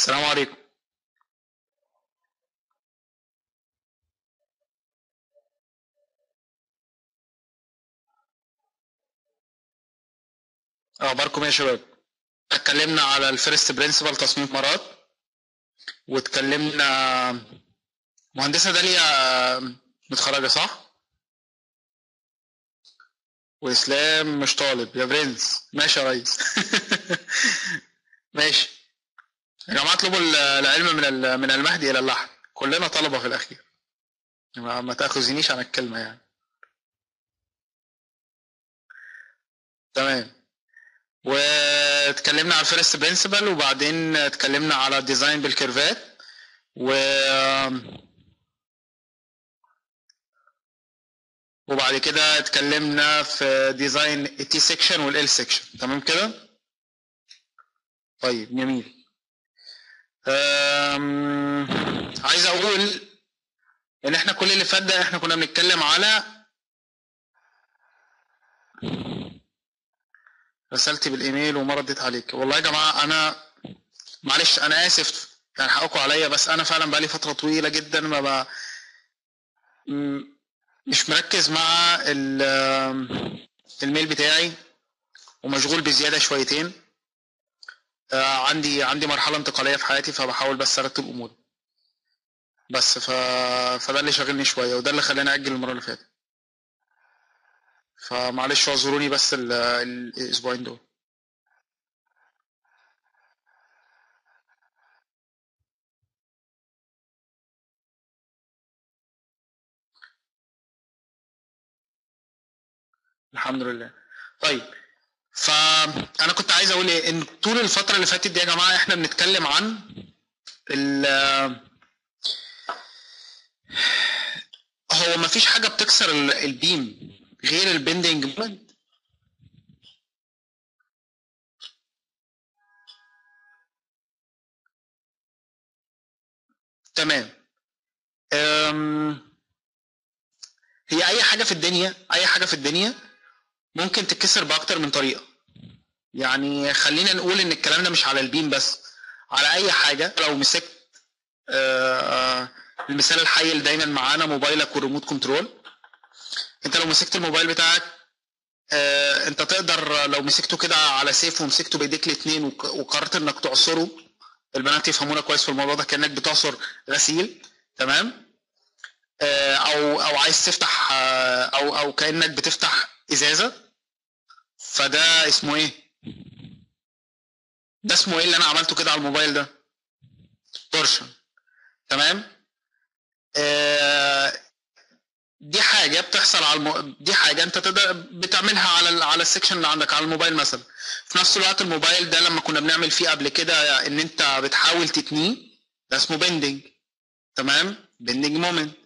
السلام عليكم. أخباركم يا شباب؟ اتكلمنا على ال first principle تصميم كمرات واتكلمنا مهندسة داليا متخرجة صح؟ وإسلام مش طالب يا prince. ماشي يا ريس. ماشي. يا جماعة اطلبوا العلم من من المهدي إلى اللحد كلنا طلبة في الأخير. ما تاخذنيش عن الكلمة يعني. تمام. واتكلمنا على ال first principle وبعدين اتكلمنا على ال design بال curveات. و وبعد كده اتكلمنا في design ال T section وال L section تمام كده؟ طيب جميل. عايز أقول إن إحنا كل اللي فات ده إحنا كنا بنتكلم على رسالتي بالإيميل وما رديت عليك. والله يا جماعة أنا معلش أنا آسف يعني حقكم عليا بس أنا فعلا بقالي فترة طويلة جدا ما ب... م- مش مركز مع ال- الميل بتاعي ومشغول بزيادة شويتين. عندي عندي مرحلة انتقالية في حياتي فبحاول بس أرتب أموري. بس ف... فده اللي شاغلني شوية وده اللي خلاني أجل المرة اللي فاتت. فمعلش اعذروني بس ال... الأسبوعين دول. الحمد لله. طيب فانا كنت عايز أقول إيه إن طول الفترة اللي فاتت دي يا جماعة إحنا بنتكلم عن ال هو ما فيش حاجة بتكسر ال- ال beam غير ال bending moment تمام. هي أي حاجة في الدنيا أي حاجة في الدنيا ممكن تتكسر بأكتر من طريقة. يعني خلينا نقول إن الكلام ده مش على ال beam بس على أي حاجة. لو مسكت آه، المثال الحي اللي دايما معانا موبايلك وال remote control. أنت لو مسكت الموبايل بتاعك آه، أنت تقدر لو مسكته كده على سيفه ومسكته بإيديك الاثنين وقررت إنك تعصره البنات يفهمونا كويس في الموضوع ده كأنك بتعصر غسيل تمام؟ آه، أو أو عايز تفتح أو أو كأنك بتفتح إزازة؟ فده اسمه إيه؟ ده اسمه إيه اللي أنا عملته كده على الموبايل ده؟ torsion تمام؟ آه، دي حاجة بتحصل على الم... دي حاجة أنت تقدر بتعملها على ال... على ال section اللي عندك على الموبايل مثلا. في نفس الوقت الموبايل ده لما كنا بنعمل فيه قبل كده إن أنت بتحاول تتنيه ده اسمه bending تمام؟ bending moment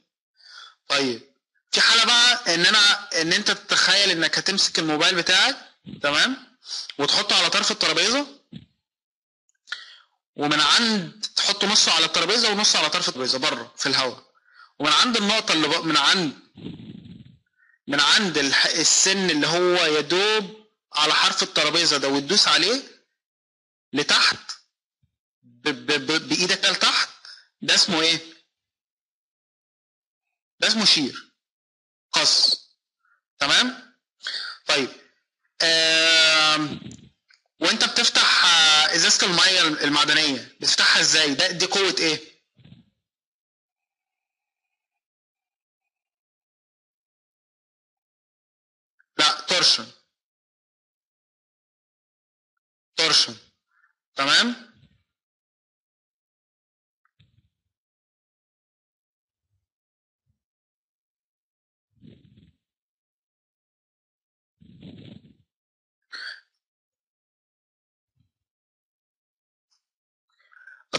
طيب. في حاله بقى ان أنا ان انت تتخيل انك هتمسك الموبايل بتاعك تمام وتحطه على طرف الترابيزة ومن عند تحط نصه على الترابيزة ونصه على طرف الترابيزة بره في الهواء ومن عند النقطة اللي ب... من عند من عند. السن اللي هو يدوب على حرف الترابيزة ده وتدوس عليه لتحت ب... ب... ب... بإيدك لتحت ده اسمه إيه؟ ده اسمه شير قص تمام؟ طيب. وانت بتفتح آه، إزازة المية المعدنية بتفتحها إزاي؟ ده دي قوة إيه؟ لا torsion torsion تمام؟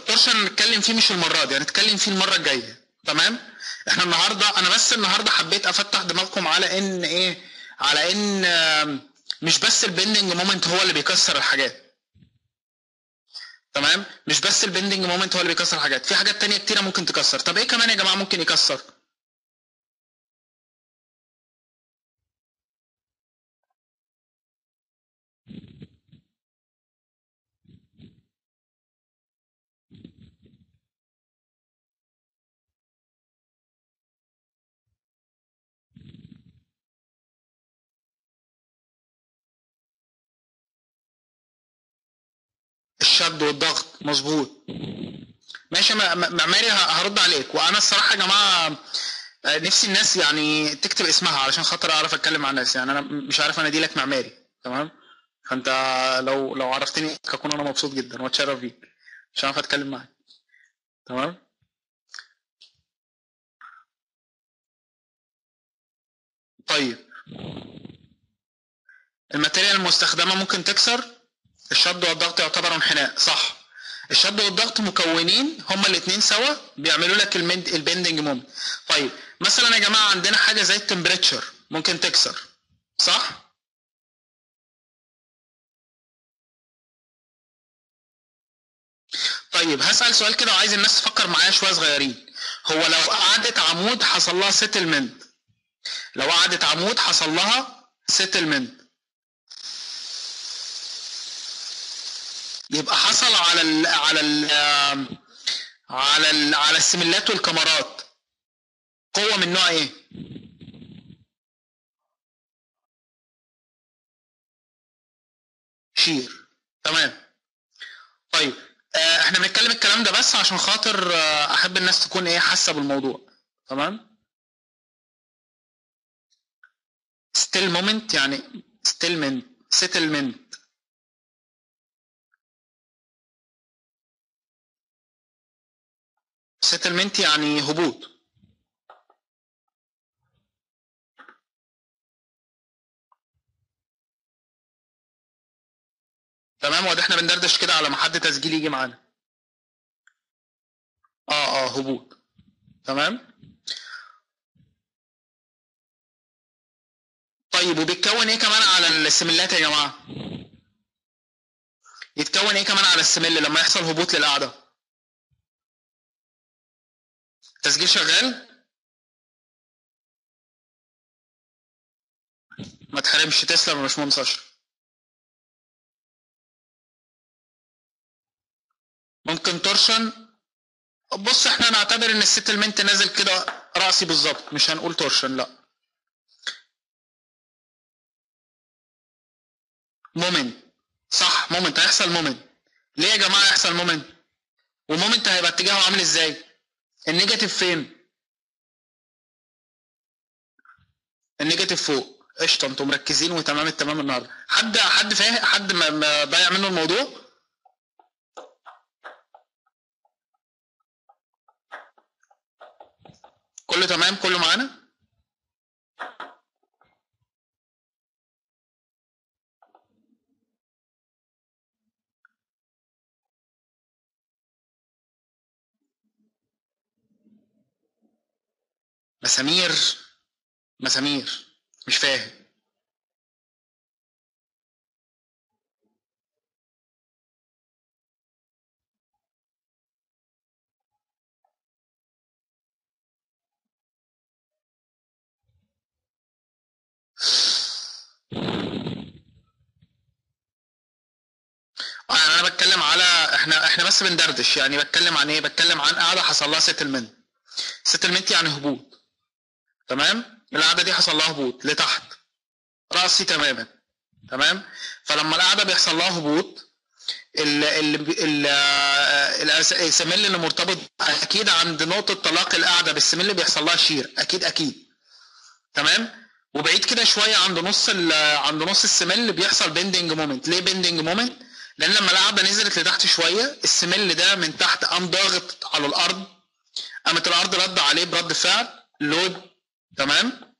ال torsion نتكلم فيه مش المرة دي هنتكلم فيه المرة الجاية. تمام؟ إحنا النهارده أنا بس النهارده حبيت أفتح دماغكم على إن إيه على إن مش بس ال bending moment هو اللي بيكسر الحاجات. تمام؟ مش بس ال bending moment هو اللي بيكسر الحاجات. في حاجات تانية كتيرة ممكن تكسر. طب إيه كمان يا جماعة ممكن يكسر؟ الشد والضغط مظبوط. ماشي م- معماري هرد عليك. وأنا الصراحة يا جماعة نفسي الناس يعني تكتب اسمها علشان خاطر أعرف أتكلم مع الناس. يعني أنا مش عارف انادي لك معماري تمام؟ فأنت لو لو عرفتني هكون أنا مبسوط جدا وأتشرف بيك. مش عارف أتكلم معاك. تمام؟ طيب. ال material المستخدمة ممكن تكسر؟ الشد والضغط يعتبر انحناء صح. الشد والضغط مكونين هما الاثنين سوا بيعملوا لك ال bending moment. طيب مثلا يا جماعة عندنا حاجة زي ال temperature ممكن تكسر صح؟ طيب هسأل سؤال كده وعايز الناس تفكر معايا شوية صغيرين. هو لو قعدت عمود حصل لها settlement لو قعدت عمود حصل لها settlement يبقى حصل على ال على ال على ال على السملات والكمرات قوة من نوع إيه؟ shear. تمام. طيب آه إحنا بنتكلم الكلام ده بس عشان خاطر آه أحب الناس تكون إيه حاسة بالموضوع. تمام؟ still moment يعني stillment settlement. Settlement يعني هبوط. تمام؟ وده إحنا بندردش كده على ما حد تسجيل يجي معانا. آه آه هبوط. تمام؟ طيب وبيتكون إيه كمان على السملات يا جماعة؟ يتكون إيه كمان على السمل لما يحصل هبوط للقاعده تسجيل شغال ما تحرمش تسلم يا باشمهندس ممكن torsion بص إحنا نعتبر إن ال settlement نازل كده رأسي بالظبط مش هنقول torsion لا. moment. صح moment. هيحصل moment. ليه يا جماعة يحصل moment؟ وmoment هيبقى اتجاهه عامل إزاي؟ ال negative فين؟ ال negative فوق. قشطة أنتوا مركزين وتمام التمام النهارده. حد حد فاهم؟ حد ما- ضايع منه الموضوع؟ كله تمام؟ كله معانا؟ مسامير مسامير مش فاهم. أنا بتكلم على إحنا إحنا بس بندردش يعني بتكلم عن إيه؟ بتكلم عن قاعدة حصل لها سيتلمنت settlement يعني هبوط. تمام؟ القاعده دي حصل لها هبوط لتحت. رأسي تماما. تمام؟ فلما القاعده بيحصل لها هبوط ال ال ال السمل اللي مرتبط أكيد عند نقطة تلاقي القاعده بالسمل بيحصل لها shear. أكيد أكيد. تمام؟ وبعيد كده شوية عند نص ال- عند نص السمل بيحصل bending moment ليه bending moment لأن لما القاعده نزلت لتحت شوية السمل ده من تحت قام ضاغط على الأرض قامت الأرض رد عليه برد فعل load تمام؟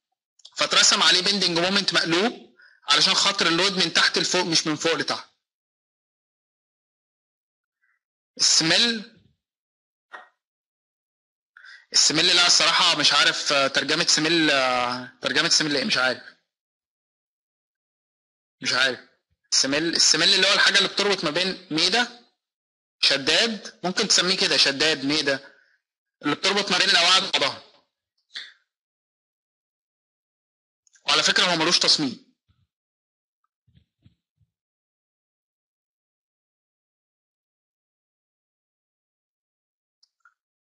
فاترسم عليه bending moment مقلوب علشان خاطر ال load من تحت لفوق مش من فوق لتحت. السمل السمل لا الصراحة مش عارف ترجمة سمل ترجمة سمل إيه؟ مش عارف. مش عارف. السمل السمل اللي هو الحاجة اللي بتربط ما بين ميدة شداد ممكن تسميه كده شداد ميدة اللي بتربط ما بين الأواعد وبعضها وعلى فكرة هو ملوش تصميم.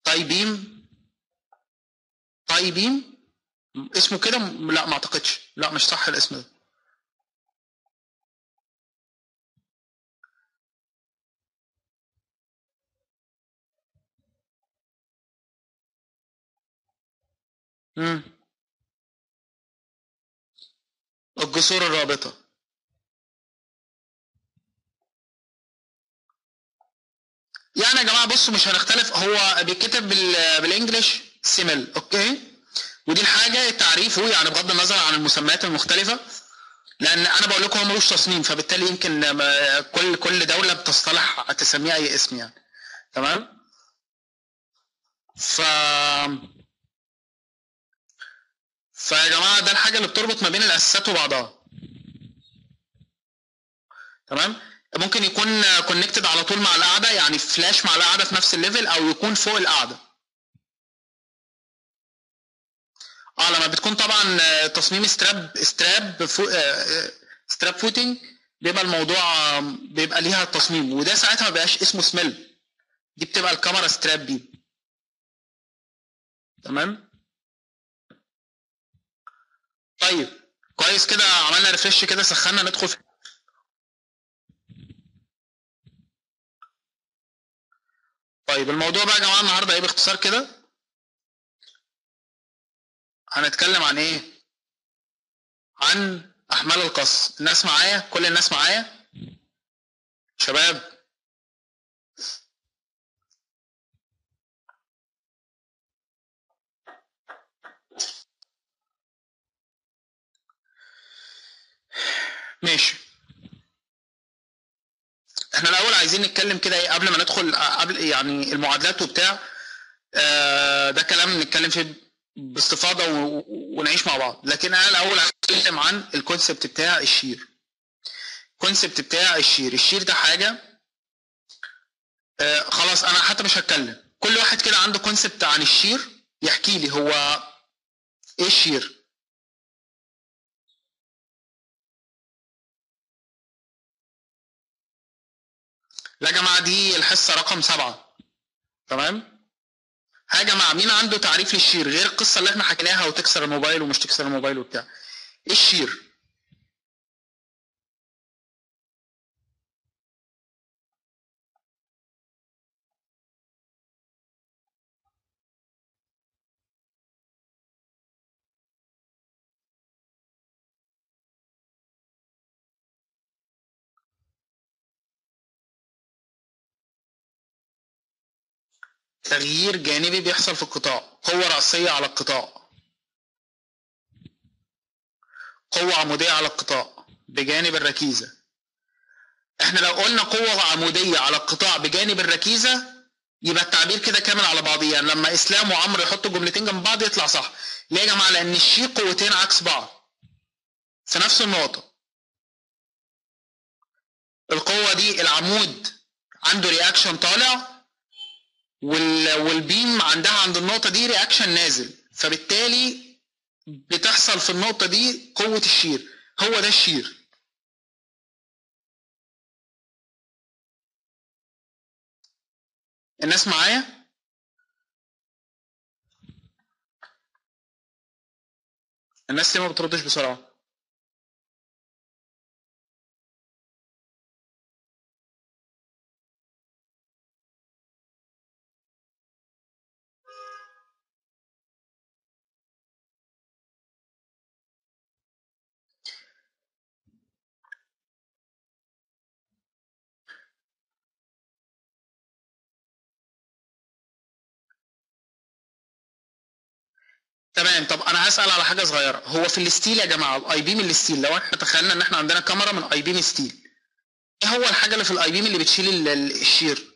طيبين. طيبين. اسمه كده؟ لا ما اعتقدش. لا مش صح الاسم ده. امم الجسور الرابطة. يعني يا جماعة بصوا مش هنختلف. هو بيتكتب بال... بالإنجلش سيمل أوكي؟ ودي الحاجة تعريفه يعني بغض النظر عن المسميات المختلفة لأن أنا بقول لكم هو ملوش تصميم فبالتالي يمكن كل كل دولة بتصطلح تسميه أي اسم يعني. تمام؟ ف فيا جماعة ده الحاجة اللي بتربط ما بين الأساسات وبعضها. تمام؟ ممكن يكون connected على طول مع القاعده يعني flush مع القاعده في نفس ال level أو يكون فوق القاعده آه لما بتكون طبعا آه، تصميم strap strap foo strap footing بيبقى الموضوع بيبقى ليها تصميم. وده ساعتها ما بيبقاش اسمه سميل دي بتبقى الكاميرا ستراب دي. تمام؟ طيب كويس كده عملنا ريفرش كده سخنا ندخل في طيب الموضوع بقى يا جماعة النهارده إيه؟ باختصار كده. هنتكلم عن إيه؟ عن أحمال القص. الناس معايا؟ كل الناس معايا؟ شباب ماشي. إحنا الأول عايزين نتكلم كده إيه قبل ما ندخل قبل يعني المعادلات وبتاع آه، ده كلام نتكلم فيه باستفاضة ونعيش مع بعض. لكن أنا الأول أتكلم عن الكونسبت بتاع الشير. الكونسبت بتاع الشير. الشير ده حاجة آه، خلاص أنا حتى مش هتكلم. كل واحد كده عنده concept عن ال shear يحكي لي هو إيه ال shear. لا يا جماعة دي الحصة رقم سبعة. تمام؟ ها يا جماعة مين عنده تعريف للشير؟ غير القصة اللي إحنا حكيناها وتكسر الموبايل ومش تكسر الموبايل وبتاع. إيه الشير؟ تغيير جانبي بيحصل في القطاع. قوة رأسية على القطاع. قوة عمودية على القطاع بجانب الركيزة. إحنا لو قلنا قوة عمودية على القطاع بجانب الركيزة يبقى التعبير كده كامل على بعضيه يعني لما إسلام وعمرو يحطوا جملتين جنب بعض يطلع صح. ليه يا جماعة؟ لأن الشير قوتين عكس بعض. في نفس النقطة. القوة دي العمود عنده reaction طالع. وال beam عندها عند النقطة دي reaction نازل. فبالتالي بتحصل في النقطة دي قوة ال shear. هو ده ال shear. الناس معايا؟ الناس ليه ما بتردش بسرعة؟ تمام. طب أنا هسأل على حاجة صغيرة. هو في ال steel يا جماعة ال I-beam ال steel. لو إحنا تخيلنا إن إحنا عندنا كمرة من I-beam steel إيه هو الحاجة اللي في ال I-beam اللي بتشيل ال- ال- ال shear؟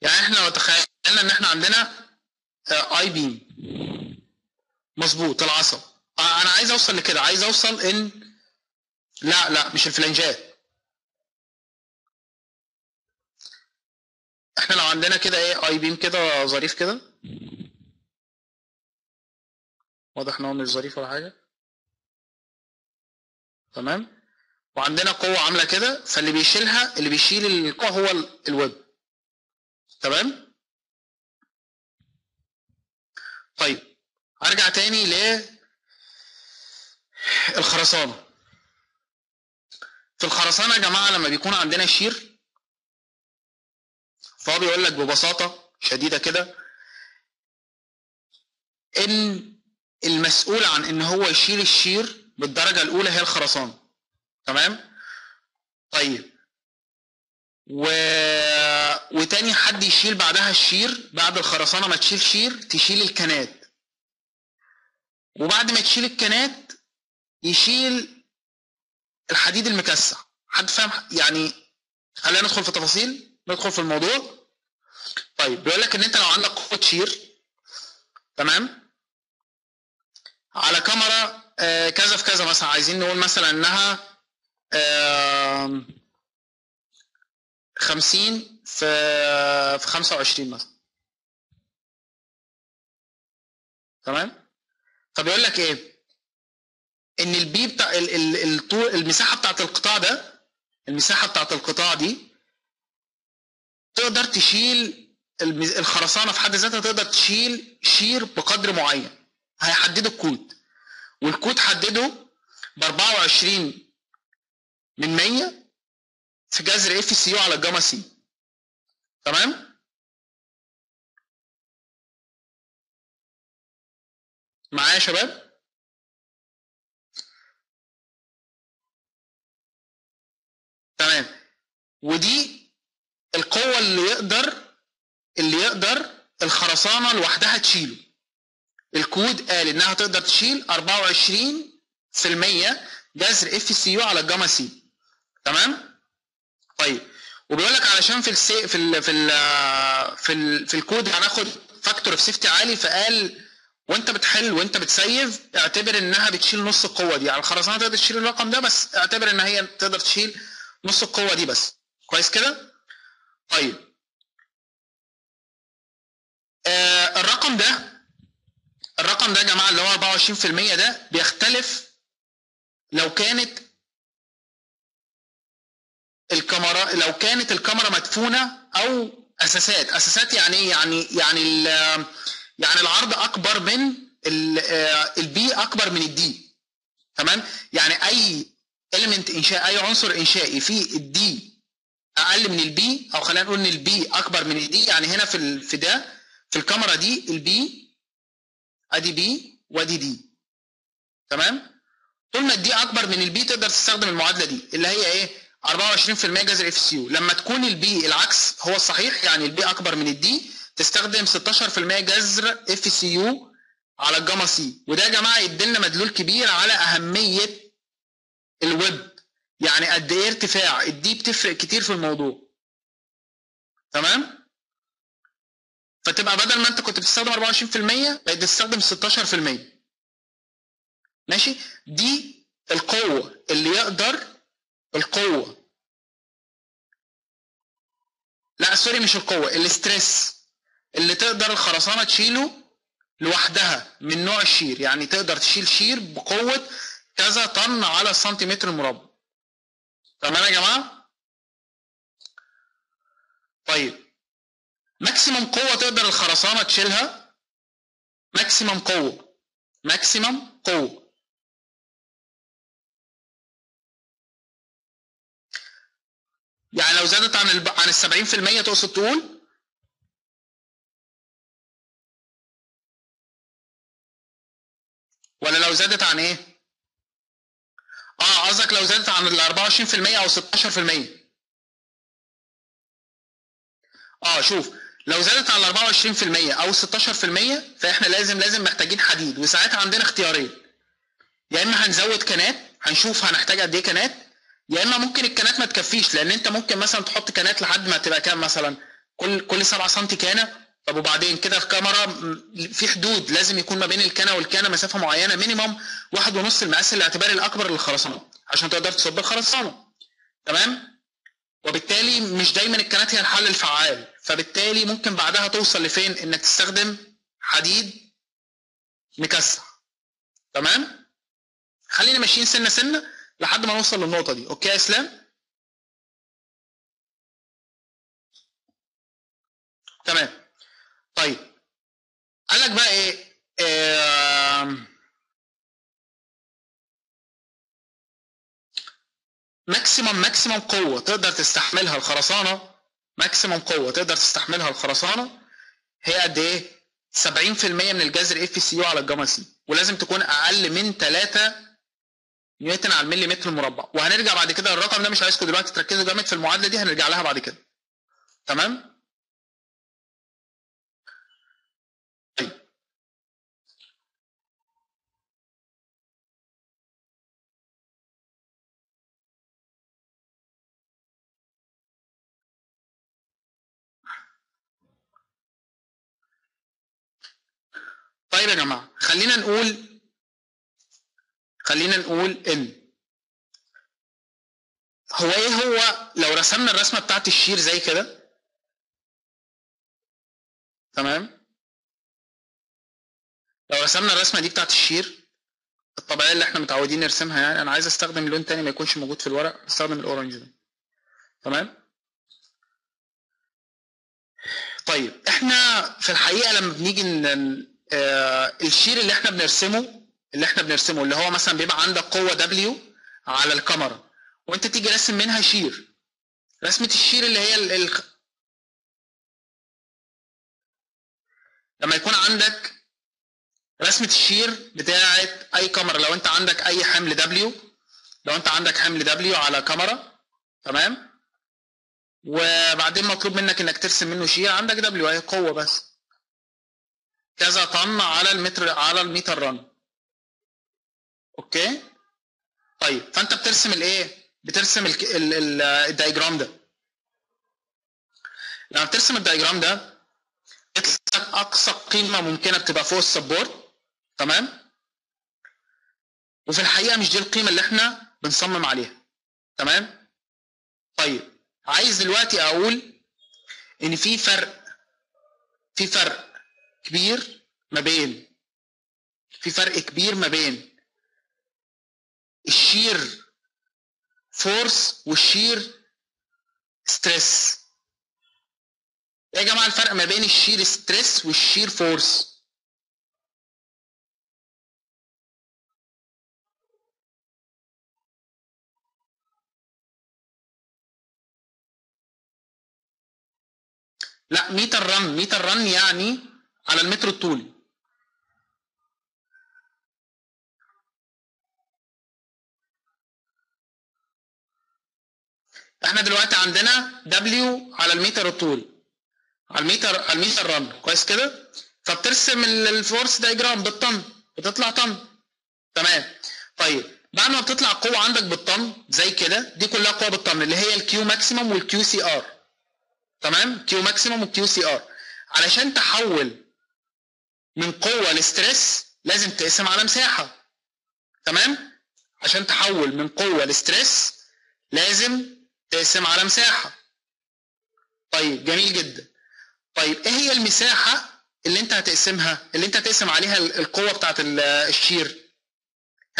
يعني إحنا لو تخيلنا إن إحنا عندنا اي بيم مظبوط. العصب. آه، أنا عايز اوصل لكده عايز اوصل ان لا لا مش الفلنجات إحنا لو عندنا كده إيه اي بيم كده ظريف كده. واضح ان هو مش ظريف ولا حاجة. تمام؟ وعندنا قوة عاملة كده فاللي بيشيلها اللي بيشيل القوة هو ال- الويب. تمام؟ طيب ارجع تاني ل الخرسانة. في الخرسانة يا جماعة لما بيكون عندنا shear فهو بيقول لك ببساطة شديدة كده إن المسؤول عن إن هو يشيل ال shear بالدرجة الأولى هي الخرسانة. تمام؟ طيب. و... وتاني حد يشيل بعدها ال shear بعد الخرسانة ما تشيل shear تشيل الكنات. وبعد ما تشيل الكنات يشيل الحديد المكسح حد فاهم؟ يعني خلينا ندخل في تفاصيل ندخل في الموضوع. طيب بيقول لك إن أنت لو عندك قوه shear تمام؟ على كمرة آه، كذا في كذا مثلا. عايزين نقول مثلا إنها آم، 50 في في 25 مثلا. تمام؟ فبيقول لك إيه؟ إن ال B بتاع ال- ال- الطول المساحة بتاعت القطاع ده المساحة بتاعت القطاع دي تقدر تشيل الخرسانة في حد ذاتها تقدر تشيل shear بقدر معين. هيحدده الكود. والكود حدده ب 24 من 100 في جذر Fcu على ال gamma c تمام؟ معايا يا شباب؟ تمام. ودي القوة اللي يقدر اللي يقدر الخرسانة لوحدها تشيله. الكود قال إنها تقدر تشيل 24% جذر Fcu على ال gamma c تمام؟ طيب. وبيقول لك علشان في ال C في ال في ال في ال في الكود هناخد factor of safety عالي فقال وانت بتحل وانت بتسيف اعتبر إنها بتشيل نص القوة دي. يعني الخرسانة تقدر تشيل الرقم ده بس اعتبر إن هي تقدر تشيل نص القوة دي بس. كويس كده؟ طيب. آه الرقم ده الرقم ده يا جماعة اللي هو 24% ده بيختلف لو كانت الكمرة لو كانت الكمرة مدفونة أو أساسات. أساسات يعني إيه يعني يعني يعني العرض أكبر من آه، ال B أكبر من ال D. تمام؟ يعني أي element إنشاء أي عنصر إنشائي فيه ال d أقل من ال b أو خلينا نقول إن ال b أكبر من ال d يعني هنا في في ده في الكاميرا دي ال b أدي b وأدي d تمام؟ طول ما ال d أكبر من ال b تقدر تستخدم المعادلة دي اللي هي إيه؟ 24% جذر fcu لما تكون ال b العكس هو الصحيح يعني ال b أكبر من ال d تستخدم 16% جذر fcu على الجاما سي وده يا جماعة يدينا مدلول كبير على أهمية الويب يعني قد إيه ارتفاع؟ ال d بتفرق كتير في الموضوع. تمام؟ فتبقى بدل ما أنت كنت بتستخدم 24% بقيت بتستخدم 16% ماشي؟ دي القوة اللي يقدر القوة. لا sorry مش القوة ال stress اللي تقدر الخرسانة تشيله لوحدها من نوع ال shear. يعني تقدر تشيل shear بقوة كذا طن على السنتيمتر المربع. تمام يا جماعة؟ طيب. maximum قوة تقدر الخرسانة تشيلها؟ maximum قوة. maximum قوة. يعني لو زادت عن الب... عن ال 70% تقصد تقول؟ ولا لو زادت عن إيه؟ آه قصدك لو زادت عن ال 24% أو 16% آه شوف لو زادت عن ال 24% أو 16% فإحنا لازم لازم محتاجين حديد وساعتها عندنا اختيارين. يا إما هنزود كنات هنشوف هنحتاج قد إيه كنات يا إما ممكن الكنات ما تكفيش لأن أنت ممكن مثلا تحط كنات لحد ما تبقى كام مثلا؟ كل كل 7 سم كانة طب وبعدين كده الكاميرا في حدود لازم يكون ما بين الكنة والكنة مسافة معينة مينيمم واحد ونص المقاس الاعتباري الأكبر للخرسانة عشان تقدر تصب الخرسانة. تمام؟ وبالتالي مش دايما الكنات هي الحل الفعال فبالتالي ممكن بعدها توصل لفين؟ إنك تستخدم حديد مكسح تمام؟ خلينا ماشيين سنة سنة لحد ما نوصل للنقطة دي. okay يا إسلام؟ تمام. طيب. قال لك بقى إيه؟ maximum maximum قوة تقدر تستحملها الخرسانة. maximum قوة تقدر تستحملها الخرسانة. هي قد إيه؟ 70% من الجذر fcu على الجاما سي ولازم تكون أقل من 3 نيوتن على المليمتر المربع وهنرجع بعد كده الرقم ده. مش عايزكم دلوقتي تركزوا جامد في المعادلة دي. هنرجع لها بعد كده. تمام طيب طيب يا جماعة خلينا نقول خلينا نقول إن هو إيه هو؟ لو رسمنا الرسمة بتاعت ال shear زي كده تمام؟ لو رسمنا الرسمة دي بتاعت ال shear الطبيعية اللي إحنا متعودين نرسمها يعني أنا عايز أستخدم لون تاني ما يكونش موجود في الورق استخدم ال orange ده. تمام؟ طيب إحنا في الحقيقة لما بنيجي ال shear اللي إحنا بنرسمه اللي إحنا بنرسمه اللي هو مثلا بيبقى عندك قوة دبليو على الكاميرا وانت تيجي راسم منها shear. رسمة ال shear اللي هي ال... لما يكون عندك رسمة ال shear بتاعه أي كاميرا لو انت عندك أي حمل دبليو لو انت عندك حمل دبليو على كاميرا تمام؟ وبعدين مطلوب منك إنك ترسم منه shear عندك دبليو اهي قوة بس. كذا طن على المتر على المتر run. okay؟ طيب فأنت بترسم الإيه؟ بترسم ال ال ال ال diagram ده. لما بترسم ال diagram ده لك أقصى قيمة ممكنة بتبقى فوق ال support. تمام؟ وفي الحقيقة مش دي القيمة اللي إحنا بنصمم عليها. تمام؟ طيب عايز دلوقتي أقول إن في فرق في فرق كبير ما بين في فرق كبير ما بين ال shear force وال shear stress يا جماعة الفرق ما بين ال shear stress وال shear force لا متر run متر run يعني على المتر الطولي. إحنا دلوقتي عندنا دبليو على المتر الطولي. على المتر على المتر run كويس كده؟ فبترسم ال- ال force diagram بالطن. بتطلع طن. تمام. طيب بعد ما بتطلع قوة عندك بالطن زي كده دي كلها قوة بالطن اللي هي ال Q maximum وال Q cr. تمام؟ Q maximum وال Q cr. علشان تحول من قوة ل stress لازم تقسم على مساحة. تمام؟ عشان تحول من قوة ل stress لازم تقسم على مساحة. طيب جميل جدا. طيب إيه هي المساحة اللي أنت هتقسمها اللي أنت هتقسم عليها ال- القوة بتاعت ال- ال shear؟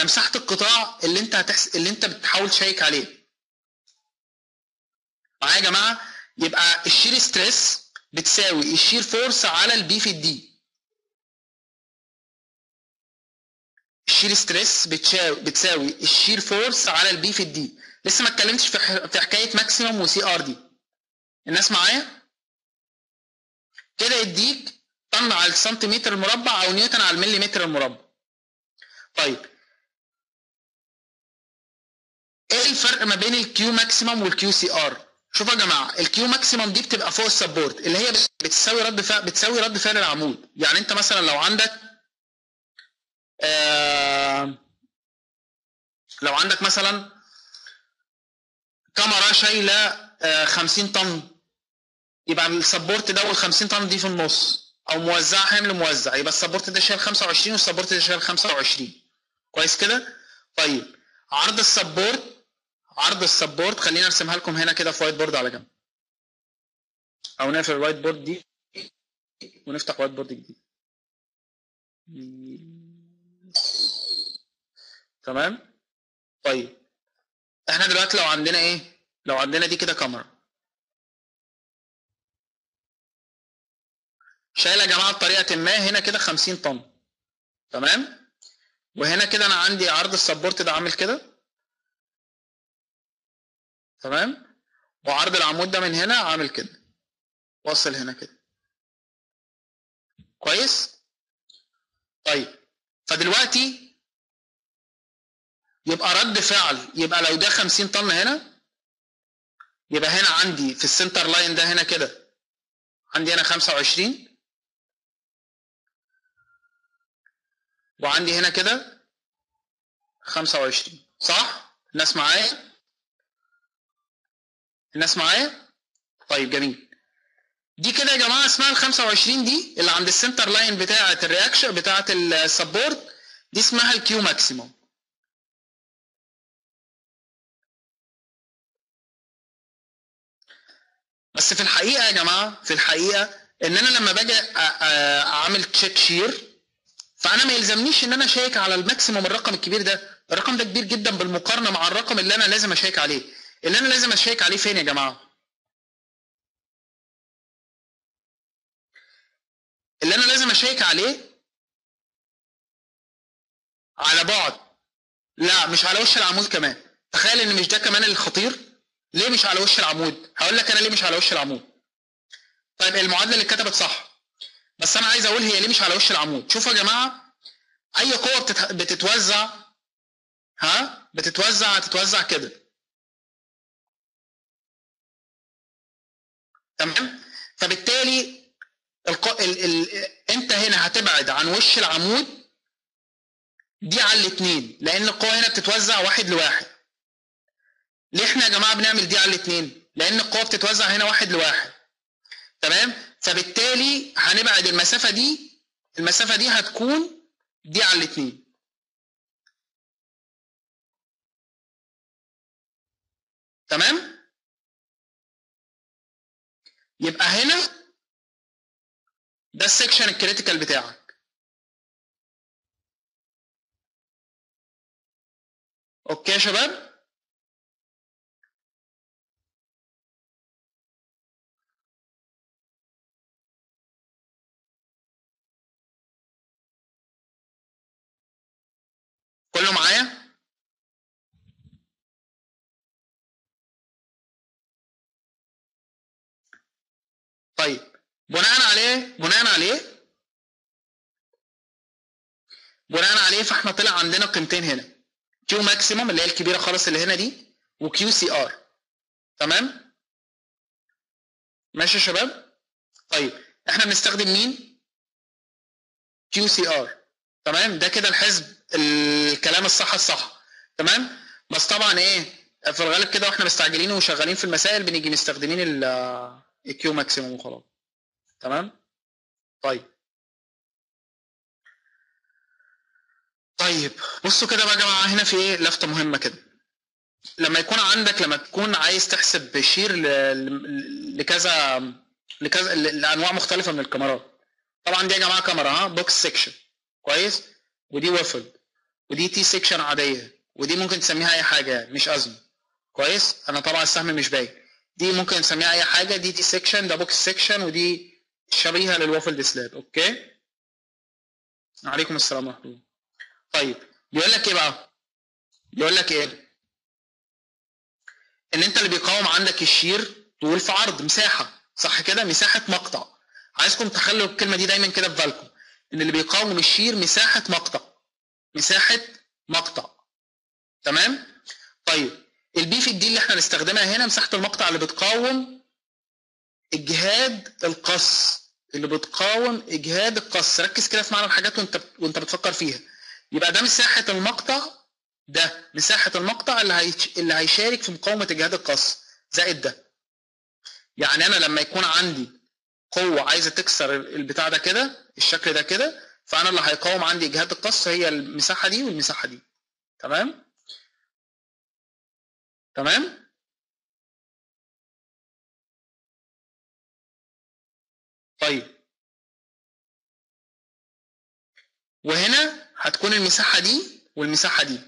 مساحة القطاع اللي أنت هتحس... اللي أنت بتحاول ت check عليه. معايا يا جماعة؟ يبقى ال shear stress بتساوي ال shear force على ال b في ال d. ال shear stress بتساوي. ال shear force على ال b في ال d لسه ما اتكلمتش في حكاية maximum و cr دي الناس معايا؟ كده يديك طن على السنتيمتر المربع أو نيوتن على المليمتر المربع. طيب. إيه الفرق ما بين ال Q maximum وال Q cr شوفوا يا جماعة ال Q maximum دي بتبقى فوق ال support اللي هي بتساوي رد فعل بتساوي رد فعل العمود. يعني أنت مثلا لو عندك لو عندك مثلا كاميرا شايلة آه 50 طن يبقى ال support ده وال 50 طن دي في النص أو موزعه حمل موزع يبقى ال support ده شايل 25 وال support ده شايل 25 كويس كده؟ طيب عرض ال support عرض ال support خلينا ارسمها لكم هنا كده في white board على جنب. أو نقفل ال white board دي ونفتح white board جديد. تمام؟ طيب. إحنا دلوقتي لو عندنا إيه؟ لو عندنا دي كده كمرة. شايله يا جماعة بطريقة ما هنا كده 50 طن. تمام؟ وهنا كده أنا عندي عرض السبورت ده عامل كده. تمام؟ وعرض العمود ده من هنا عامل كده. واصل هنا كده. كويس؟ طيب. فدلوقتي يبقى رد فعل يبقى لو ده 50 طن هنا يبقى هنا عندي في ال center line ده هنا كده عندي هنا 25 وعندي هنا كده 25 صح؟ الناس معايا؟ الناس معايا؟ طيب جميل دي كده يا جماعة اسمها ال 25 دي اللي عند ال center line بتاعة ال reaction بتاعة ال support دي اسمها ال Q maximum بس في الحقيقة يا جماعة في الحقيقة ان أنا لما باجي أعمل check shear فأنا ما يلزمنيش إن أنا أ check على ال maximum الرقم الكبير ده. الرقم ده كبير جدا بالمقارنة مع الرقم اللي أنا لازم أ check عليه. اللي أنا لازم أ check عليه فين يا جماعة؟ اللي أنا لازم أ check عليه على بعد. لا مش على وش العمود كمان. تخيل إن مش ده كمان الخطير؟ ليه مش على وش العمود؟ هقول لك أنا ليه مش على وش العمود. طيب المعادلة اللي اتكتبت صح. بس أنا عايز أقول هي ليه مش على وش العمود. شوفوا يا جماعة أي قوة بتت... بتتوزع ها؟ بتتوزع هتتوزع كده. تمام؟ فبالتالي الق... ال... ال... أنت هنا هتبعد عن وش العمود دي على الاثنين لأن القوة هنا بتتوزع واحد لواحد. ليه إحنا يا جماعة بنعمل دي على الاثنين؟ لأن القوة بتتوزع هنا واحد لواحد. تمام؟ فبالتالي هنبعد المسافة دي المسافة دي هتكون دي على الاثنين. تمام؟ يبقى هنا ده السكشن الكريتيكال بتاعك. أوكي يا شباب؟ عليه بناء عليه؟ بناء عليه فاحنا طلع عندنا قيمتين هنا. Q maximum اللي هي الكبيرة خالص اللي هنا دي و Q cr تمام؟ ماشي يا شباب؟ طيب إحنا بنستخدم مين؟ Q cr تمام؟ ده كده الحزب الكلام الصح الصح. تمام؟ بس طبعا إيه في الغالب كده وإحنا مستعجلين وشغالين في المسائل بنيجي مستخدمين ال Q maximum وخلاص. تمام؟ طيب. طيب بصوا كده بقى يا جماعة هنا في إيه؟ لفتة مهمة كده. لما يكون عندك لما تكون عايز تحسب shear لكذا لكذا لأنواع مختلفة من الكمرات. طبعا دي يا جماعة كمرة ها box section كويس؟ ودي وفل ودي T section عادية. ودي ممكن تسميها أي حاجة مش أزمة. كويس؟ أنا طبعا السهم مش باين. دي ممكن نسميها أي حاجة دي T section ده box section ودي شبيهة لل waffle slab okay؟ عليكم السلام ورحمة الله. طيب بيقول لك إيه بقى؟ بيقول لك إيه؟ إن أنت اللي بيقاوم عندك ال shear طول في عرض مساحة صح كده؟ مساحة مقطع. عايزكم تخلوا الكلمة دي دايما كده في بالكم. إن اللي بيقاوم ال shear مساحة مقطع. مساحة مقطع. تمام؟ طيب ال B في ال D اللي إحنا هنستخدمها هنا مساحة المقطع اللي بتقاوم إجهاد القص اللي بتقاوم إجهاد القص. ركز كده في معنى الحاجات وأنت وأنت بتفكر فيها. يبقى ده مساحة المقطع ده مساحة المقطع اللي هي... اللي هيشارك في مقاومة إجهاد القص. زائد ده. يعني أنا لما يكون عندي قوة عايزة تكسر البتاع ده كده الشكل ده كده فأنا اللي هيقاوم عندي إجهاد القص هي المساحة دي والمساحة دي. تمام؟ تمام؟ طيب. وهنا هتكون المساحة دي والمساحة دي.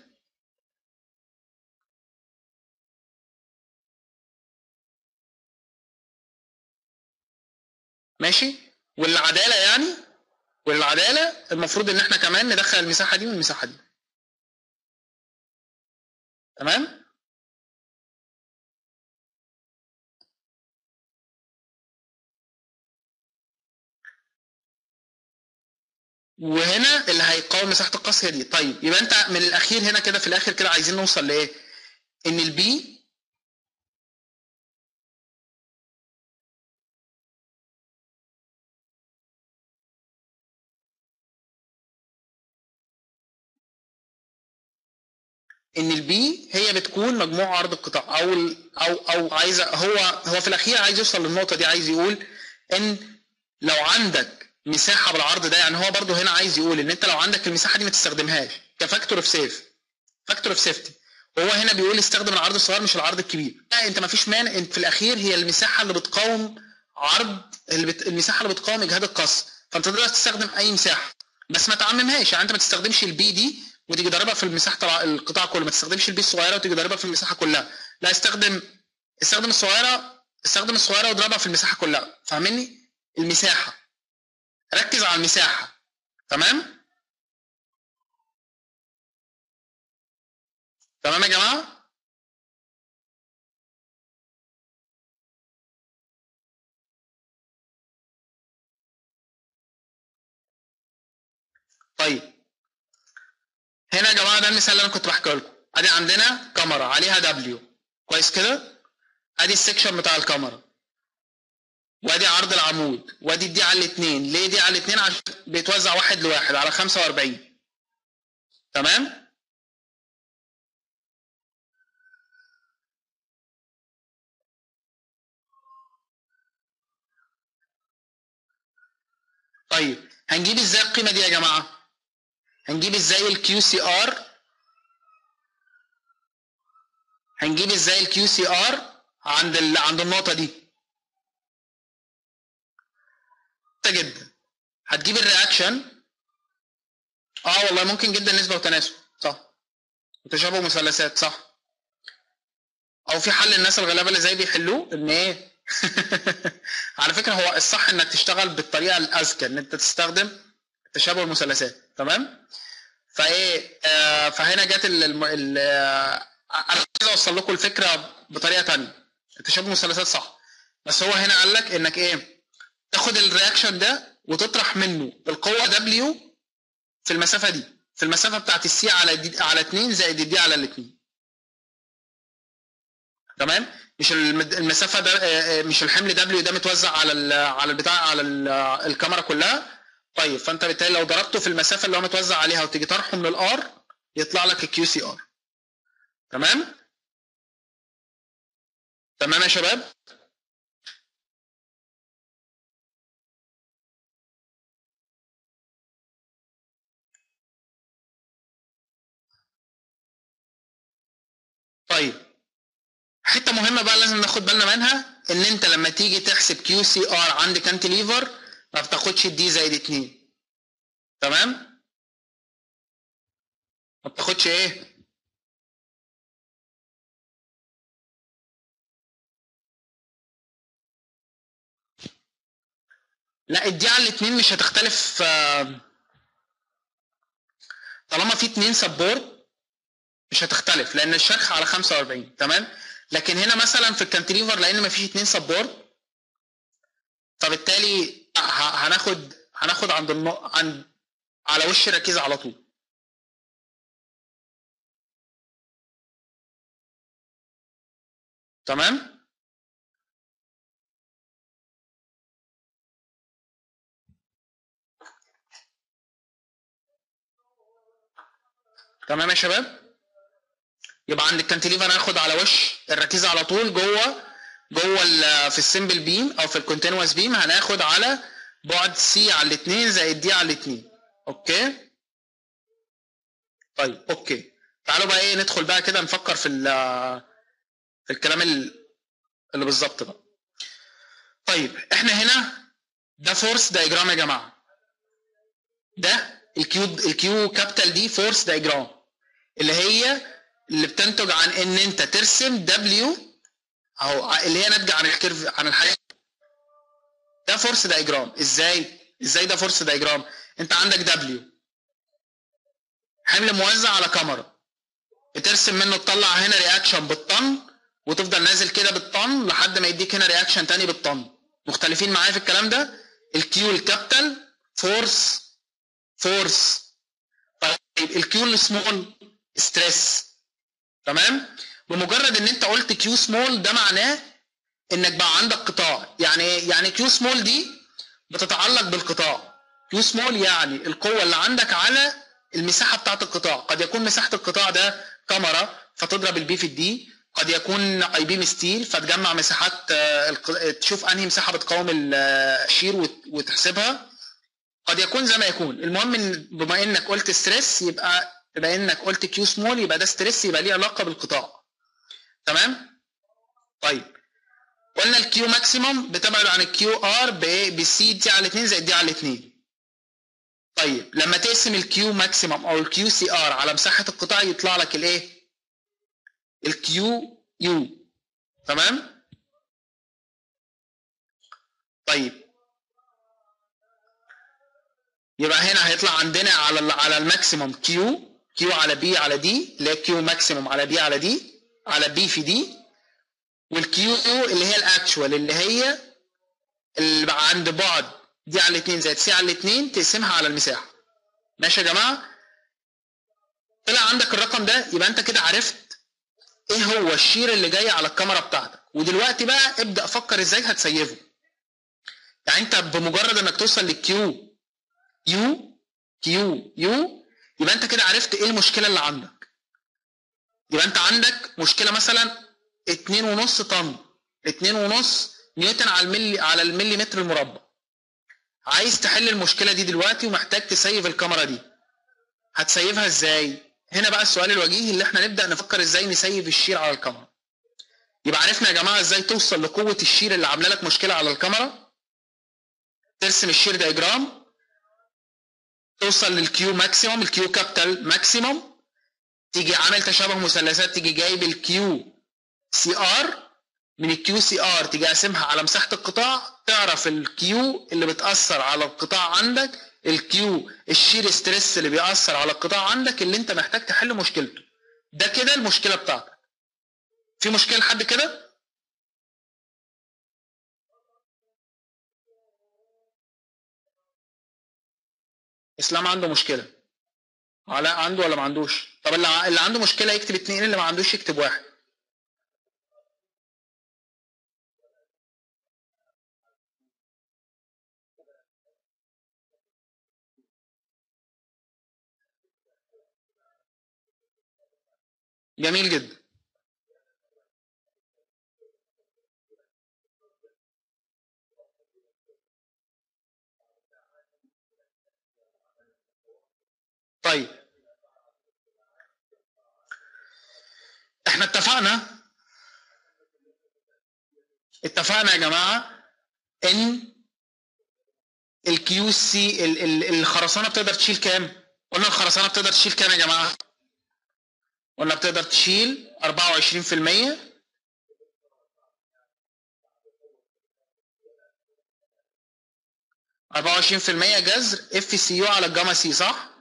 ماشي؟ والعدالة يعني؟ والعدالة المفروض إن إحنا كمان ندخل المساحة دي والمساحة دي. تمام؟ وهنا اللي هيقاوم مساحة القص هي دي. طيب يبقى انت من الأخير هنا كده في الآخر كده عايزين نوصل لإيه؟ إن البي إن ال B هي بتكون مجموع عرض القطاع. أو أو أو عايزه هو هو في الأخير عايز يوصل للنقطة دي عايز يقول إن لو عندك مساحة بالعرض ده يعني هو برضو هنا عايز يقول إن أنت لو عندك المساحة دي ما تستخدمهاش ك factor of safe factor of safety. وهو هنا بيقول استخدم العرض الصغير مش العرض الكبير. لا أنت ما فيش مانع أنت في الأخير هي المساحة اللي بتقاوم عرض اللي بت... المساحة اللي بتقاوم إجهاد القص. فأنت تقدر تستخدم أي مساحة بس ما تعممهاش. يعني أنت ما تستخدمش ال B دي وتيجي ضاربها في المساحة القطاع كله ما تستخدمش ال B الصغيرة وتيجي ضاربها في المساحة كلها. لا استخدم استخدم الصغيرة استخدم الصغيرة واضربها في المساحة كلها. فاهمني؟ المساحة. ركز على المساحة. تمام؟ تمام يا جماعة؟ طيب. هنا يا جماعة ده المثال اللي أنا كنت بحكيه لكم. أدي عندنا كمرة عليها W كويس كده؟ أدي ال section بتاع الكمرة. وادي عرض العمود وادي D على الاثنين ليه D على الاثنين؟ عشان بيتوزع واحد لواحد على 45 تمام؟ طيب هنجيب إزاي القيمة دي يا جماعة؟ هنجيب إزاي ال Q cr هنجيب إزاي ال Q cr عند ال... عند النقطة دي؟ جدا. هتجيب ال reaction؟ آه والله ممكن جدا نسبة وتناسب صح. وتشابه مثلثات صح. أو في حل الناس الغلابة اللي زي بيحلوه إن إيه؟ على فكرة هو الصح إنك تشتغل بالطريقة الأذكى إن أنت تستخدم تشابه المثلثات تمام؟ فإيه آه فهنا جت ال آه، أنا عايز أوصل لكم الفكرة بطريقة تانية. تشابه المثلثات صح بس هو هنا قال لك إنك إيه؟ تاخد ال reaction ده وتطرح منه القوه W في المسافة دي في المسافة بتاعت ال C على دي على 2 زائد ال D على الاثنين تمام؟ مش المسافة ده آه، آه، مش الحمل W ده متوزع على ال على البتاع على ال- الكمرة كلها؟ طيب فأنت بالتالي لو ضربته في المسافة اللي هو متوزع عليها وتيجي طرحه من ال R يطلع لك ال Q cr تمام؟ تمام يا شباب؟ طيب حتة مهمة بقى لازم ناخد بالنا منها إن أنت لما تيجي تحسب Q cr عند cantilever ما بتاخدش ال d زائد 2 تمام؟ ما بتاخدش إيه لا ال d على الاثنين مش هتختلف آه، طالما في اتنين support مش هتختلف لأن الشرخ على 45 تمام؟ لكن هنا مثلا في ال cantilever لأن ما فيش اتنين support فبالتالي هناخد هناخد عند النق... عند على وش الركيزه على طول. تمام؟ تمام يا شباب؟ يبقى عند الكانتليفر هاخد على وش الركيزه على طول جوه جوه في ال simple beam أو في ال continuous beam هناخد على بعد c على الاثنين زائد d على الاثنين okay؟ طيب okay. تعالوا بقى إيه ندخل بقى كده نفكر في في الكلام ال- اللي بالظبط بقى. طيب إحنا هنا ده force diagram يا جماعة. ده ال Q ال Q capital دي force diagram اللي هي اللي بتنتج عن ان انت ترسم دبليو اهو اللي هي ناتجة عن ال curve عن الحاجة. ده force diagram إزاي؟ إزاي ده force diagram أنت عندك دبليو حمل موزع على كمرة بترسم منه تطلع هنا reaction بالطن وتفضل نازل كده بالطن لحد ما يديك هنا reaction تاني بالطن. مختلفين معايا في الكلام ده؟ ال Q ال capital force force طيب ال q ال small stress تمام؟ بمجرد إن أنت قلت q small ده معناه إنك بقى عندك قطاع. يعني إيه؟ يعني q small دي بتتعلق بالقطاع. q small يعني القوة اللي عندك على المساحة بتاعه القطاع. قد يكون مساحة القطاع ده كمرة فتضرب ال b في ال d قد يكون I beam steel فتجمع مساحات آه، تشوف أنهي مساحة بتقاوم ال shear وت- وتحسبها. قد يكون زي ما يكون. المهم إن بما إنك قلت stress يبقى بما انك قلت q small يبقى ده stress يبقى ليه علاقة بالقطاع. تمام؟ طيب. قلنا ال Q maximum بتبعد عن ال Q R ب c دي على 2 زائد d على 2 طيب. لما تقسم ال Q maximum أو ال Q cr على مساحة القطاع يطلع لك الايه ال q u تمام؟ طيب. يبقى هنا هيطلع عندنا على على ال maximum Q Q على b على d اللي هي Q maximum على b على d على b في d وال Q اللي هي ال actual اللي هي اللي عند بعد d على 2 زائد c على 2 تقسمها على المساحة. ماشي يا جماعة؟ طلع عندك الرقم ده يبقى انت كده عرفت إيه هو ال shear اللي جاي على الكمرة بتاعتك. ودلوقتي بقى ابدأ فكر إزاي هتسيفه. يعني انت بمجرد انك توصل لل q u q u يبقى انت كده عرفت إيه المشكلة اللي عندك. يبقى انت عندك مشكلة مثلا 2.5 طن 2.5 نيوتن على الملي على المليمتر المربع. عايز تحل المشكلة دي دلوقتي ومحتاج تسيف الكمرة دي. هتسيفها إزاي؟ هنا بقى السؤال الوجيه اللي إحنا نبدأ نفكر إزاي نسيف ال shear على الكمرة. يبقى عرفنا يا جماعة إزاي توصل لقوة ال shear اللي عاملة لك مشكلة على الكمرة؟ ترسم ال shear diagram توصل لل Q maximum ال Q capital maximum تيجي عامل تشابه مثلثات تيجي جايب ال Q cr من ال Q cr تيجي قاسمها على مساحة القطاع تعرف ال q اللي بتأثر على القطاع عندك ال q ال shear stress اللي بيأثر على القطاع عندك اللي انت محتاج تحل مشكلته. ده كده المشكلة بتاعتك. في مشكلة لحد كده؟ اسلام عنده مشكلة. علاء عنده ولا ما عندوش؟ طب اللي عنده مشكلة يكتب اتنين اللي ما عندوش يكتب واحد. جميل جدا. طيب إحنا اتفقنا اتفقنا يا جماعة إن ال q c الخرسانة بتقدر تشيل كام؟ قلنا الخرسانة بتقدر تشيل كام يا جماعة؟ قلنا بتقدر تشيل 24% أربعة وعشرين في المية جذر f cu على الجاما سي صح؟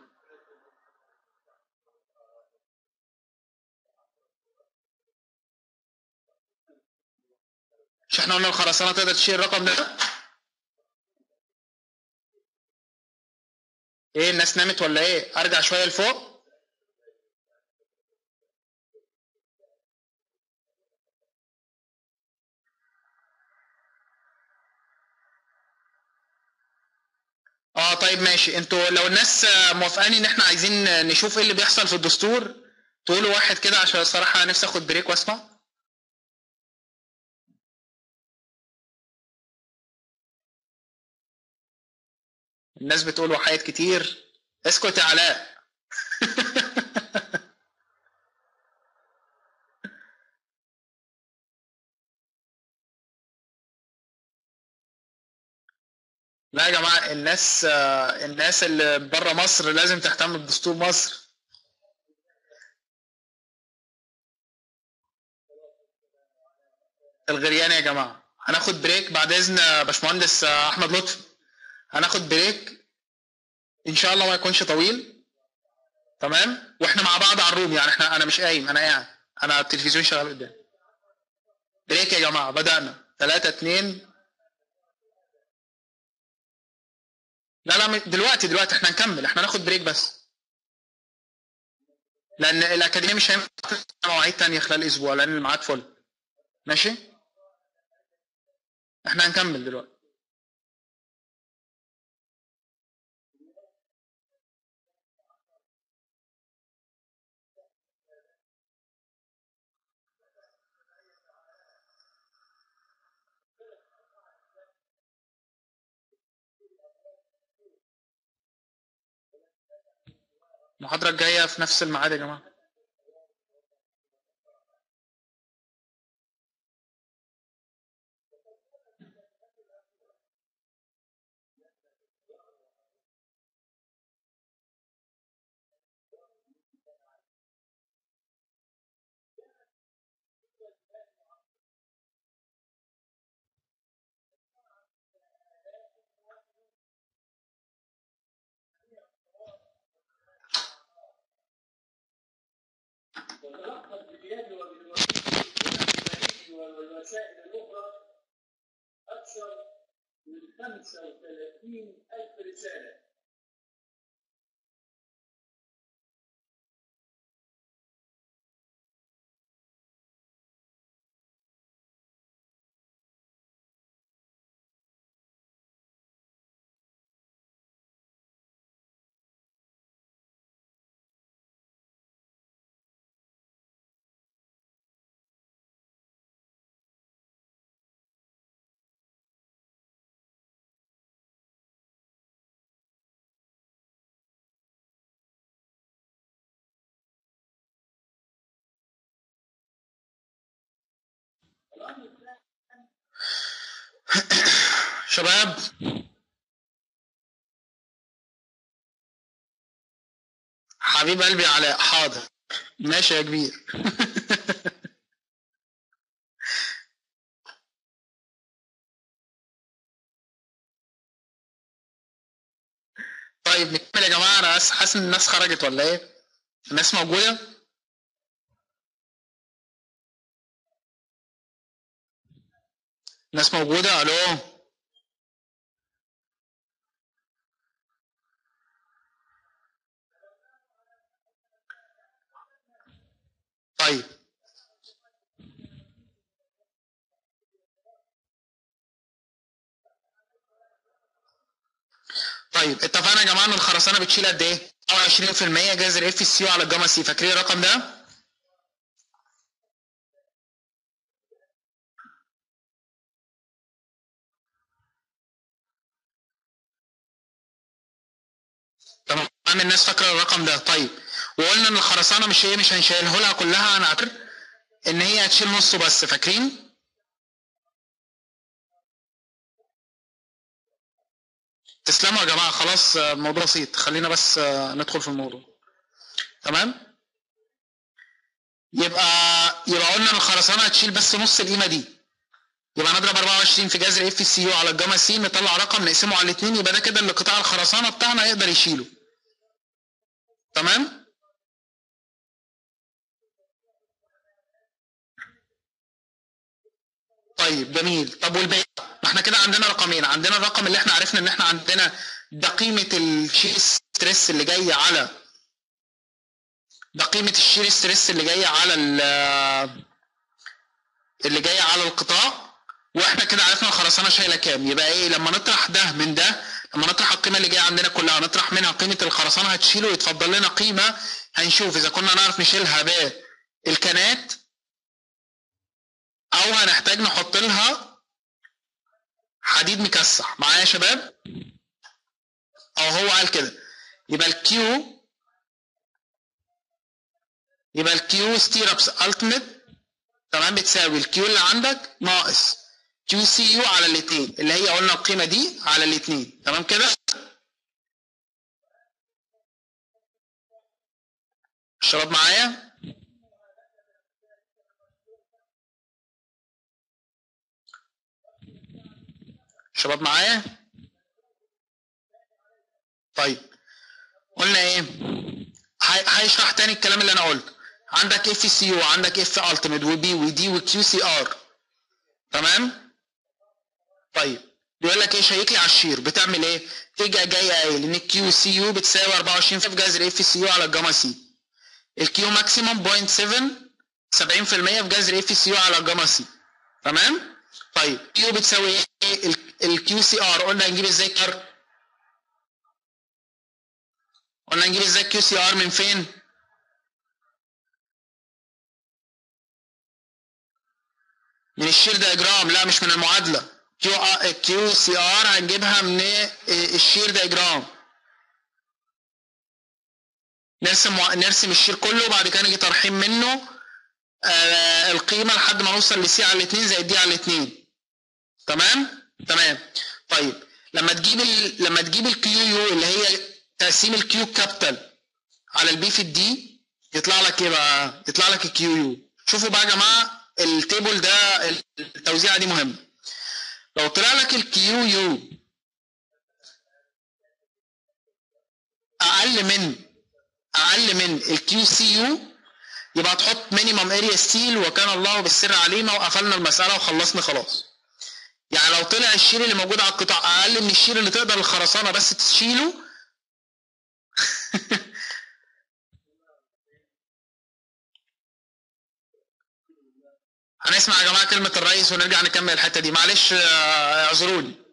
مش إحنا قلنا الخرسانة تقدر تشيل الرقم ده؟ إيه الناس نامت ولا إيه؟ ارجع شوية لفوق؟ آه طيب ماشي أنتوا لو الناس موافقاني ان إحنا عايزين نشوف إيه اللي بيحصل في الدستور تقولوا واحد كده عشان الصراحة نفسي اخد بريك واسمع الناس بتقول وحايات كتير. اسكت يا علاء. لا يا جماعة الناس الناس اللي بره مصر لازم تهتم بدستور مصر. الغريان يا جماعة. هناخد بريك بعد إذن باشمهندس أحمد لطفي. هناخد break إن شاء الله ما يكونش طويل. تمام؟ وإحنا مع بعض على ال room يعني إحنا أنا مش قايم أنا قاعد. أنا التلفزيون شغال قدامي break يا جماعة بدأنا. 3 2 لا لا دلوقتي دلوقتي إحنا هنكمل إحنا هناخد break بس. لأن الأكاديمية مش هينفع مواعيد تانية خلال أسبوع لأن الميعاد فل ماشي؟ إحنا هنكمل دلوقتي. المحاضرة الجاية في نفس الميعاد يا جماعة. وتلقت باليد والوسائل الأخرى أكثر من 35 ألف رسالة. شباب. حبيب قلبي علاء. حاضر. ماشي يا كبير. طيب نكمل يا جماعة. أنا حاسس إن الناس خرجت ولا إيه؟ الناس موجودة؟ الناس موجودة ألو طيب طيب اتفقنا يا جماعة إن الخرسانة بتشيل قد إيه؟ 24% جذر fcu على ال gamma c فاكرين الرقم ده؟ تمام الناس فاكرة الرقم ده. طيب وقلنا إن الخرسانة مش هي مش هنشيله لها كلها أنا عارف إن هي هتشيل نصه بس فاكرين؟ تسلموا يا جماعة خلاص الموضوع بسيط. خلينا بس ندخل في الموضوع. تمام؟ يبقى يبقى قلنا إن الخرسانة هتشيل بس نص القيمة دي. يبقى نضرب 24 في جذر fcu على ال gamma c نطلع رقم نقسمه على الاثنين يبقى ده كده اللي قطاع الخرسانة بتاعنا يقدر يشيله. تمام؟ طيب جميل. طب والباقي؟ ما إحنا كده عندنا رقمين. عندنا الرقم اللي إحنا عرفنا ان إحنا عندنا ده قيمة ال shear stress اللي جاي على ده قيمة ال shear stress اللي جاي على ال- اللي جاي على القطاع وإحنا كده عرفنا الخرسانه شايلة كام. يبقى إيه؟ لما نطرح ده من ده لما نطرح القيمه اللي جاية عندنا كلها نطرح منها قيمة الخرسانة هتشيله ويتفضل لنا قيمة هنشوف. إذا كنا نعرف نشيلها بالكنات أو هنحتاج نحط لها حديد مكسح. معايا يا شباب؟ أو هو قال كده. يبقى الكيو يبقى ال q stirrups ultimate تمام؟ بتساوي ال q اللي عندك ناقص. qcu على الاثنين اللي هي قلنا القيمة دي على الاثنين تمام كده؟ الشباب معايا؟ شباب معايا؟ طيب قلنا إيه؟ هي- هيشرح تاني الكلام اللي أنا قلته. عندك fcu عندك f ultimate و b و d و Qcr تمام؟ طيب بيقول لك إيه check لي على ال shear. بتعمل إيه؟ تيجي جاي قايل إن ال qcu بتساوي 24 في جذر fcu على ال gamma c ال q maximum 0.7 70% في جذر fcu على ال gamma c تمام؟ طيب q بتساوي إيه؟ ال Qcr. قلنا هنجيب إزاي cr قلنا نجيب إزاي Qcr من فين؟ من ال shear diagram. لا مش من المعادلة. Q Qcr هنجيبها من ال shear diagram نرسم نرسم ال shear كله وبعد كده نيجي طرحين منه القيمه لحد ما نوصل ل c على الاثنين زائد d على الاثنين تمام؟ تمام۔ طيب لما تجيب ال... لما تجيب ال qu اللي هي تقسيم ال Q capital على ال b في ال d يطلع لك إيه بقى؟ يطلع لك ال qu شوفوا بقى يا جماعة ال table ده التوزيعه دي مهمة۔ لو طلع لك ال qu. أقل من أقل من ال qcu يبقى تحط minimum area steel وكان الله بالسر عليم وقفلنا المسألة وخلصنا خلاص. يعني لو طلع ال shear اللي موجود على القطاع أقل من ال shear اللي تقدر الخرسانة بس تشيله. هنسمع يا جماعة كلمة الرئيس ونرجع نكمل الحتة دي. معلش اعذروني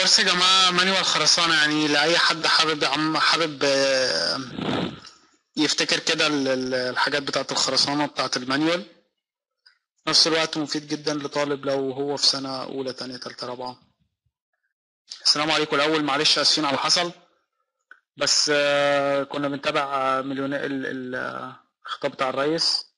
الكورس يا جماعة مانيوال خرسانة يعني لأي حد حابب عم حابب يفتكر كده الحاجات بتاعة الخرسانة بتاعة المانيوال. في نفس الوقت مفيد جدا لطالب لو هو في سنة أولى تانية تالتة رابعة. السلام عليكم الأول. معلش آسفين على حصل بس كنا بنتابع مليون الخطاب بتاع الرئيس.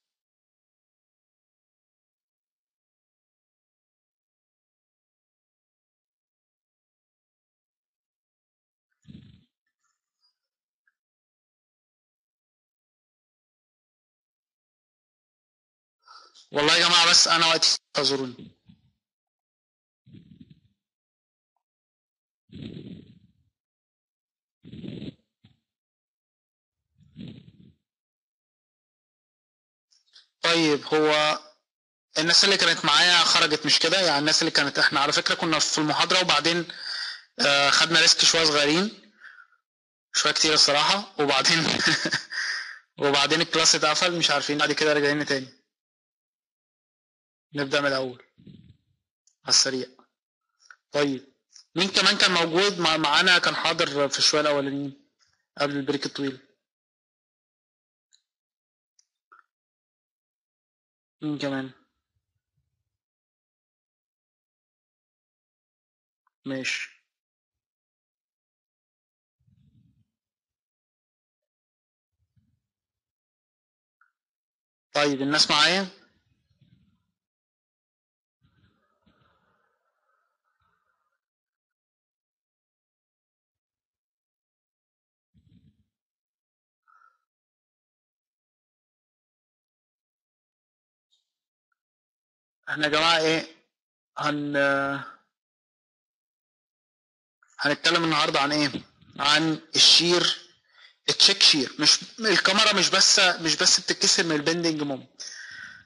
والله يا جماعة بس أنا وقتي اعذروني طيب هو الناس اللي كانت معايا خرجت مش كده؟ يعني الناس اللي كانت إحنا على فكرة كنا في المحاضرة وبعدين آه خدنا ريسك شوية صغيرين شوية كتير الصراحة وبعدين وبعدين ال class اتقفل مش عارفين بعد كده راجعين تاني. نبدأ من الأول. على السريع. طيب مين كمان كان موجود؟ مع معانا كان حاضر في الشوية الأولانيين قبل ال break الطويل. مين كمان؟ ماشي. طيب الناس معايا؟ إحنا جماعة إيه هن هنتكلم النهاردة عن إيه؟ عن الشير ال check shear. مش الكمرة مش بس مش بس بتتكسر من ال bending mom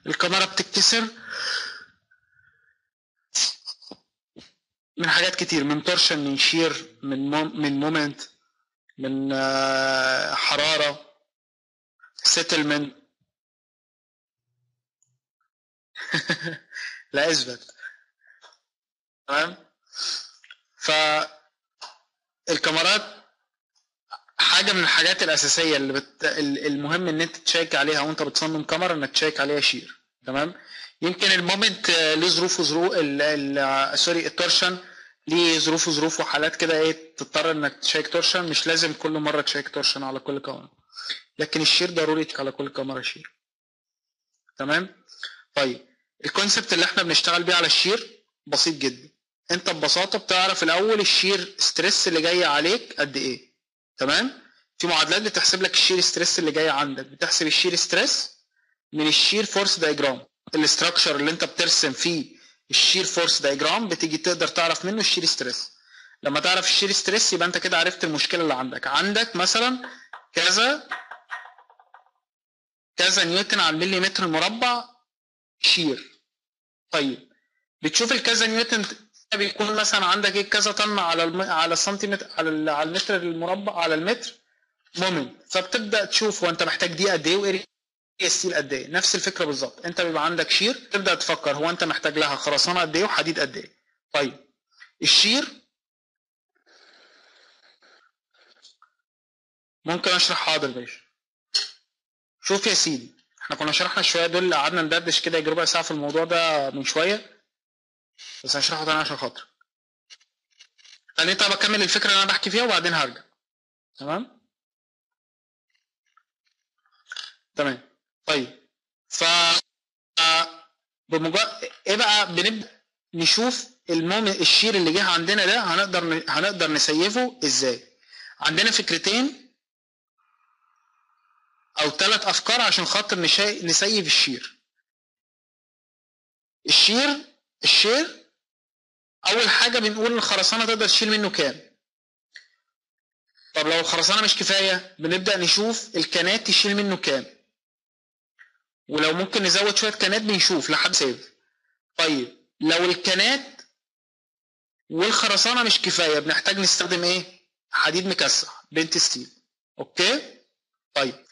الكمرة بتتكسر من حاجات كتير من torsion من shear من mom من moment من آه، حرارة settlement لا اثبت تمام؟ ف الكمرات حاجة من الحاجات الأساسية اللي بت... ال- المهم إن أنت ت check عليها وأنت بتصمم كمرة إنك ت check عليها shear. تمام؟ يمكن ال moment ليه ظروف وظروف ال... sorry ال torsion ليه ظروف وظروف وحالات كده إيه تضطر إنك ت check torsion. مش لازم كل مرة ت check torsion على كل كمرة. لكن ال shear ضروري على كل كمرة shear. تمام؟ طيب. ال concept اللي إحنا بنشتغل بيه على ال shear بسيط جدا. انت ببساطة بتعرف الأول ال shear stress اللي جاي عليك قد إيه. تمام؟ في معادلات بتحسب لك ال shear stress اللي جاي عندك. بتحسب ال shear stress من ال shear force diagram ال structure اللي انت بترسم فيه ال shear force diagram بتيجي تقدر تعرف منه ال shear stress لما تعرف ال shear stress يبقى انت كده عرفت المشكلة اللي عندك. عندك مثلا كذا كذا نيوتن على المليمتر المربع shear. طيب بتشوف الكذا نيوتن بيكون مثلا عندك إيه؟ كذا طن على الم... على السنتيمتر على. على المتر المربع على المتر moment فبتبدأ تشوف هو أنت محتاج d قد إيه و area steel قد إيه. نفس الفكرة بالظبط. أنت بيبقى عندك shear تبدأ تفكر هو أنت محتاج لها خرسانة قد إيه وحديد قد إيه. طيب ال shear ممكن أشرح حاضر باشا. شوف يا سيدي. إحنا كنا شرحنا شوية دول قعدنا ندردش كده يجي ربع ساعة في الموضوع ده من شوية. بس هشرحه تاني عشان خاطر. خليني طب أكمل الفكرة اللي أنا بحكي فيها وبعدين هرجع. تمام؟ تمام. طيب. ف بمجرد إيه بقى؟ بنبدأ نشوف الموم الشير اللي جه عندنا ده هنقدر. هنقدر نسيفه إزاي. عندنا فكرتين أو ثلاث أفكار عشان خاطر. نسيف ال shear. ال shear ال shear أول حاجة بنقول الخرسانة تقدر تشيل منه كام؟ طب لو الخرسانة مش كفاية بنبدأ نشوف الكانات تشيل منه كام. ولو ممكن نزود شوية كانات بنشوف لحد safe. طيب لو الكانات والخرسانة مش كفاية بنحتاج نستخدم إيه؟ حديد مكسح bent steel. Okay؟ طيب.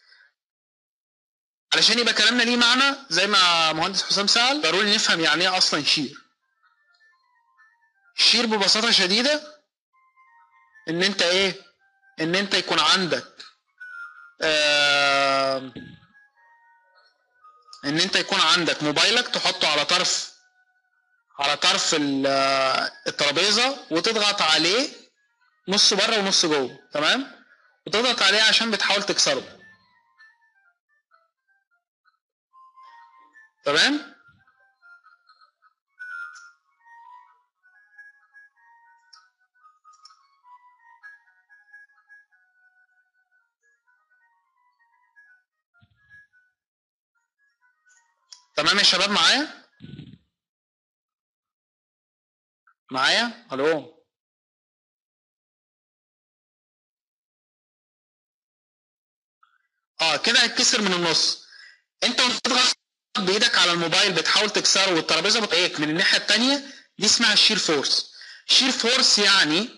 علشان يبقى كلامنا ليه معنى زي ما مهندس حسام سأل ضروري نفهم يعني إيه أصلا shear. ال shear ببساطة شديدة إن أنت إيه؟ إن أنت يكون عندك آه إن أنت يكون عندك موبايلك تحطه على طرف على طرف آه، الترابيزة وتضغط عليه نص بره ونص جوه تمام؟ وتضغط عليه عشان بتحاول تكسره. تمام؟ تمام يا شباب معايا؟ معايا؟ ألو. آه كده هيتكسر من النص. انت بتضغط بايدك على الموبايل بتحاول تكسره والترابيزة بتضايقك من الناحية الثانية دي اسمها ال shear force shear force يعني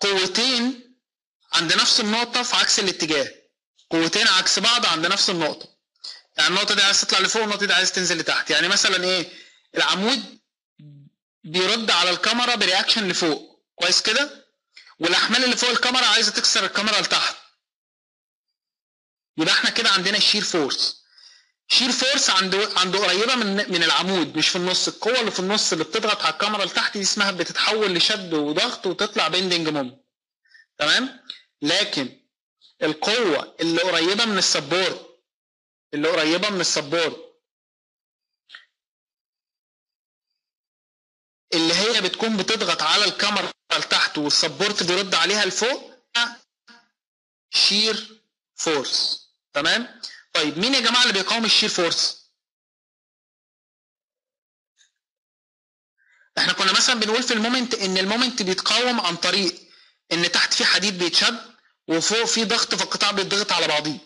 قوتين عند نفس النقطة في عكس الاتجاه. قوتين عكس بعض عند نفس النقطة. يعني النقطة دي عايز تطلع لفوق والنقطه دي عايز تنزل لتحت. يعني مثلا إيه؟ العمود بيرد على الكمرة ب reaction لفوق. كويس كده؟ والأحمال اللي فوق الكمرة عايزة تكسر الكمرة لتحت. يبقى إحنا كده عندنا ال shear force shear force عند عند قريبة من من العمود مش في النص. القوة اللي في النص اللي بتضغط على الكمرة لتحت دي اسمها بتتحول لشد وضغط وتطلع bending moment تمام؟ لكن القوة اللي قريبة من ال support اللي قريبة من ال support اللي هي بتكون بتضغط على الكمرة لتحت وال support بيرد عليها لفوق shear force تمام؟ طيب مين يا جماعة اللي بيقاوم ال shear force؟ إحنا كنا مثلا بنقول في ال moment إن ال moment بيتقاوم عن طريق إن تحت في حديد بيتشد وفوق في ضغط فالقطاع بيتضغط على بعضيه.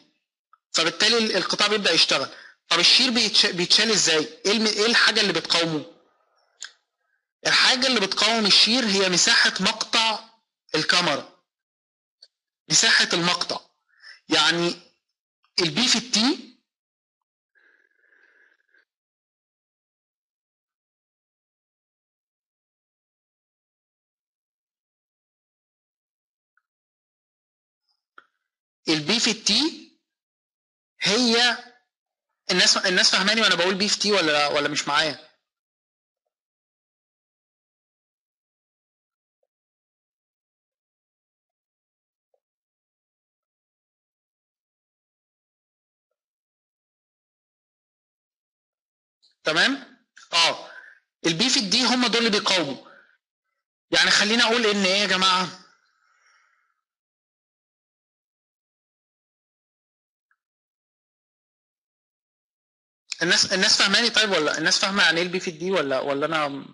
فبالتالي ال- القطاع بيبدأ يشتغل. طب ال shear بيتش- بيتشال إزاي؟ الم- إيه الحاجة اللي بتقاومه؟ الحاجة اللي بتقاوم ال shear هي مساحة مقطع الكمرة. مساحة المقطع. يعني ال B في ال T ال B في ال T هي الناس الناس فاهماني وأنا بقول B في T ولا ولا مش معايا؟ تمام؟ آه. ال B في ال D هم دول اللي بيقاوموا. يعني خلينا أقول إن إيه يا جماعة؟ الناس الناس فاهماني طيب ولا الناس فاهمة يعني إيه ال B في ال D ولا ولا أنا؟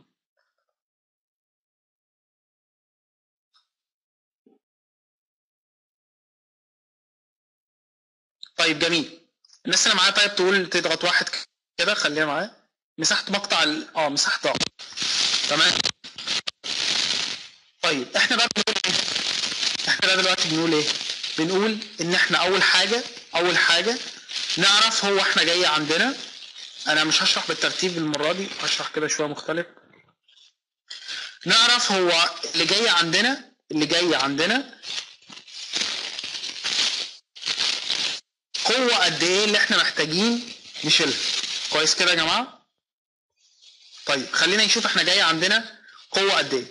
طيب جميل. الناس اللي معايا طيب تقول تضغط واحد كده خلينا معايا. مساحه مقطع ال- آه مساحه ضغط تمام؟ طيب إحنا بقى بنقول إيه؟ إحنا بقى دلوقتي بنقول إيه؟ بنقول إن إحنا أول حاجة أول حاجة نعرف هو إحنا جاي عندنا. أنا مش هشرح بالترتيب المرة دي هشرح كده شوية مختلف. نعرف هو اللي جاي عندنا اللي جاي عندنا قوة قد إيه اللي إحنا محتاجين نشيلها. كويس كده يا جماعة؟ طيب خلينا نشوف إحنا جاي عندنا قوة قد إيه.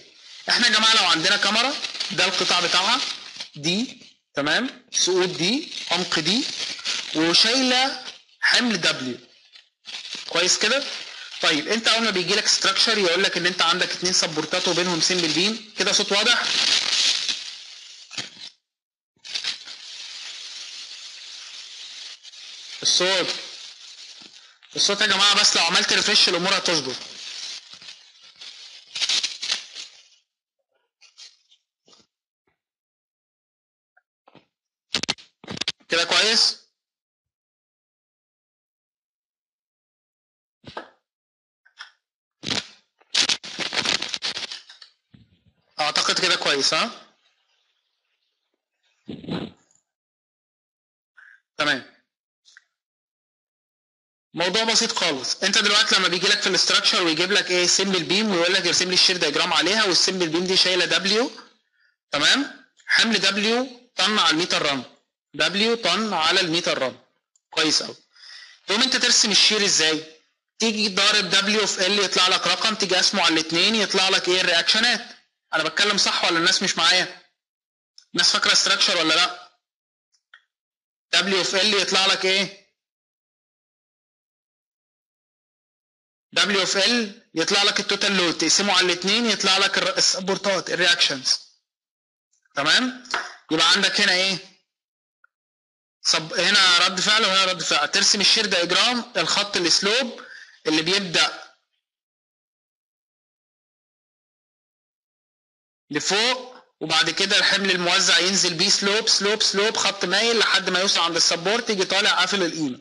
إحنا يا جماعة لو عندنا كمرة ده القطاع بتاعها. D تمام؟ سقوط دي عمق D وشايلة حمل W كويس كده؟ طيب انت اول ما بيجي لك structure يقول لك ان انت عندك اتنين سبورتات وبينهم simple beam كده صوت واضح؟ الصوت. الصوت يا جماعة بس لو عملت ريفرش الأمور هتظبط كده كويس ها تمام موضوع بسيط خالص. انت دلوقتي لما بيجي لك في ال structure ويجيب لك إيه simple beam ويقول لك ارسم لي ال shear diagram عليها وال simple beam دي شايلة W تمام؟ حمل W طن على ال meter run. W طن على ال meter run. كويس قوي تقوم انت ترسم ال shear إزاي؟ تيجي ضارب W في L يطلع لك رقم تيجي قاسمه على الاثنين يطلع لك إيه؟ الرياكشنات. أنا بتكلم صح ولا الناس مش معايا؟ الناس فاكرة structure ولا لأ؟ W في L يطلع لك إيه؟ W في L يطلع لك ال total load تقسمه على الاثنين يطلع لك السبورتات ال reactions تمام؟ يبقى عندك هنا إيه؟ صب هنا رد فعل وهنا رد فعل. ترسم ال shear diagram الخط ال slope اللي بيبدأ لفوق وبعد كده الحمل الموزع ينزل بيه slope slope slope خط مايل لحد ما يوصل عند ال support يجي طالع قافل القيمة.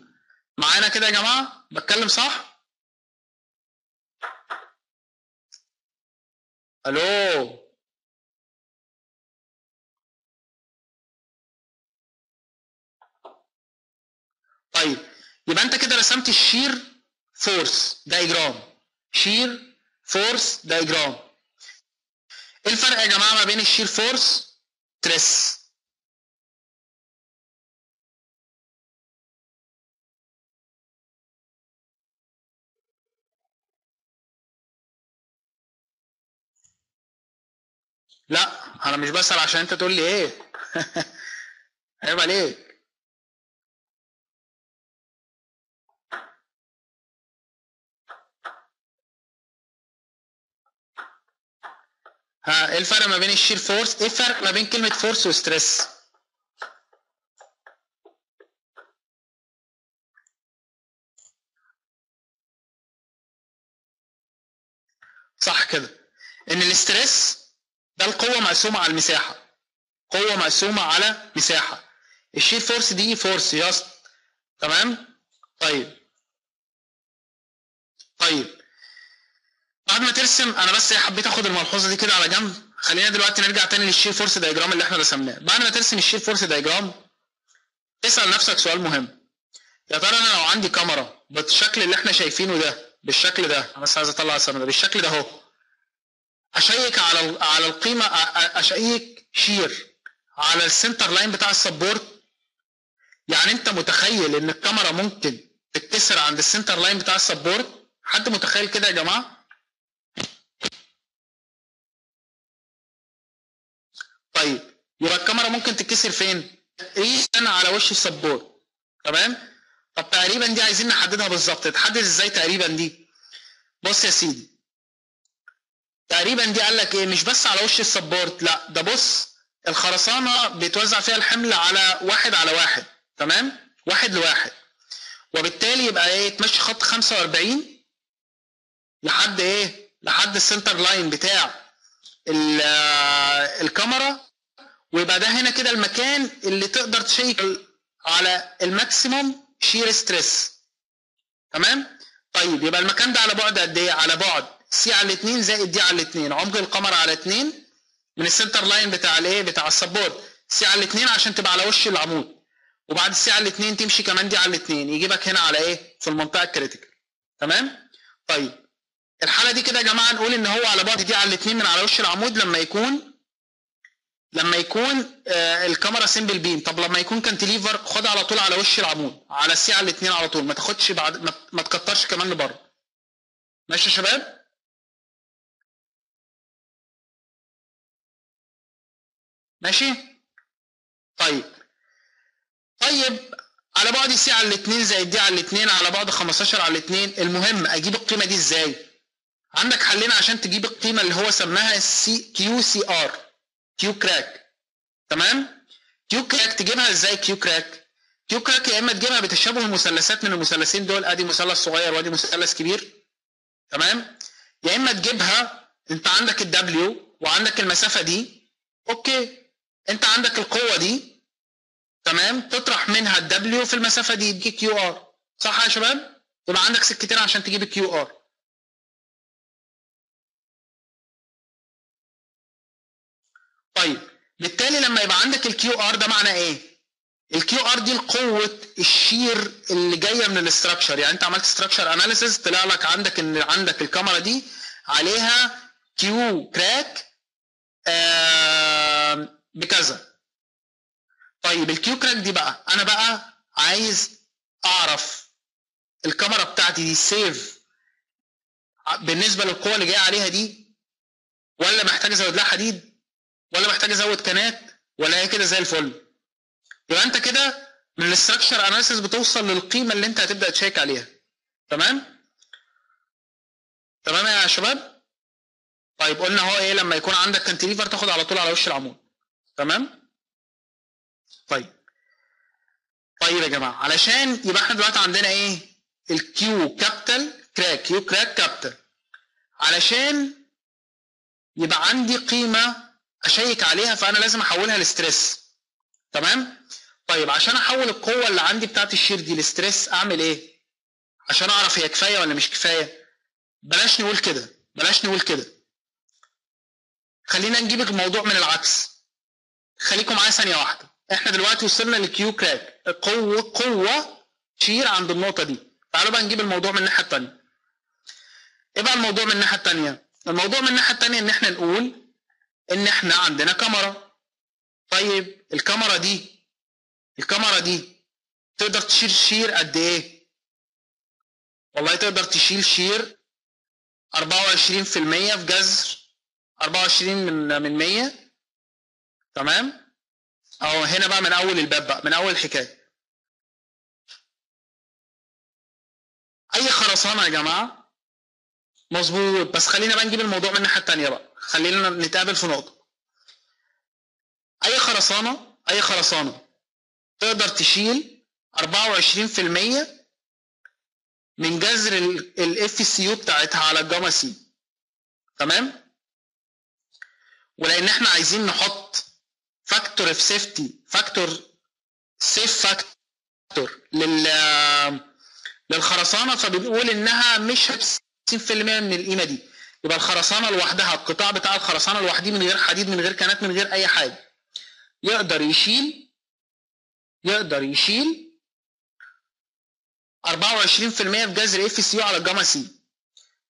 معانا كده يا جماعة؟ بتكلم صح؟ ألو؟ طيب يبقى انت كده رسمت ال shear force diagram. shear force diagram. إيه الفرق يا جماعة ما بين ال shear force stress؟ لا أنا مش بسأل عشان أنت تقول لي إيه. عيب عليك. ها إيه الفرق ما بين ال shear force إيه الفرق ما بين كلمة force و stress صح كده. إن ال stress ده القوة مقسومة على المساحة. قوة مقسومة على مساحة. ال shear force دي force يا تمام؟ طيب. طيب. بعد ما ترسم أنا بس حبيت آخد الملحوظة دي كده على جنب. خلينا دلوقتي نرجع تاني لل shear force diagram اللي إحنا رسمناه. بعد ما ترسم ال shear force diagram اسأل نفسك سؤال مهم. يا ترى أنا لو عندي كمرة بالشكل اللي إحنا شايفينه ده بالشكل ده أنا بس عايز أطلع السما ده بالشكل ده أهو أشيك على على القيمة أشيك shear على ال center line بتاع ال support؟ يعني أنت متخيل إن الكمرة ممكن تتكسر عند ال center line بتاع ال support؟ حد متخيل كده يا جماعة؟ طيب. يبقى الكمرة ممكن تتكسر فين؟ تقريبا على وش ال support. تمام؟ طب تقريبا دي عايزين نحددها بالظبط. تتحدد إزاي تقريبا دي؟ بص يا سيدي. تقريبا دي قال لك إيه؟ مش بس على وش ال support لا ده بص الخرسانة بيتوزع فيها الحمل على واحد على واحد. تمام؟ واحد لواحد. وبالتالي يبقى إيه؟ تمشي خط 45 لحد إيه؟ لحد ال center line بتاع ال- الكمرة. ويبقى ده هنا كده المكان اللي تقدر تشيك على ال maximum shear stress. تمام؟ طيب يبقى المكان ده على بعد قد إيه؟ على بعد. C على 2 زائد d على 2 عمق الكمرة على 2 من ال center line بتاع الايه بتاع ال support. C على 2 عشان تبقى على وش العمود. وبعد ال C على 2 تمشي كمان d على 2 يجيبك هنا على إيه؟ في المنطقة ال critical تمام؟ طيب الحالة دي كده يا جماعة نقول إن هو على بعد d على 2 من على وش العمود لما يكون لما يكون آه الكمرة simple beam طب لما يكون cantilever خد على طول على وش العمود؟ على ال C على الاثنين على طول. ما تاخدش بعد ما, تكترش كمان لبره. ماشي يا شباب؟ ماشي؟ طيب. طيب على بعد C على الاثنين زائد d على الاثنين على بعد 15 على الاثنين المهم أجيب القيمة دي إزاي؟ عندك حلين عشان تجيب القيمة اللي هو سماها C Q C R Q crack تمام؟ Q crack تجيبها إزاي Q crack Q crack يا اما تجيبها بتشابه المثلثات من المثلثين دول ادي مثلث صغير وادي مثلث كبير. تمام؟ يا اما تجيبها انت عندك ال W وعندك المسافة دي okay. انت عندك القوة دي تمام؟ تطرح منها ال W في المسافة دي يديك Q R صح يا شباب؟ يبقى عندك سكتين عشان تجيب ال Q R طيب بالتالي لما يبقى عندك ال Q R ده معناه إيه؟ ال Q R دي القوة ال shear اللي جاية من ال structure. يعني أنت عملت structure analysis طلع لك عندك إن عندك الكمرة دي عليها Q crack آه بكذا. طيب ال Q crack دي بقى أنا بقى عايز أعرف الكمرة بتاعتي دي safe بالنسبة للقوة اللي جاية عليها دي ولا محتاج أزود لها حديد؟ ولا محتاج أزود كانات ولا هي كده؟ زي الفل. يبقى أنت كده من ال structure analysis بتوصل للقيمة اللي أنت هتبدأ تشيك عليها. تمام؟ تمام يا شباب؟ طيب قلنا هو إيه لما يكون عندك cantilever تاخد على طول على وش العمود. تمام؟ طيب. طيب يا جماعة علشان يبقى إحنا دلوقتي عندنا إيه؟ ال Q capital crack Q crack capital علشان يبقى عندي قيمة أشيك عليها فأنا لازم أحولها ل stress. تمام؟ طيب عشان أحول القوة اللي عندي بتاعت ال shear دي ل stress أعمل إيه؟ عشان أعرف هي كفاية ولا مش كفاية. بلاش نقول كده بلاش نقول كده. خلينا نجيب الموضوع من العكس. خليكم معايا ثانية واحدة. إحنا دلوقتي وصلنا لل Q crack. قوة قوة shear عند النقطة دي. تعالوا بقى نجيب الموضوع من الناحية الثانية إيه بقى الموضوع من الناحية الثانية الموضوع من الناحية الثانية إن إحنا نقول إن إحنا عندنا كمرة. طيب الكمرة دي الكمرة دي تقدر تشيل shear قد إيه؟ والله تقدر تشيل shear 24% في جذر 24 من من 100 تمام؟ أهو هنا بقى من أول الباب بقى من أول الحكاية. أي خرسانة يا جماعة؟ مظبوط. بس خلينا بقى نجيب الموضوع من الناحية التانية بقى. خلينا نتقابل في نقطة. أي خرسانة أي خرسانة تقدر تشيل 24% من جذر ال F C U بتاعتها على الجاما سي تمام؟ ولأن إحنا عايزين نحط factor of safety factor safe factor لل للخرسانة فبنقول إنها مش 60% من القيمة دي. يبقى الخرسانة لوحدها القطاع بتاع الخرسانة لوحده من غير حديد من غير كانات من غير أي حاجة. يقدر يشيل يقدر يشيل 24% في جذر F C على الجاما سي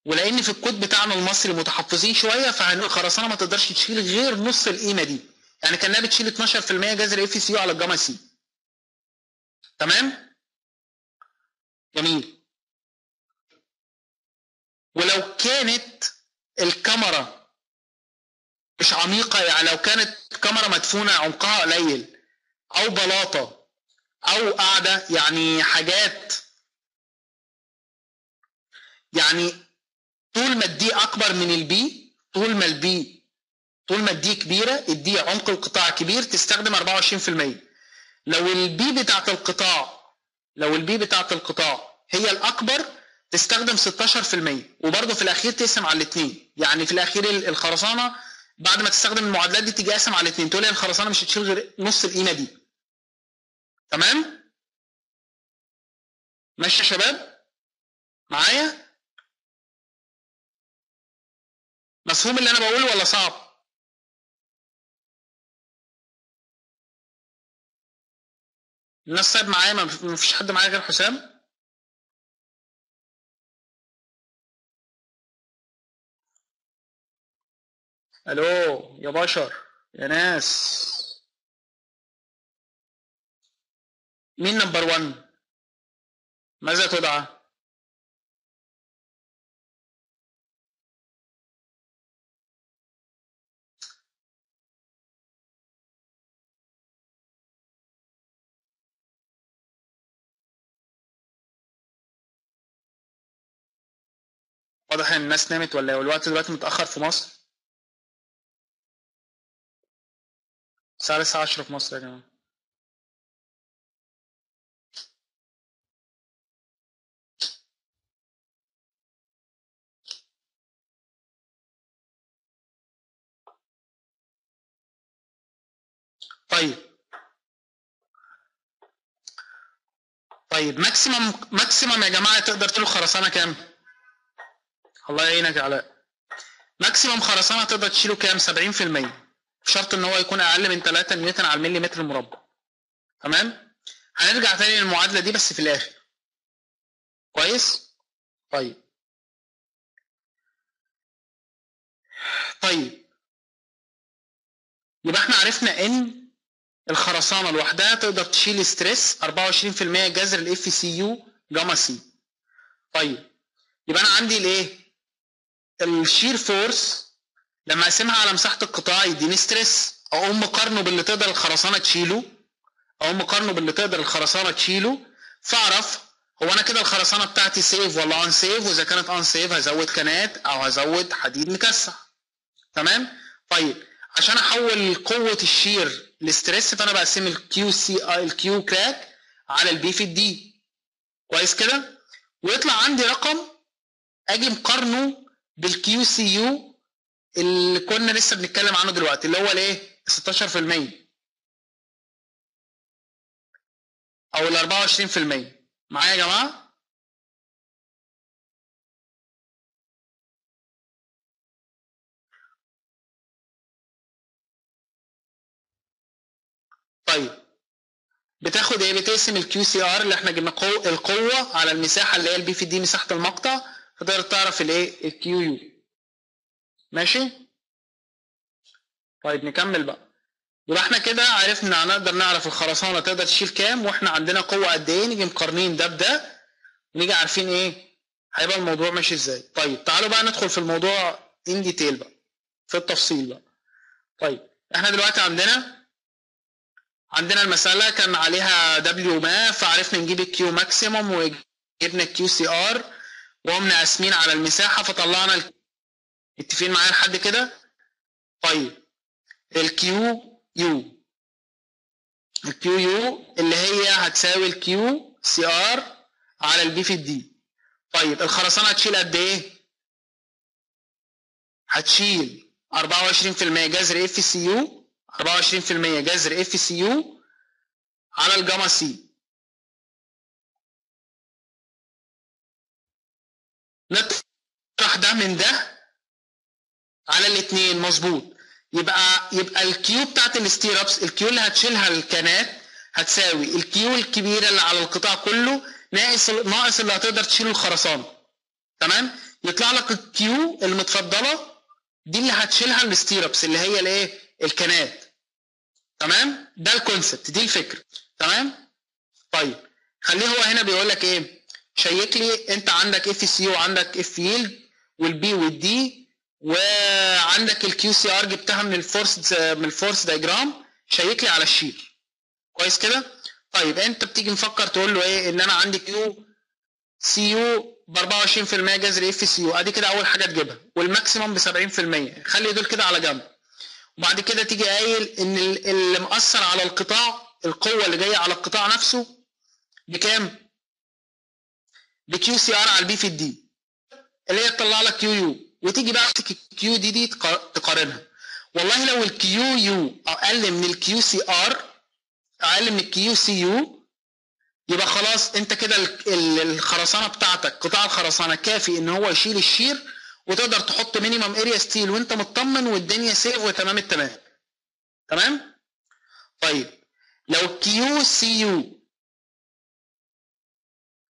ولأن في الكود بتاعنا المصري متحفظين شوية فالخرسانه ما تقدرش تشيل غير نص القيمة دي. يعني كأنها بتشيل 12% جذر fc على ال gamma c تمام؟ جميل. ولو كانت الكمرة مش عميقة يعني لو كانت كمرة مدفونة عمقها قليل أو بلاطة أو قاعدة يعني حاجات يعني طول ما الدي أكبر من البي طول ما البي طول ما الدي كبيرة الدي عمق القطاع كبير تستخدم 24% لو ال b بتاعت القطاع لو ال b بتاعت القطاع هي الأكبر تستخدم 16% وبرضه في الأخير تقسم على الاثنين يعني في الأخير الخرسانة بعد ما تستخدم المعادلات دي تيجي قاسم على الاثنين تقول لي الخرسانة مش هتشيل غير نص القيمة دي. تمام؟ ماشي يا شباب؟ معايا؟ مفهوم اللي أنا بقوله ولا صعب؟ الناس طيب معايا؟ ما فيش حد معايا غير حسام؟ ألو يا بشر يا ناس. مين نمبر 1 ماذا تدعى؟ واضح إن الناس نامت ولا إيه؟ الوقت دلوقتي متأخر في مصر. الساعة لسه 10 في مصر يا جماعة. طيب. طيب ماكسيمم ماكسيمم يا جماعة تقدر تلو خرسانة كام؟ الله يعينك يا علاء. maximum خرسانة تقدر تشيله كام؟ 70% بشرط إن هو يكون أقل من 3 نيوتن على المليمتر المربع. تمام؟ هنرجع تاني للمعادلة دي بس في الآخر. كويس؟ طيب. طيب. يبقى إحنا عرفنا إن الخرسانة لوحدها تقدر تشيل stress 24% جذر ال fcu gamma c طيب. يبقى أنا عندي الإيه؟ ال shear force لما أقسمها على مساحة القطاع يديني stress. أقوم مقارنه باللي تقدر الخرسانة تشيله. أقوم مقارنه باللي تقدر الخرسانة تشيله. فأعرف هو أنا كده الخرسانة بتاعتي safe ولا unsafe وإذا كانت unsafe هزود كنات أو هزود حديد مكسح تمام؟ طيب عشان أحول قوة ال shear ل stress فأنا بقسم ال Q c ال Q crack على ال b في ال d كويس كده؟ ويطلع عندي رقم أجي مقارنه بال qcu اللي كنا لسه بنتكلم عنه دلوقتي اللي هو الايه 16% أو ال 24% معايا يا جماعة؟ طيب. بتاخد إيه؟ بتقسم ال Qcr اللي إحنا جبنا قو... القوة على المساحة اللي هي ال b في d مساحة المقطع فتقدر تعرف الايه ال qu ماشي؟ طيب نكمل بقى. يبقى إحنا كده عرفنا نقدر نعرف الخرسانة تقدر تشيل كام وإحنا عندنا قوة قد إيه نيجي مقارنين ده بده ونيجي عارفين إيه هيبقى الموضوع ماشي إزاي. طيب تعالوا بقى ندخل في الموضوع in detail بقى في التفصيل بقى. طيب إحنا دلوقتي عندنا عندنا المسألة كان عليها دبليو ما فعرفنا نجيب ال Q maximum وجبنا ال Qcr وقمنا قاسمين على المساحة فطلعنا ال... متفقين معايا لحد كده؟ طيب ال qu ال qu اللي هي هتساوي ال Qcr على ال b في ال d طيب الخرسانة هتشيل قد إيه؟ هتشيل 24% جذر fcu 24% جذر fcu على ال gamma c نطرح ده من ده على الاثنين مظبوط. يبقى يبقى ال q بتاعت ال stirrups ال q اللي هتشيلها الكانات هتساوي. ال q الكبيره اللي على القطاع كله ناقص ناقص اللي هتقدر تشيل الخرسانة. تمام؟ يطلع لك ال q المتفضلة دي اللي هتشيلها ال stirrups اللي هي الايه؟ الكانات تمام؟ ده ال concept دي الفكرة. تمام؟ طيب خليه هو هنا بيقول لك إيه؟ check لي انت عندك fc وعندك f yield وال b وال d وعندك ال Qcr جبتها من ال force من ال force diagram check لي على ال shear كويس كده؟ طيب انت بتيجي مفكر تقول له إيه؟ إن أنا عندي qcu ب 24% جذر fcu أدي كده أول حاجة تجيبها. وال maximum ب 70% خلي دول كده على جنب. وبعد كده تيجي قايل إن اللي مأثر على القطاع القوة اللي جاية على القطاع نفسه بكام؟ ب Qcr على ال b في ال d. اللي هي تطلع لك qu. وتيجي بقى ال q دي دي تقارنها. والله لو ال qu أقل من ال qcr أقل من ال qcu يبقى خلاص أنت كده الخرسانة بتاعتك قطاع الخرسانة كافي إن هو يشيل ال shear وتقدر تحط minimum area steel وأنت مطمن والدنيا safe وتمام التمام. تمام؟ طيب لو الكيو سي يو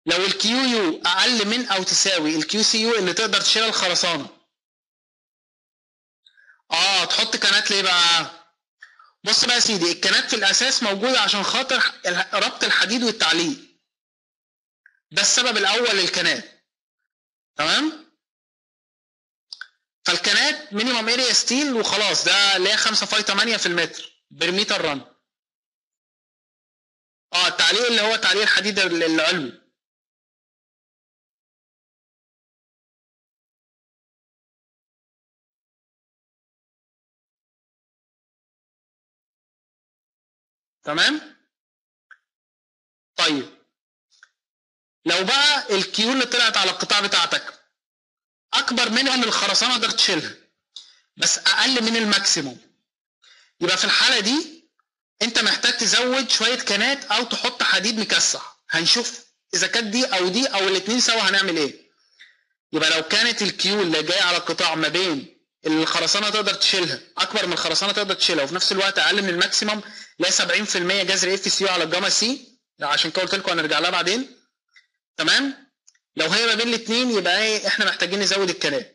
لو الكيو يو أقل من أو تساوي الكيو سي يو اللي تقدر تشيل الخرسانة آه تحط كانات ليه بقى؟ بص بقى يا سيدي الكانات في الأساس موجودة عشان خاطر ربط الحديد والتعليق. ده السبب الأول للكانات. تمام؟ فالكانات minimum area steel وخلاص ده اللي هي 5 phi 8 في المتر per meter run آه التعليق اللي هو تعليق الحديد العلوي. تمام؟ طيب. لو بقى ال q اللي طلعت على القطاع بتاعتك أكبر منها من الخرسانة تقدر تشيلها بس أقل من ال maximum. يبقى في الحالة دي أنت محتاج تزود شوية كانات أو تحط حديد مكسح. هنشوف إذا كانت دي أو دي أو الاثنين سوا هنعمل إيه. يبقى لو كانت ال q اللي جاية على القطاع ما بين الخرسانة تقدر تشيلها أكبر من الخرسانة تقدر تشيلها وفي نفس الوقت أقل من ال maximum لا 70% جذر fc على ال gamma c عشان كده قلت لكم هنرجع لها بعدين. تمام؟ لو هي ما بين الاثنين يبقى إيه إحنا محتاجين نزود الكلام.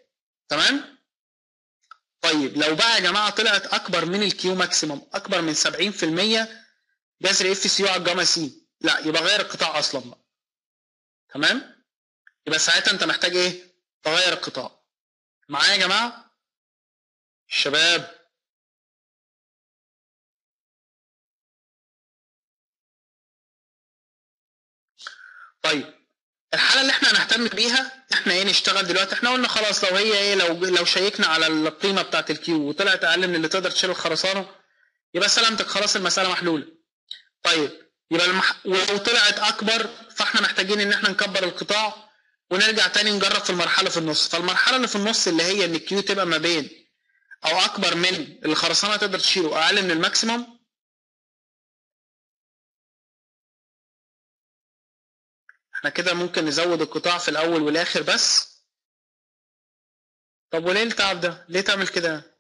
تمام؟ طيب لو بقى يا جماعة طلعت أكبر من ال Q maximum أكبر من 70% جذر fc على ال gamma c لا يبقى غير القطاع أصلا بقى. تمام؟ يبقى ساعتها أنت محتاج إيه؟ تغير القطاع. معايا يا جماعة؟ الشباب طيب الحالة اللي إحنا هنهتم بيها إحنا إيه نشتغل دلوقتي؟ إحنا قلنا خلاص لو هي إيه لو لو شيكنا على القيمة بتاعت ال Q وطلعت أقل من اللي تقدر تشيل الخرسانة يبقى سلامتك خلاص المسألة محلولة. طيب يبقى المح... ولو طلعت أكبر فاحنا محتاجين إن إحنا نكبر القطاع ونرجع تاني نجرب في المرحلة في النص. فالمرحلة اللي في النص اللي هي إن ال Q تبقى ما بين أو أكبر من اللي تقدر تشيله أقل من الماكسيموم إحنا كده ممكن نزود القطاع في الأول والآخر بس. طب وليه التعب ده؟ ليه تعمل كده؟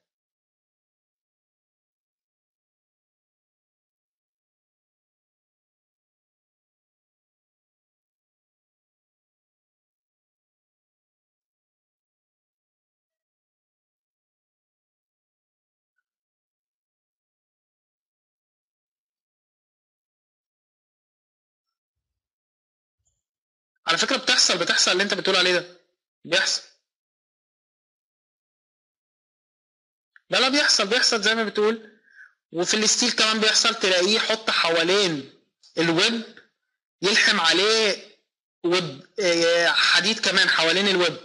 على فكرة بتحصل بتحصل اللي انت بتقول عليه ده. بيحصل. لا لا بيحصل بيحصل زي ما بتقول. وفي ال steel كمان بيحصل تلاقيه يحط حوالين الويب يلحم عليه ويب آه، حديد كمان حوالين الويب.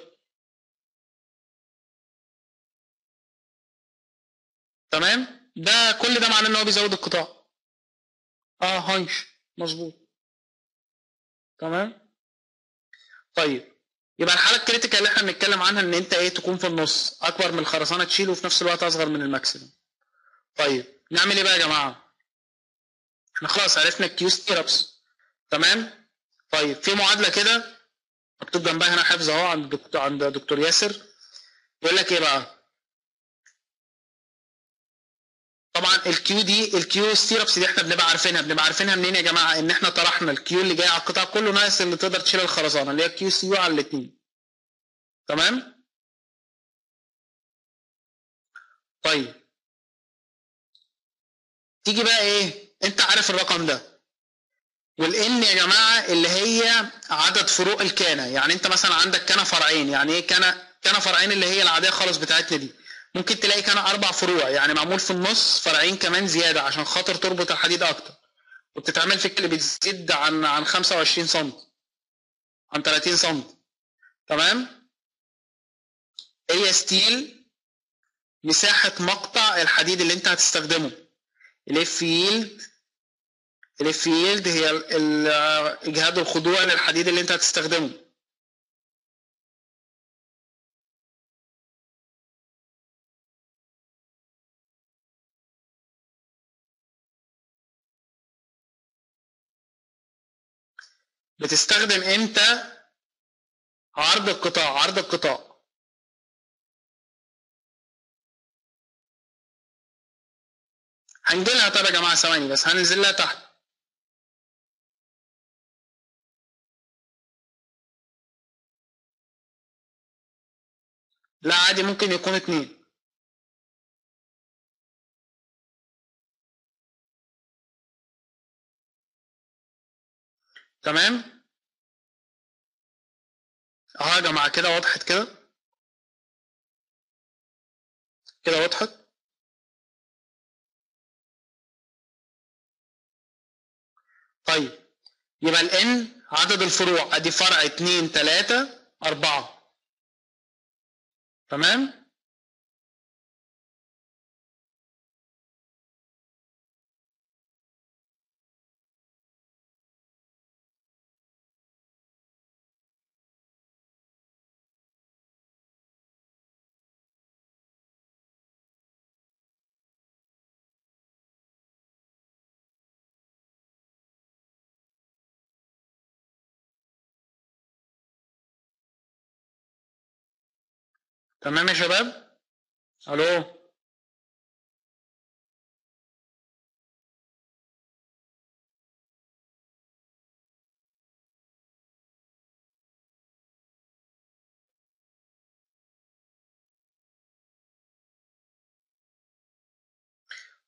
تمام؟ ده كل ده معناه إن هو بيزود القطاع. آه هايش. مظبوط. تمام؟ طيب يبقى الحالة ال critical اللي إحنا بنتكلم عنها إن أنت إيه تكون في النص أكبر من الخرسانة تشيل وفي نفس الوقت أصغر من ال maximum طيب نعمل إيه بقى يا جماعة؟ إحنا خلاص عرفنا ال Q stirrups. تمام؟ طيب في معادلة كده مكتوب جنبها هنا حفظ أهو عند دكتور عند دكتور ياسر. يقول لك إيه بقى؟ طبعا ال Q دي ال Q stirrups دي إحنا بنبقى عارفينها. بنبقى عارفينها منين يا جماعة؟ إن إحنا طرحنا ال Q اللي جاي على القطاع كله ناقص اللي تقدر تشيل الخرسانه اللي هي ال Q cu على الاثنين تمام؟ طيب. تيجي بقى إيه؟ أنت عارف الرقم ده. وال N يا جماعة اللي هي عدد فروع الكانة. يعني أنت مثلا عندك كانه فرعين. يعني إيه كانه كانه فرعين اللي هي العادية خالص بتاعتنا دي. ممكن تلاقي كانه أربع فروع يعني معمول في النص فرعين كمان زيادة عشان خاطر تربط الحديد أكتر. وبتتعمل في اللي بتزيد عن عن 25 سم عن 30 سم. تمام؟ هي ستيل مساحة مقطع الحديد اللي انت هتستخدمه. الإف ييلد الإف ييلد هي إجهاد الخضوع للحديد اللي انت هتستخدمه. بتستخدم إمتى؟ عرض القطاع عرض القطاع. هنجيلها. طب يا جماعة ثواني بس هننزل لها تحت. لا عادي ممكن يكون اتنين. تمام؟ اهو يا جماعة كده وضحت كده؟ كده وضحت؟ طيب يبقى الان عدد الفروع ادي فرع اتنين تلاتة أربعة. تمام؟ تمام يا شباب؟ ألو؟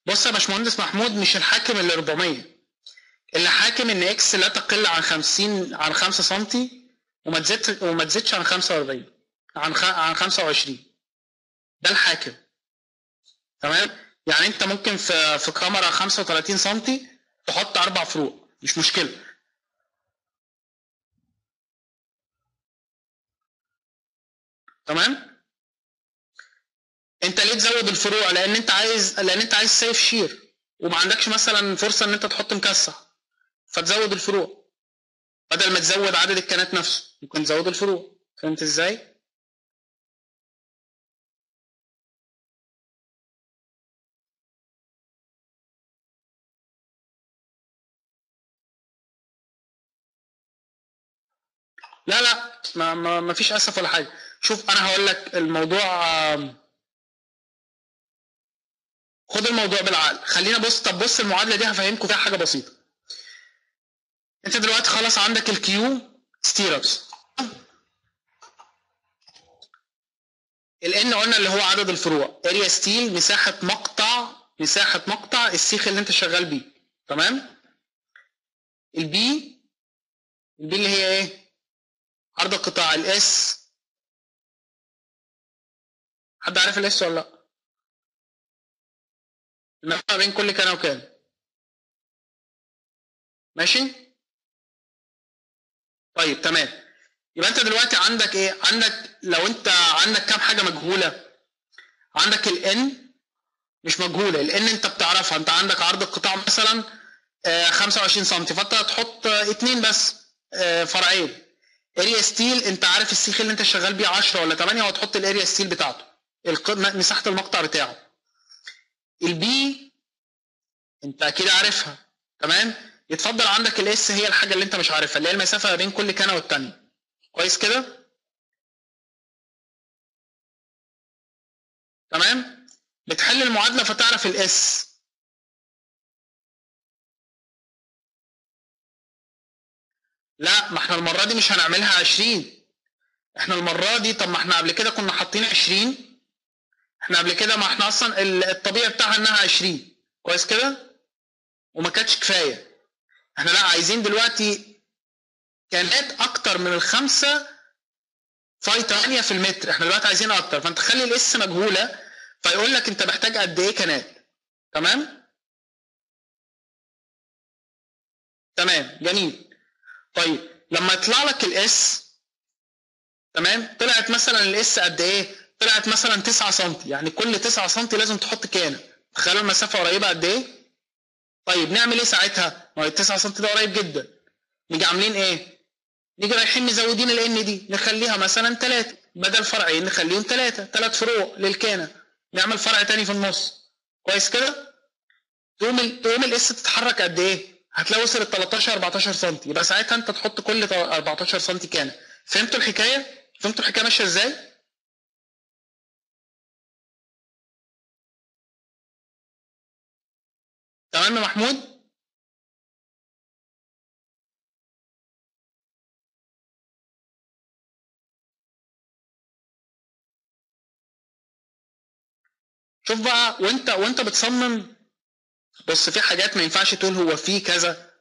بص يا باشمهندس محمود مش الحاكم ال 400 اللي حاكم إن إكس لا تقل عن 50 عن 5 سم وما تزيد وما تزيدش عن 45 عن. عن 25 ده الحاكم. تمام؟ يعني انت ممكن في في كاميرا 35 سم تحط أربع فروق مش مشكلة. تمام؟ انت ليه تزود الفروع؟ لأن انت عايز لأن انت عايز سيف شير وما عندكش مثلا فرصة إن انت تحط مكسح فتزود الفروع. بدل ما تزود عدد الكنات نفسه ممكن تزود الفروع. فهمت إزاي؟ لا لا ما, ما, ما فيش أسف ولا حاجة. شوف أنا هقول لك الموضوع خد الموضوع بالعقل. خلينا بص طب بص المعادلة دي هفهمكم فيها حاجة بسيطة. أنت دلوقتي خلاص عندك ال Q stirrups ال N قلنا اللي هو عدد الفروع. area steel مساحة مقطع مساحة مقطع السيخ اللي أنت شغال بيه. تمام؟ ال B ال B اللي هي إيه؟ عرض القطاع ال S حد عارف الاس ولا لا؟ المسافه بين كل كان وكان ماشي؟ طيب تمام. يبقى انت دلوقتي عندك إيه؟ عندك لو انت عندك كام حاجة مجهولة؟ عندك الان مش مجهولة. الان انت بتعرفها. انت عندك عرض القطاع مثلا آه، 25 سم فانت هتحط آه، اتنين بس آه، فرعين. area steel انت عارف السيخ اللي انت شغال بيه 10 ولا 8 وهتحط ال area steel بتاعته مساحة المقطع بتاعه. ال B انت أكيد عارفها تمام؟ يتفضل عندك ال S هي الحاجة اللي انت مش عارفها اللي هي المسافة ما بين كل كانه والتانية. كويس كده؟ تمام؟ بتحل المعادلة فتعرف ال S لا ما إحنا المرة دي مش هنعملها 20 إحنا المرة دي طب ما إحنا قبل كده كنا حاطين 20 إحنا قبل كده ما إحنا أصلا ال- الطبيعي بتاعها إنها 20 كويس كده؟ وما كانتش كفاية. إحنا لا عايزين دلوقتي كانات أكتر من الخمسة phi 8 في المتر. إحنا دلوقتي عايزين أكتر. فأنت خلي ال S مجهولة. فيقول لك أنت محتاج قد إيه كانات تمام؟ تمام. جميل. طيب لما يطلع لك ال S تمام؟ طلعت مثلا ال S قد إيه؟ طلعت مثلا 9 سم يعني كل 9 سم لازم تحط كانه تخيلوا المسافة قريبة قد إيه؟ طيب نعمل إيه ساعتها؟ ما هو ال 9 سم ده قريب جدا. نيجي عاملين إيه؟ نيجي رايحين مزودين ال N دي. نخليها مثلا 3 بدل فرعين نخليهم 3 3 فروع للكانه نعمل فرع تاني في النص. كويس كده؟ تقوم تقوم الاس تتحرك قد إيه؟ هتلاقي وصل ال 13 14 سم يبقى ساعتها انت تحط كل 14 سم كانه فهمتوا الحكاية؟ فهمتوا الحكاية ماشية إزاي؟ تمام يا محمود؟ شوف بقى وانت وانت بتصمم بص في حاجات ما ينفعش تقول هو في كذا.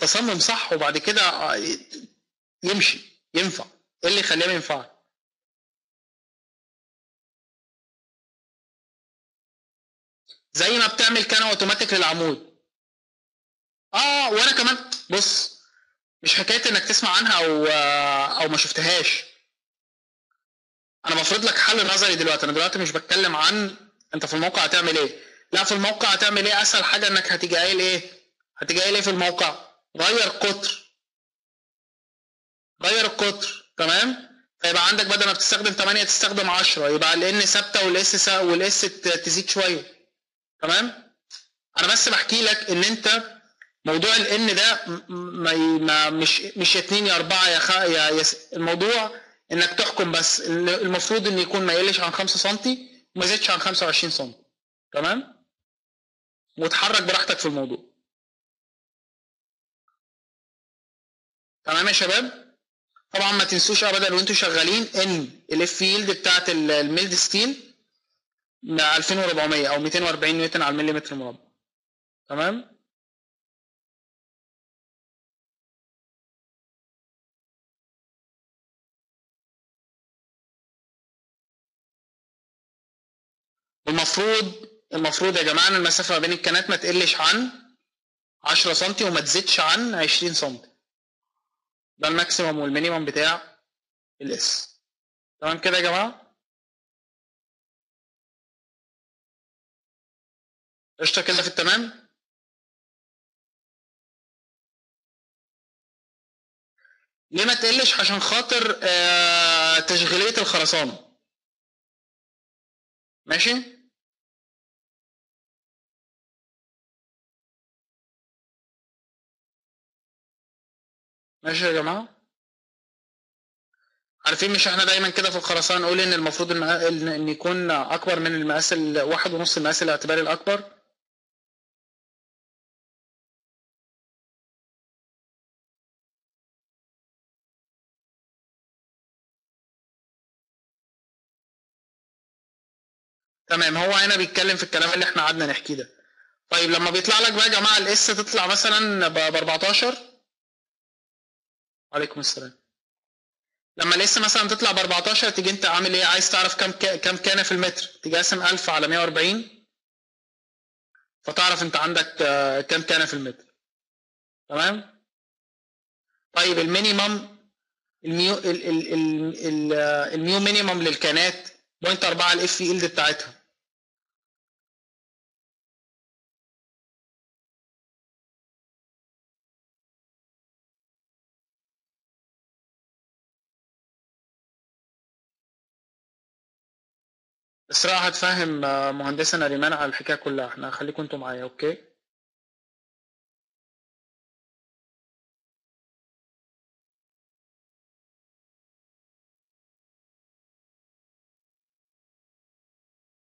تصمم صح وبعد كده يمشي ينفع. إيه اللي يخليه ما ينفعش؟ زي ما بتعمل كان اوتوماتيك للعمود. آه وأنا كمان. بص مش حكاية إنك تسمع عنها أو أو ما شفتهاش. أنا بفرض لك حل نظري دلوقتي. أنا دلوقتي مش بتكلم عن أنت في الموقع هتعمل إيه. لا في الموقع هتعمل إيه؟ أسهل حاجة إنك هتيجي قايل إيه؟ هتيجي قايل إيه في الموقع؟ غير قطر. غير القطر تمام؟ فيبقى عندك بدل ما بتستخدم 8 تستخدم 10 يبقى ال N ثابتة وال S وال S تزيد شوية. تمام؟ أنا بس بحكي لك إن أنت موضوع ال N ده ما مش مش يا 2 يا 4 يا. يا يس... الموضوع إنك تحكم بس المفروض إن يكون ما يقلش عن 5 سم وما يزيدش عن 25 سم تمام؟ وتحرك براحتك في الموضوع. تمام يا شباب؟ طبعا ما تنسوش ابدا وانتوا شغالين ان ال F yield بتاعت ال mild steel 2400 أو 240 نيوتن على المليمتر مربع. تمام؟ المفروض المفروض يا جماعة إن المسافة ما بين الكنات ما تقلش عن 10 سم وما تزيدش عن 20 سم ده ال maximum وال minimum بتاع ال S تمام كده يا جماعة؟ قشطة كده في التمام؟ ليه ما تقلش؟ عشان خاطر آه تشغيلية الخرسانة. ماشي؟ ماشي يا جماعة؟ عارفين مش إحنا دايما كده في الخرسانة نقول إن المفروض ان إن يكون أكبر من المقاس الواحد ونص المقاس الاعتباري الأكبر؟ تمام هو هنا بيتكلم في الكلام اللي إحنا قعدنا نحكيه ده. طيب لما بيطلع لك بقى يا جماعة ال S تطلع مثلا ب 14 عليكم السلام. لما ال S مثلا تطلع ب 14 تيجي أنت عامل إيه؟ عايز تعرف كام كام كانة في المتر؟ تيجي قاسم 1000 على 140 فتعرف أنت عندك آه، كام كانة في المتر. تمام؟ طيب ال minimum ال mu ال ال ال ال آه، ال mu minimum للكانات 0.4 ال f yield بتاعتها. اسراء هتفهم آه، مهندسة نريمان على الحكاية كلها. إحنا خليكم أنتوا معايا okay؟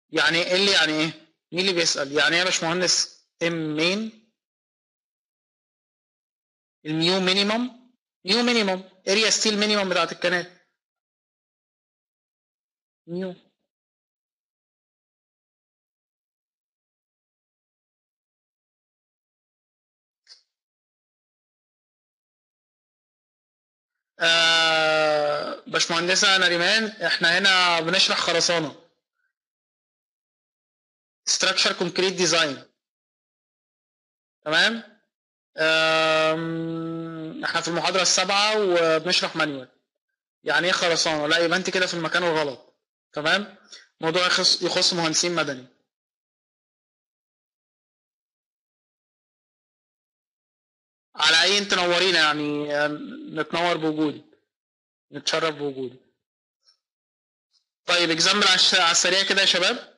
يعني إيه اللي يعني إيه؟ مين اللي بيسأل؟ يعني إيه يا باشمهندس ام مين ال mu minimum mu minimum area steel minimum بتاعت الكانات. mu آه باشمهندسة نريمان إحنا هنا بنشرح خرسانة. Structure concrete design. تمام؟ إحنا في المحاضرة السابعة وبنشرح مانيوال يعني إيه خرسانة؟ لا يبقى انت كده في المكان الغلط. تمام؟ موضوع يخص يخص مهندسين مدني. على أي انت نورينا يعني نتنور بوجودك نتشرف بوجودك طيب اكزامبل على السريع كده يا شباب.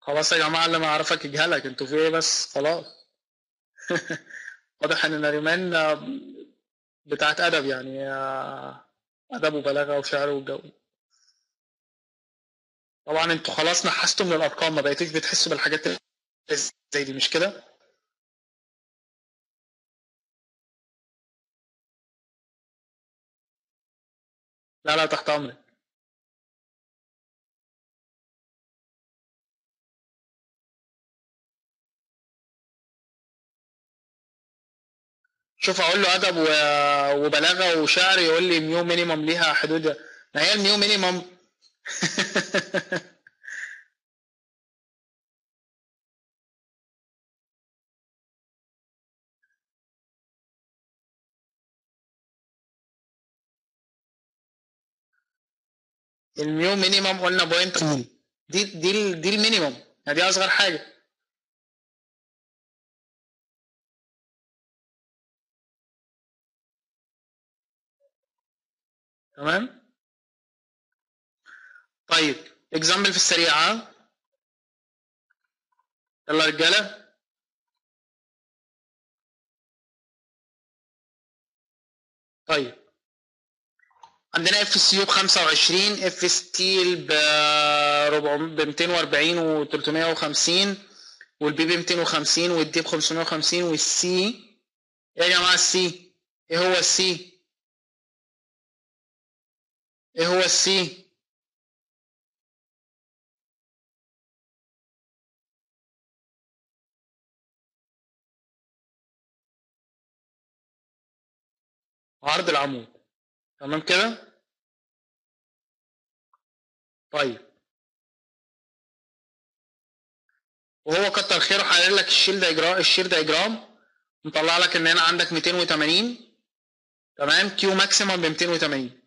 خلاص يا جماعة اللي ما يعرفك يجهلك أنتوا في إيه بس؟ خلاص. واضح إن نريمان آه، بتاعت أدب يعني ادب وبلاغة وشعر والجو. طبعا أنتوا خلاص نحستوا من الأرقام ما بقيتوش بتحسوا بالحاجات زي دي مش كده؟ لا لا تحت أمرك. شوف أقول له أدب وبلاغة وشعر يقول لي mu minimum ليها حدود. ما هي ال mu minimum ال mu minimum قلنا point دي دي دي ال minimum دي أصغر حاجة. تمام؟ طيب example في السريع ها؟ يلا رجالة. طيب. عندنا fcu ب 25 f steel ب 240 و 350 وال b ب 250 وال d ب 550 والسي. إيه يا جماعة السي؟ إيه هو السي؟ إيه هو السي عرض العمود. تمام كده؟ طيب. وهو كتر خيره حلل لك ال shear diagram ال shear diagram. مطلع لك ان هنا عندك 280 تمام؟ Q maximum ب 280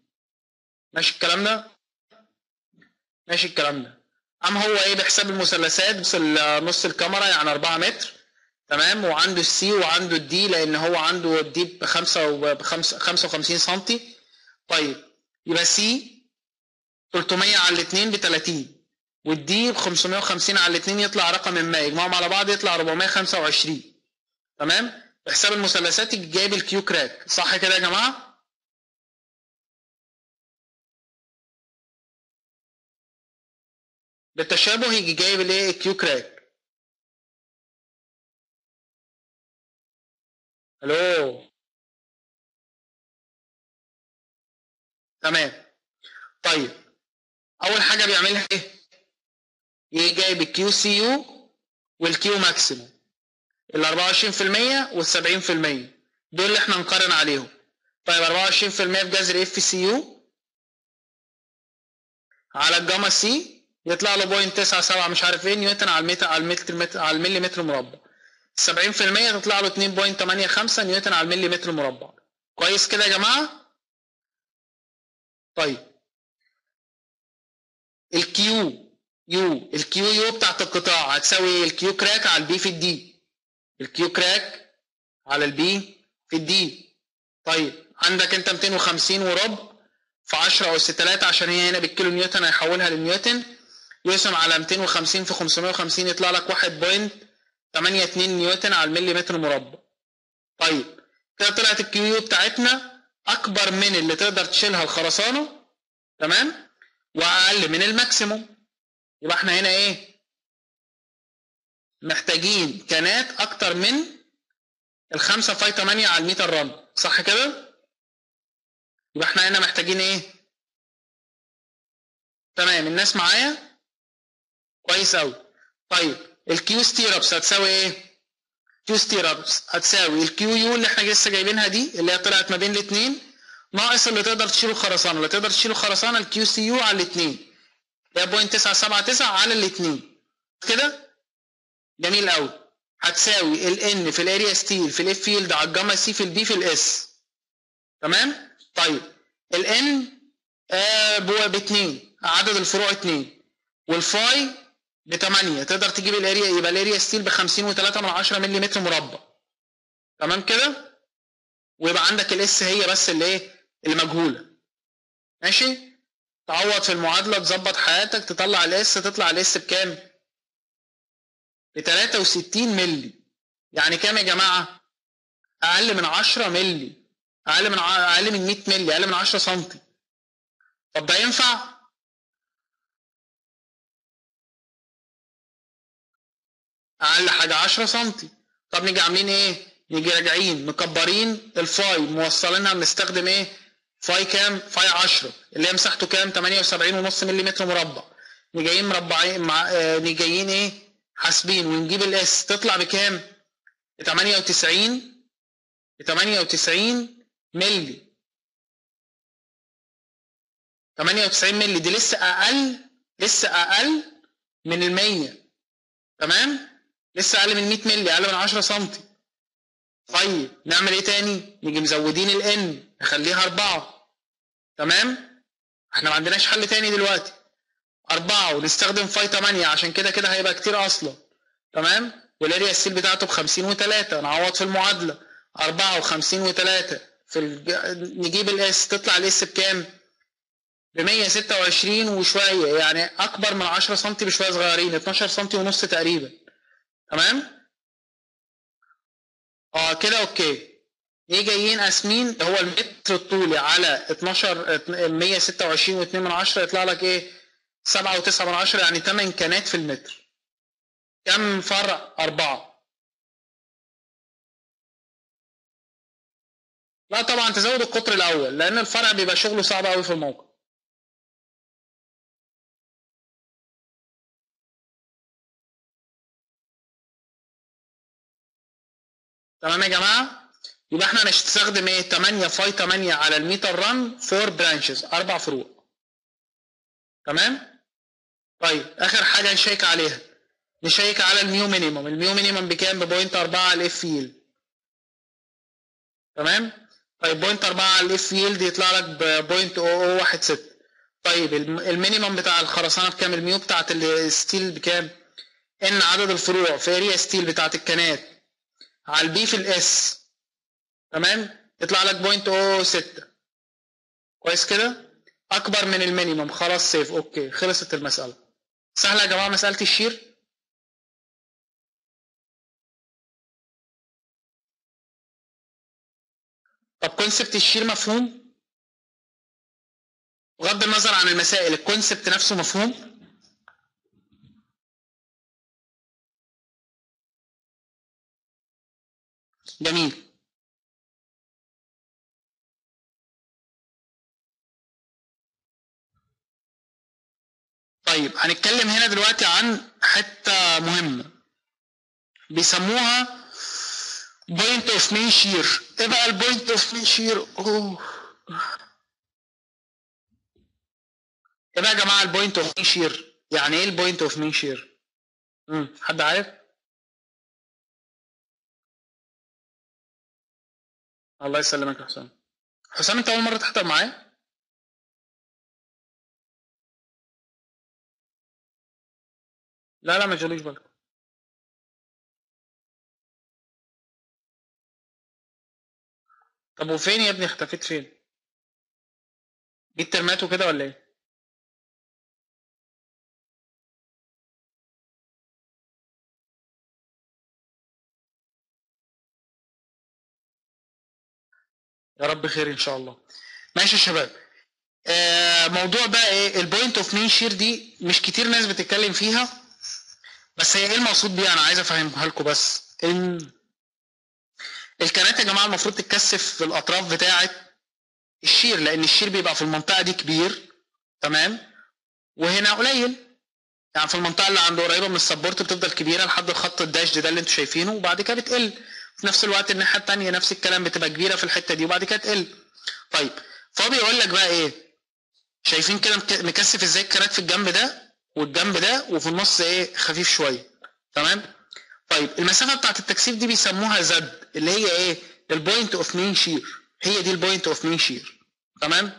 ماشي الكلام ده؟ ماشي الكلام ده. قام هو إيه بحساب المثلثات نص الكمرة يعني 4 متر. تمام؟ وعنده السي وعنده ال d لأن هو عنده ال d ب 5 وب 55 سم طيب يبقى سي 300 على الاثنين ب 30 وال d ب 550 على الاثنين يطلع رقم ما. يجمعهم على بعض يطلع 425 تمام؟ بحساب المثلثات جايب ال Q crack. صح كده يا جماعة؟ بالتشابه يجي جايب الايه ال Q crack ألو تمام. طيب. أول حاجة بيعملها إيه؟ يجي جايب ال q cu وال q maximum ال 24% وال 70% دول اللي إحنا نقارن عليهم. طيب 24% في جذر fcu على الجاما سي يطلع له point 97 مش عارف إيه نيوتن على المتر على المتر متر على المليمتر مربع. 70% تطلع له 2.85 نيوتن على المليمتر مربع. كويس كده يا جماعة؟ طيب. ال q u ال q u بتاعت القطاع هتساوي إيه ال Q crack على ال b في ال d. ال Q crack على ال b في ال d. طيب. عندك انت 250 وربع في 10 أس 3 عشان هي هنا بالكيلو نيوتن هيحولها للنيوتن يقسم على 250 في 550 يطلع لك 1.82 نيوتن على المليمتر مربع. طيب كده طلعت ال q u بتاعتنا أكبر من اللي تقدر تشيلها الخرسانه تمام؟ وأقل من ال maximum. يبقى إحنا هنا إيه؟ محتاجين كانات أكتر من الخمسة phi 8 على ال meter run صح كده؟ يبقى إحنا هنا محتاجين إيه؟ تمام الناس معايا؟ كويس قوي طيب ال q stirrups هتساوي إيه q stirrups هتساوي ال q u اللي إحنا لسه جايبينها دي اللي هي طلعت ما بين الاثنين ناقص اللي تقدر تشيله خرسانه اللي تقدر تشيله خرسانه ال q cu على الاثنين اللي هي 0.979 على الاثنين كده؟ جميل قوي هتساوي ال N في ال area steel في ال f yield على الجاما سي في ال b في ال S تمام؟ طيب. ال N آه ب 2 عدد الفروع 2 وال phi ب 8 تقدر تجيب ال area يبقى ال area steel ب 50 و3 من 10 ملم مربع. تمام كده؟ ويبقى عندك ال S هي بس اللي إيه؟ اللي مجهوله ماشي؟ تعوض في المعادلة تظبط حياتك تطلع ال S تطلع ال S بكام؟ ب 63 مللي. يعني كام يا جماعة؟ أقل من 10 مللي. أقل من أقل من 100 مللي أقل من 10 سم طب ده ينفع؟ أقل حاجة 10 سم طب نيجي عاملين إيه؟ نيجي راجعين مكبرين ال phi موصلينها بنستخدم إيه؟ phi كام؟ phi 10 اللي هي مساحته كام؟ 78.5 ملم مربع. نيجي جايين مربعين مع آه نيجي جايين إيه؟ حاسبين. ونجيب ال S تطلع بكام؟ ب 98 ب 98 ملي 98 ملي دي لسه أقل لسه أقل من ال 100 تمام؟ لسه أقل من 100 ملي أقل من 10 سم. طيب نعمل إيه تاني؟ نيجي مزودين الان نخليها 4 تمام؟ إحنا ما عندناش حل تاني دلوقتي. 4 ونستخدم فاي 8 عشان كده كده هيبقى كتير أصلا. تمام؟ وال area steel بتاعته ب 50 و3 نعوض في المعادلة. 4 و50 و3 في الج... نجيب ال S تطلع ال S بكام؟ ب 126 وشوية. يعني أكبر من 10 سم بشوية صغيرين 12 سم ونص تقريبا. تمام؟ آه كده okay. نيجي جايين؟ قاسمين هو المتر الطولي على 12 126 و2 من 10 يطلع لك إيه؟ 7 و9 من 10 يعني 8 كانات في المتر. كم فرع أربعة. لا طبعا تزود القطر الأول لأن الفرع بيبقى شغله صعب قوي في الموقع. تمام يا جماعة؟ يبقى إحنا هنستخدم إيه؟ 8 phi 8 على ال meter run 4 branches أربع فروع. تمام؟ طيب آخر حاجة نشيك عليها. نشيك على ال mu minimum ال mu minimum بكام؟ ب point 4 على ال F yield تمام؟ طيب point 4 على ال F yield يطلع لك point 0016 طيب الم- ال minimum بتاع الخرسانة بكام؟ ال mu بتاعت ال steel بكام؟ N عدد الفروع في area steel بتاعت الكنات. على ال B في ال S. تمام؟ يطلع لك point 006 كويس كده؟ اكبر من ال minimum. خلاص safe. Okay. خلصت المسألة. سهلة يا جماعة مسألة ال shear؟ طب concept ال shear مفهوم؟ بغض النظر عن المسائل ال concept نفسه مفهوم؟ جميل. طيب هنتكلم هنا دلوقتي عن حتة مهمة. بيسموها point of main shear إيه بقى ال point of main shear أوه. إيه بقى يا جماعة ال point of main shear يعني إيه ال point of main shear امم حد عارف؟ الله يسلمك يا حسام. حسام أنت أول مرة تحضر معايا؟ لا لا ما تجوليش بالك طب وفين يا ابني؟ اختفيت فين؟ جيت ترمات وكده ولا إيه؟ يا رب خير إن شاء الله. ماشي يا شباب. آه موضوع بقى إيه؟ ال point of main shear دي مش كتير ناس بتتكلم فيها بس هي إيه المقصود بيها؟ أنا عايز أفهمها لكم بس. إن الكنات يا جماعة المفروض تتكثف في الأطراف بتاعة ال shear لأن ال shear بيبقى في المنطقة دي كبير تمام؟ وهنا قليل. يعني في المنطقة اللي عند قريبة من ال support بتفضل كبيرة لحد الخط ال dash ده اللي أنتوا شايفينه وبعد كده بتقل. في نفس الوقت الناحيه الثانية نفس الكلام بتبقى كبيرة في الحتة دي وبعد كده تقل. طيب فهو بيقول لك بقى إيه؟ شايفين كده مك- مكثف إزاي الكنات في الجنب ده والجنب ده وفي النص إيه؟ خفيف شوية. تمام؟ طيب المسافة بتاعت التكثيف دي بيسموها Z اللي هي إيه؟ ال point of main shear هي دي ال point of main shear تمام؟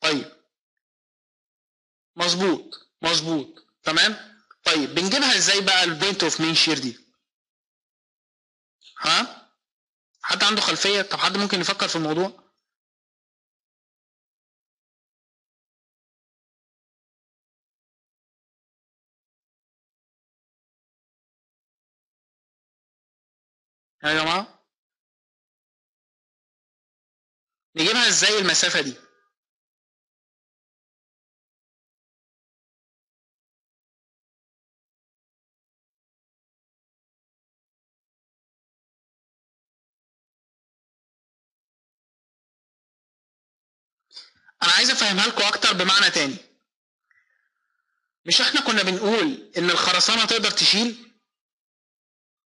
طيب. مظبوط مظبوط. تمام؟ طيب بنجيبها إزاي بقى ال point of main shear دي؟ ها؟ حد عنده خلفية؟ طب حد ممكن يفكر في الموضوع؟ يا جماعة. نجيبها إزاي المسافة دي؟ أنا عايز أفهمها لكم أكتر بمعنى تاني. مش إحنا كنا بنقول إن الخرسانة تقدر تشيل؟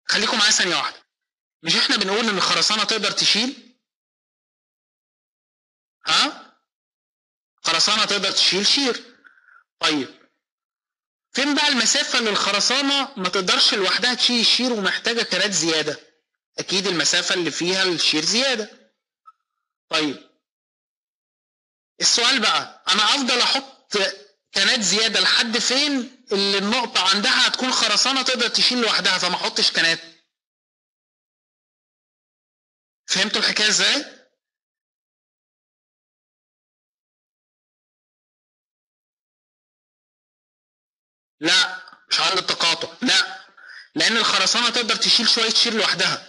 خليكم معايا ثانية واحدة. مش إحنا بنقول إن الخرسانة تقدر تشيل؟ ها؟ خرسانة تقدر تشيل shear. طيب. فين بقى المسافة اللي الخرسانة ما تقدرش لوحدها تشيل ال shear ومحتاجة كانات زيادة؟ أكيد المسافة اللي فيها ال shear زيادة. طيب. السؤال بقى أنا أفضل أحط كنات زيادة لحد فين اللي النقطة عندها هتكون خرسانة تقدر تشيل لوحدها فما أحطش كنات. فهمتوا الحكاية إزاي؟ لا مش عند التقاطع لا لأن الخرسانة تقدر تشيل شوية شير لوحدها.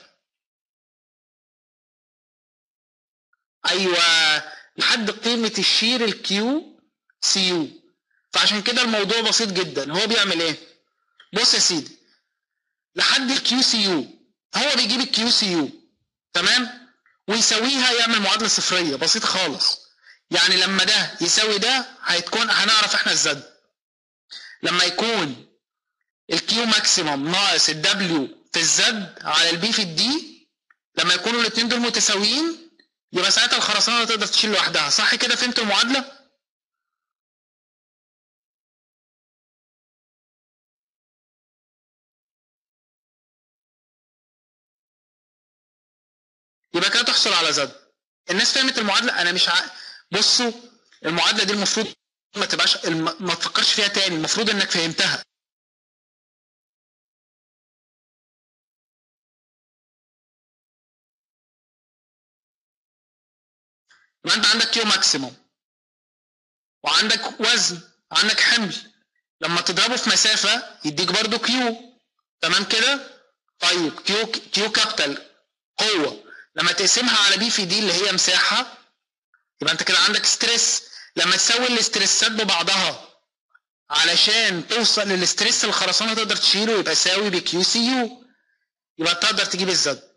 أيوه. لحد قيمة ال shear ال q c u فعشان كده الموضوع بسيط جدا. هو بيعمل إيه؟ بص يا سيدي. لحد ال q cu هو بيجيب ال q cu تمام؟ ويساويها يعمل معادلة صفرية. بسيط خالص. يعني لما ده يساوي ده هيتكون هنعرف إحنا ال Z لما يكون ال Q maximum ناقص ال W في ال Z على ال B في ال D لما يكونوا الاثنين دول متساويين يبقى ساعتها الخرسانة تقدر تشيل لوحدها صح كده فهمت المعادلة؟ يبقى كده تحصل على زد. الناس فهمت المعادلة؟ أنا مش ع... بصوا المعادلة دي المفروض ما تبقاش الم... ما تفكرش فيها تاني المفروض إنك فهمتها. يبقى انت عندك Q maximum وعندك وزن عندك حمل. لما تضربه في مسافة يديك برضو Q. تمام كده؟ طيب Q Q capital قوة. لما تقسمها على b في d اللي هي مساحة يبقى انت كده عندك stress. لما تساوي ال stress ات ببعضها علشان توصل لل stress الخرسانة تقدر تشيله يبقى يساوي ب qcu يبقى تقدر تجيب ال Z.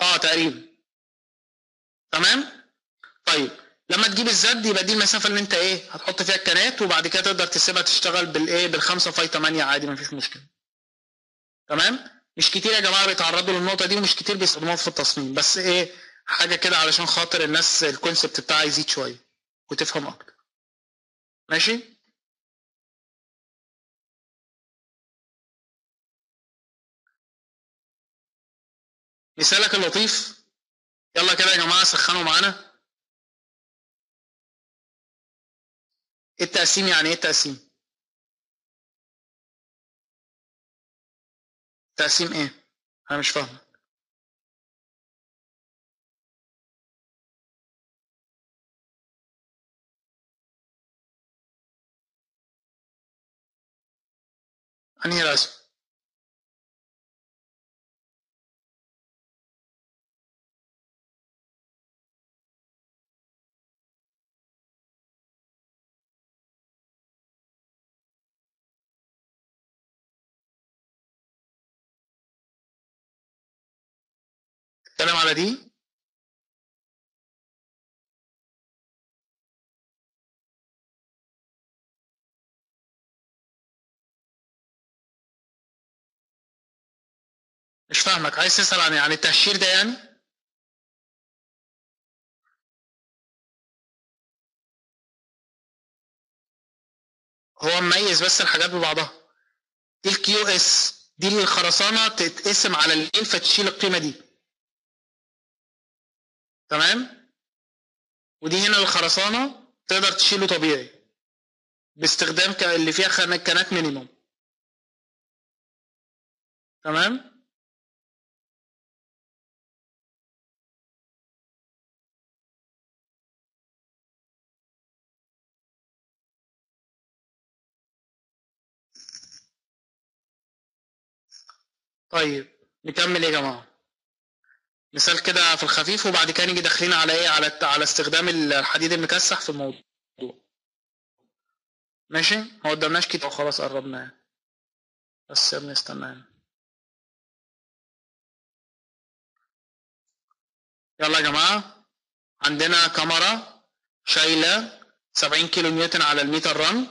آه تقريبا. تمام؟ طيب لما تجيب ال Z يبقى دي المسافة اللي انت إيه هتحط فيها الكنات وبعد كده تقدر تسيبها تشتغل بالايه بالخمسة phi 8 عادي مفيش مشكلة. تمام؟ مش كتير يا جماعة بيتعرضوا للنقطة دي ومش كتير بيستخدموها في التصميم بس إيه حاجة كده علشان خاطر الناس ال concept بتاعها يزيد شوية وتفهم أكتر. ماشي؟ مثالك اللطيف يلا كده يا جماعة سخنوا معانا. إيه التقسيم يعني إيه التقسيم؟ تقسيم إيه؟ أنا مش فاهم أنهي رسم؟ على دي؟ مش فاهمك. عايز تسأل عن يعني التهشير ده يعني؟ هو مميز بس الحاجات ببعضها. دي الكيو اس دي الخرسانة تتقسم على اليمين فتشيل القيمة دي. تمام؟ ودي هنا الخرسانة تقدر تشيله طبيعي. باستخدام اللي فيها كنات مينيموم تمام؟ طيب نكمل يا جماعة. مثال كده في الخفيف وبعد كده نيجي داخلين على إيه؟ على على استخدام الحديد المكسح في الموضوع. ماشي؟ ما قدامناش كتير. وخلاص قربنا. بس يا استنى. يلا يا جماعة. عندنا كمرة شايلة 70 كيلو نيوتن على المتر run.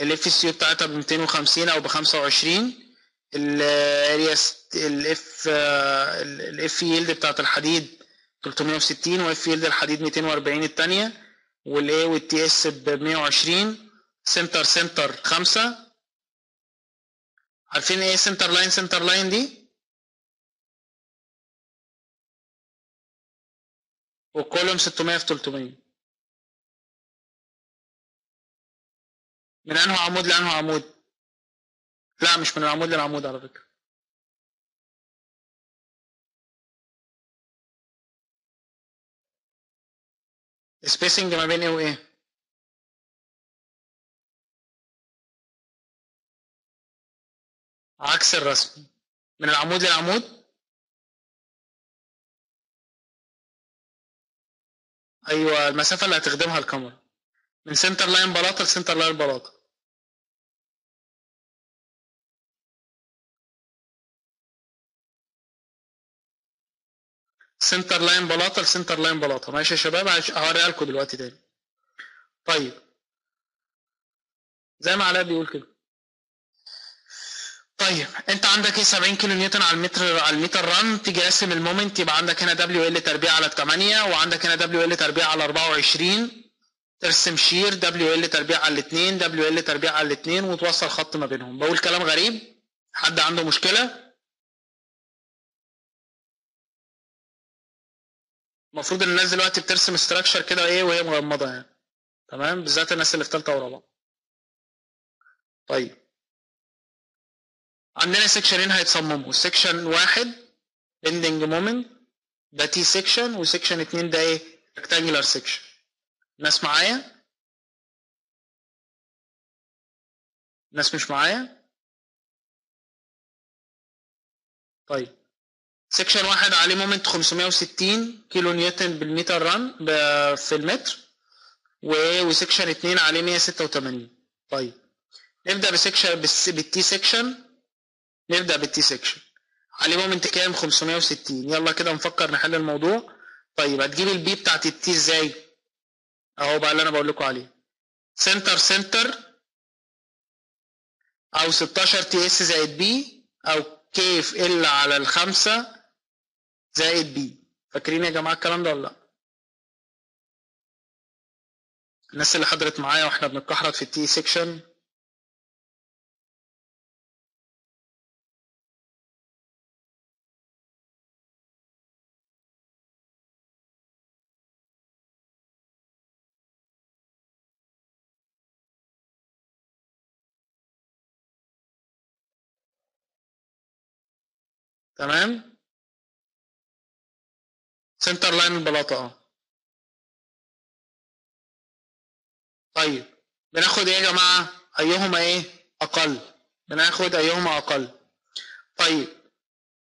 ال Fcu بتاعتها ب 250 أو ب 25 ال area ال F ال F yield بتاعت الحديد 360 و F yield الحديد 240 الثانية والاي والتي إس ب 120 سنتر سنتر 5 عارفين إيه سنتر لاين سنتر لاين دي؟ والكولوم 600 في 300 من انه عمود لأنه عمود؟ لا مش من العمود للعمود على فكرة. spacing ما بين إيه وايه عكس الرسم. من العمود للعمود. أيوه المسافة اللي هتخدمها الكمرة. من center line بلاطة ل center line بلاطة. center line بلاطه ل center line بلاطه ماشي يا شباب هوريها لكم دلوقتي تاني. طيب. زي ما علاء بيقول كده. طيب انت عندك إيه؟ 70 كيلو نيوتن على المتر على المتر run تيجي راسم ال moment يبقى عندك هنا W L تربيع على 8 وعندك هنا W L تربيع على 24 ترسم shear W L تربيع على الاثنين W L تربيع على الاثنين وتوصل خط ما بينهم. بقول كلام غريب؟ حد عنده مشكلة؟ المفروض إن الناس دلوقتي بترسم structure كده إيه وهي مغمضة يعني. تمام؟ بالذات الناس اللي في ثالثه ورابعة. طيب. عندنا section ين هيتصمموا section واحد bending moment ده T section و section اتنين ده إيه؟ rectangular section ناس معايا؟ ناس مش معايا؟ طيب. section واحد عليه moment 560 كيلو نيوتن بالمتر run في المتر و- و section اتنين عليه 186 طيب. نبدأ ب section بالس- بال T section. نبدأ بال T section. عليه moment كام؟ 560 يلا كده نفكر نحل الموضوع. طيب هتجيب ال B بتاعت ال T إزاي؟ اهو بقى اللي أنا بقول لكم عليه. center center أو 16 ts زائد b أو K في L على الخمسة زائد b فاكرين يا جماعة الكلام ده ولا لأ؟ الناس اللي حضرت معايا وإحنا بنتكحرت في ال T section تمام؟ center line البلاطة آه. طيب بناخد إيه يا جماعة؟ أيهما إيه؟ أقل. بناخد أيهما أقل. طيب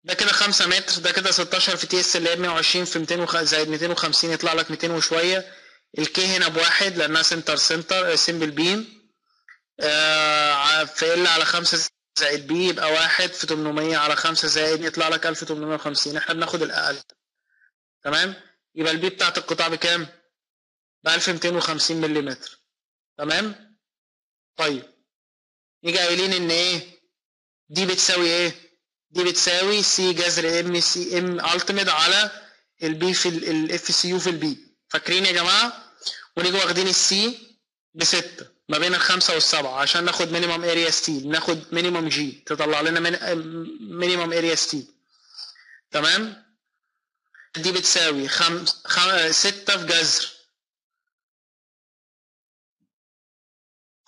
ده كده 5 متر ده كده 16 في ts اللي هي 120 في 200 وخ... زائد 250 يطلع لك 200 وشوية. ال K هنا بواحد لأنها center center simple beam آه في L على 5 زائد b يبقى واحد في 800 على 5 زائد يطلع لك 1850 إحنا بناخد الأقل. تمام؟ يبقى ال B بتاعت القطاع بكام؟ ب 1250 ملم تمام؟ طيب. نيجي قايلين إن إيه؟ d بتساوي إيه؟ d بتساوي C جذر M C M ultimate على ال B في ال Fcu في ال B فاكرين يا جماعة؟ ونيجي واخدين ال C بستة ما بين الخمسة والسبعة عشان ناخد minimum area steel ناخد minimum J تطلع لنا minimum area steel تمام؟ d بتساوي خمس خم... ستة في جذر.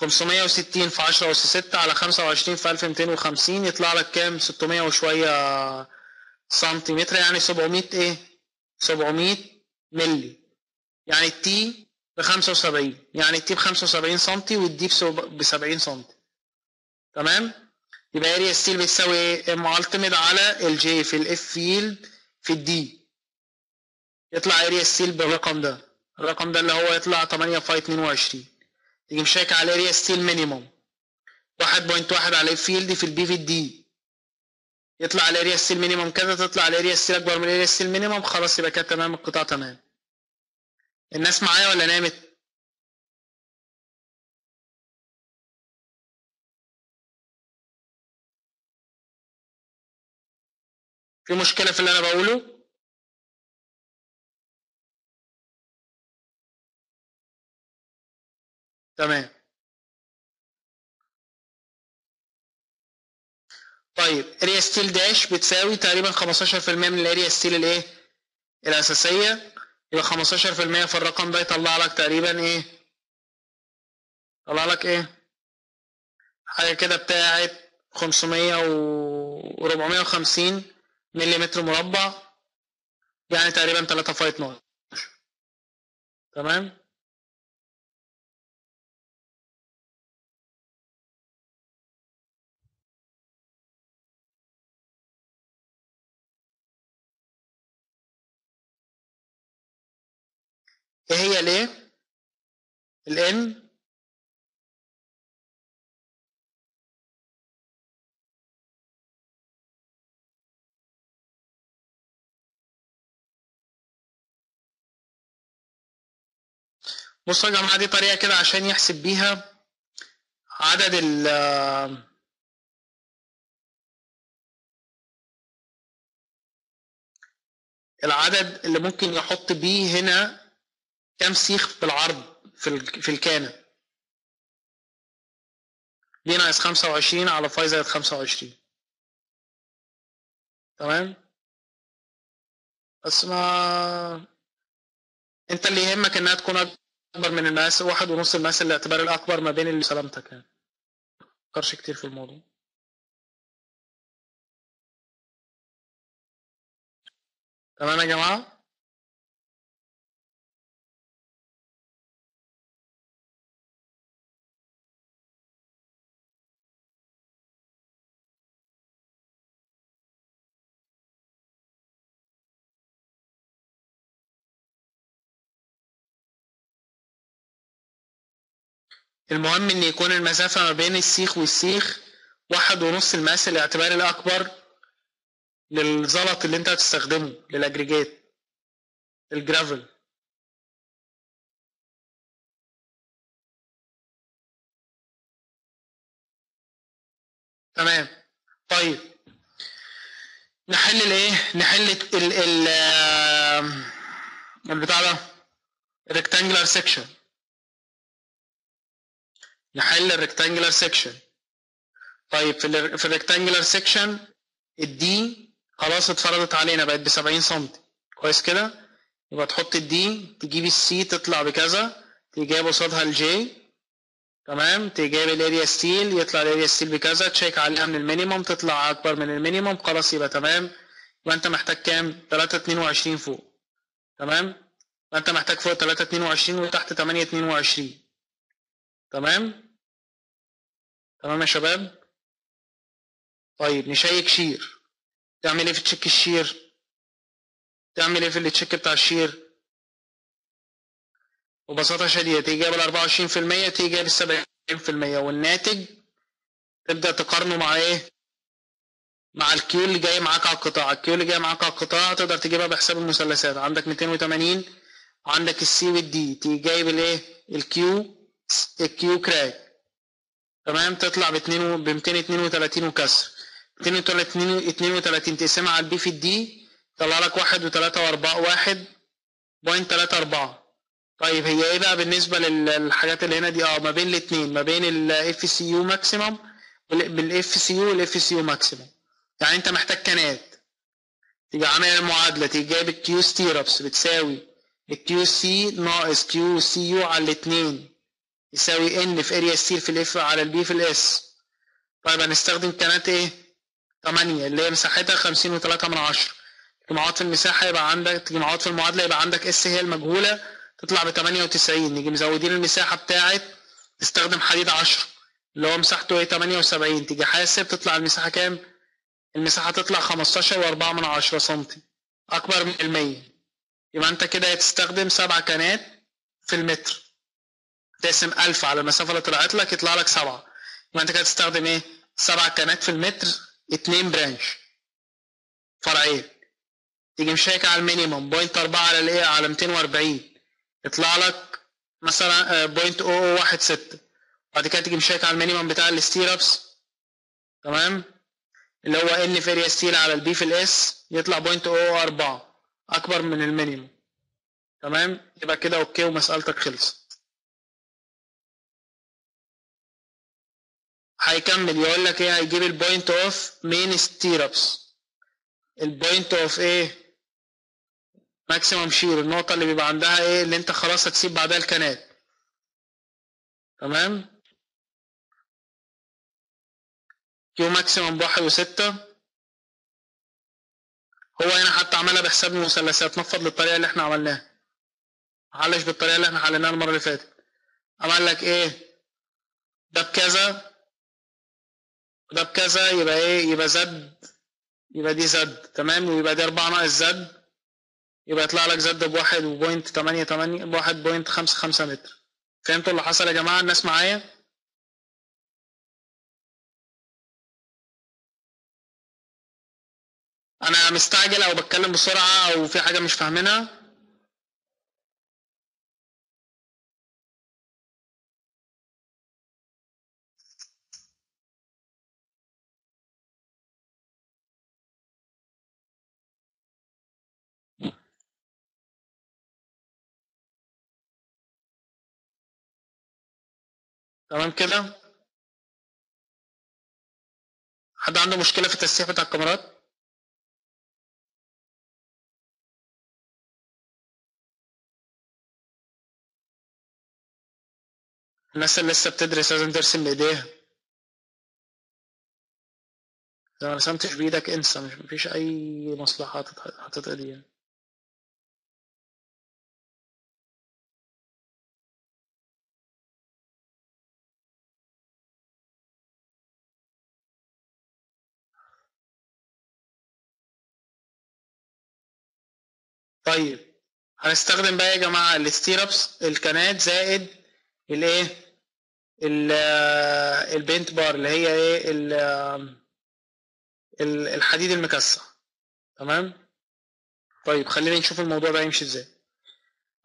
560 في 10 أس 6 على 25 في 1250 يطلع لك كام؟ 600 وشوية سنتيمتر يعني 700 إيه؟ 700 ملي يعني التي ب 75 يعني التي ب 75 سنتي والدي ب 70 سنتي. تمام؟ يبقى اريا ستيل بتساوي إيه؟ ام التيميت على الجي في الاف فيلد في الدي يطلع اريا ستيل بالرقم ده. الرقم ده اللي هو يطلع 8 في 22 تيجي مشيك على اريا ستيل مينيموم 1.1 على الفيلد في البي في الدي يطلع ال area steel minimum كذا تطلع ال area steel أكبر من ال area steel minimum خلاص يبقى كده تمام القطاع تمام. الناس معايا ولا نامت؟ في مشكلة في اللي أنا بقوله؟ تمام. طيب area steel dash بتساوي تقريبا 15% من ال area steel الايه؟ الأساسية. يبقى 15% في الرقم ده يطلع لك تقريبا إيه؟ يطلع لك إيه؟ حاجة كده بتاعت 500 و 450 ملم مربع يعني تقريبا 3 في 12 تمام؟ إيه هي الايه الان بصوا يا جماعة دي طريقة كده عشان يحسب بيها عدد ال العدد اللي ممكن يحط بيه هنا كام سيخ بالعرض في في الكانة دي ناقص 25 على فاي زائد 25 تمام؟ بس ما انت اللي يهمك انها تكون اكبر من المقاس واحد ونص المقاس الاعتبار الاكبر ما بين اللي سلامتك يعني. مفكرش كتير في الموضوع. تمام يا جماعة؟ المهم إن يكون المسافة ما بين السيخ والسيخ واحد ونص المقاس الاعتباري الأكبر للزلط اللي أنت هتستخدمه لل aggregate ال gravel تمام. طيب. نحل الايه نحل ال ال البتاع ده rectangular section. نحل ال rectangular section طيب في ال في ال rectangular section ال d خلاص اتفرضت علينا بقت ب 70 سم كويس كده؟ يبقى تحط ال d تجيب ال C تطلع بكذا تيجي جايب قصادها ال J تمام؟ تيجي جايب ال area steel يطلع ال area steel بكذا ت check عليها من ال minimum تطلع أكبر من ال minimum خلاص يبقى تمام. يبقى أنت محتاج كام؟ 3 22 فوق. تمام؟ يبقى أنت محتاج فوق 3 22 وتحت 8 22 تمام؟ تمام يا شباب؟ طيب ن check shear. تعمل إيه في check ال shear؟ تعمل إيه في ال check بتاع ال shear؟ ببساطة شديدة تيجي جايب ال 24% تيجي جايب ال 70% والناتج تبدأ تقارنه مع إيه؟ مع ال Q اللي جاي معاك على القطاع، ال Q اللي جاي معاك على القطاع تقدر تجيبها بحساب المثلثات، عندك 280 وعندك السي والدي، تيجي جايب الايه؟ الكيو. الكيو كراك تمام؟ تطلع ب 2 ب 232 وكسر. 232 32 تقسمها على البي في الدي يطلع لك 1 و3 و4 1 بوينت 3 4 طيب هي إيه بقى بالنسبة للحاجات اللي هنا دي؟ آه ما بين الاثنين ما بين الاف سي يو ماكسيمم بالاف سي يو والاف سي يو ماكسيمم يعني أنت محتاج كنات تيجي عامل المعادله تيجي جايب الكيو ستيربس بتساوي الكيو سي ناقص كيو سي يو على الاثنين يساوي ان في اريا ستير في الاف على البي في الاس طيب هنستخدم كنات إيه؟ 8 اللي هي مساحتها 50 و3 من 10 تجمعات في المساحة يبقى عندك تجمعات في المعادلة يبقى عندك اس هي المجهولة تطلع ب 98 نيجي مزودين المساحة بتاعت تستخدم حديد 10 اللي هو مساحته إيه؟ 78 تيجي حاسب تطلع المساحة كام؟ المساحة تطلع 15 و4 من 10 سم أكبر من المية. يبقى أنت كده هتستخدم سبع كنات في المتر. تقسم 1000 على المسافه اللي طلعت لك يطلع لك 7 يبقى أنت كده تستخدم إيه؟ سبع كنات في المتر 2 branch. فرعين. تيجي مشيك على ال minimum point 4 على الإيه؟ على 240 يطلع لك مثلا point 0016 بعد كده تيجي مشيك على ال minimum بتاع ال stirrups تمام؟ اللي هو n في area steel على ال b في ال S يطلع point 04 أكبر من ال minimum. تمام؟ يبقى كده okay ومسألتك خلصت. هيكمل يقول لك إيه هيجيب ال point of min stirrups ال point of إيه maximum shear النقطة اللي بيبقى عندها إيه اللي انت خلاص هتسيب بعدها الكنات تمام Q maximum بواحد وستة هو هنا حتى عملها بحساب المثلثات نفض للطريقة اللي إحنا عملناها معلش بالطريقة اللي إحنا حليناها المرة اللي فاتت عمل لك إيه ده بكذا ده بكذا يبقى إيه؟ يبقى Z يبقى دي Z تمام؟ ويبقى دي أربعة ناقص Z يبقى يطلع لك Z بواحد و point تمانية تمانية بواحد point خمسة خمسة متر. فهمتوا اللي حصل يا جماعة؟ الناس معايا؟ أنا مستعجل أو بتكلم بسرعة أو في حاجة مش فاهمينها؟ تمام كده؟ حد عنده مشكلة في التسييح بتاع الكاميرات؟ الناس اللي لسه بتدرس لازم ترسم بإيديها. لو ما رسمتش بإيدك انسى مش مفيش أي مصلحة هتت- هتتقضي يعني. طيب هنستخدم بقى يا جماعة ال stirrups الكنات زائد الإيه؟ ال- ال bent bar اللي هي إيه؟ ال- الحديد المكسح تمام؟ طيب خلينا نشوف الموضوع ده يمشي إزاي.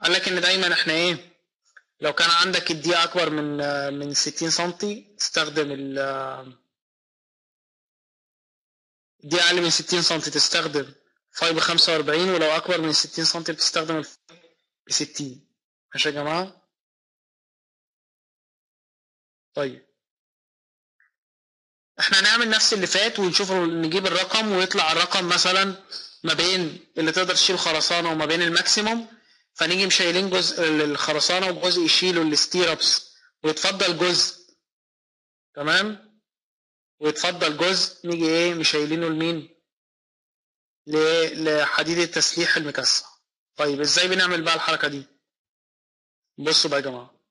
قال لك إن دايما إحنا إيه؟ لو كان عندك ال d أكبر من من 60 سنتي تستخدم ال أقل من 60 سم تستخدم phi ب 45 ولو أكبر من 60 سم بتستخدم ال phi ب 60 ماشي يا جماعة؟ طيب. إحنا هنعمل نفس اللي فات ونشوف نجيب الرقم ويطلع الرقم مثلا ما بين اللي تقدر تشيل خرسانة وما بين ال maximum. فنيجي مشايلين جزء الخرسانة وجزء يشيله ال stirrups ويتفضل جزء. تمام؟ ويتفضل جزء. نيجي إيه؟ مشايلينه لمين؟ لحديد التسليح المكسح طيب إزاي بنعمل بقى الحركة دي؟ بصوا بقى يا جماعة.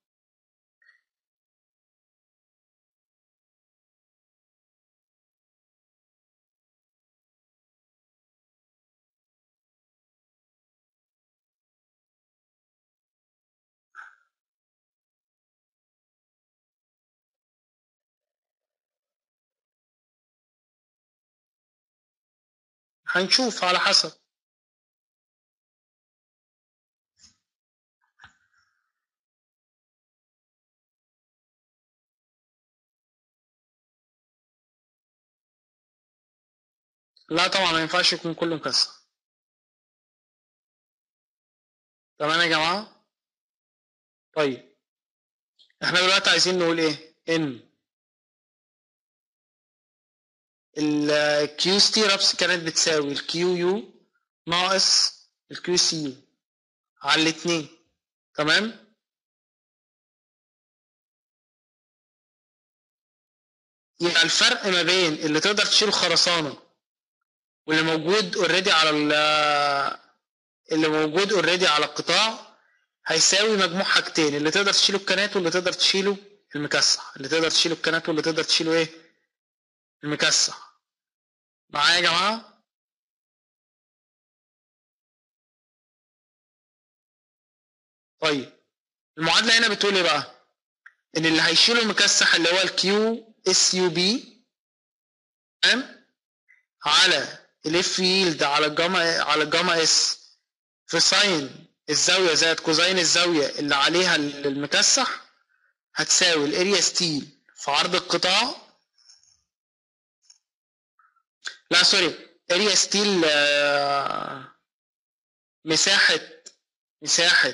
هنشوف على حسب. لا طبعا ما ينفعش يكون كله مكسر. تمام يا جماعة؟ طيب إحنا دلوقتي عايزين نقول إيه؟ إن. ال Q stirrups كانت بتساوي ال Qu ناقص ال Q سي يو على الاتنين. تمام؟ يبقى الفرق ما بين اللي تقدر تشيل خرسانة واللي موجود already على ال- اللي موجود already على القطاع هيساوي مجموع حاجتين اللي تقدر تشيله الكنات واللي تقدر تشيله المكسح اللي تقدر تشيله الكنات واللي تقدر تشيله إيه؟ المكسح معايا يا جماعة؟ طيب المعادلة هنا بتقول إيه بقى؟ إن اللي هيشيله المكسح اللي هو ال Q sub تمام؟ على ال F yield على الجاما على ال gamma S في sine الزاوية زائد cosine الزاوية اللي عليها المكسح هتساوي ال area steel في عرض القطاع لا sorry. area steel آه، مساحة مساحة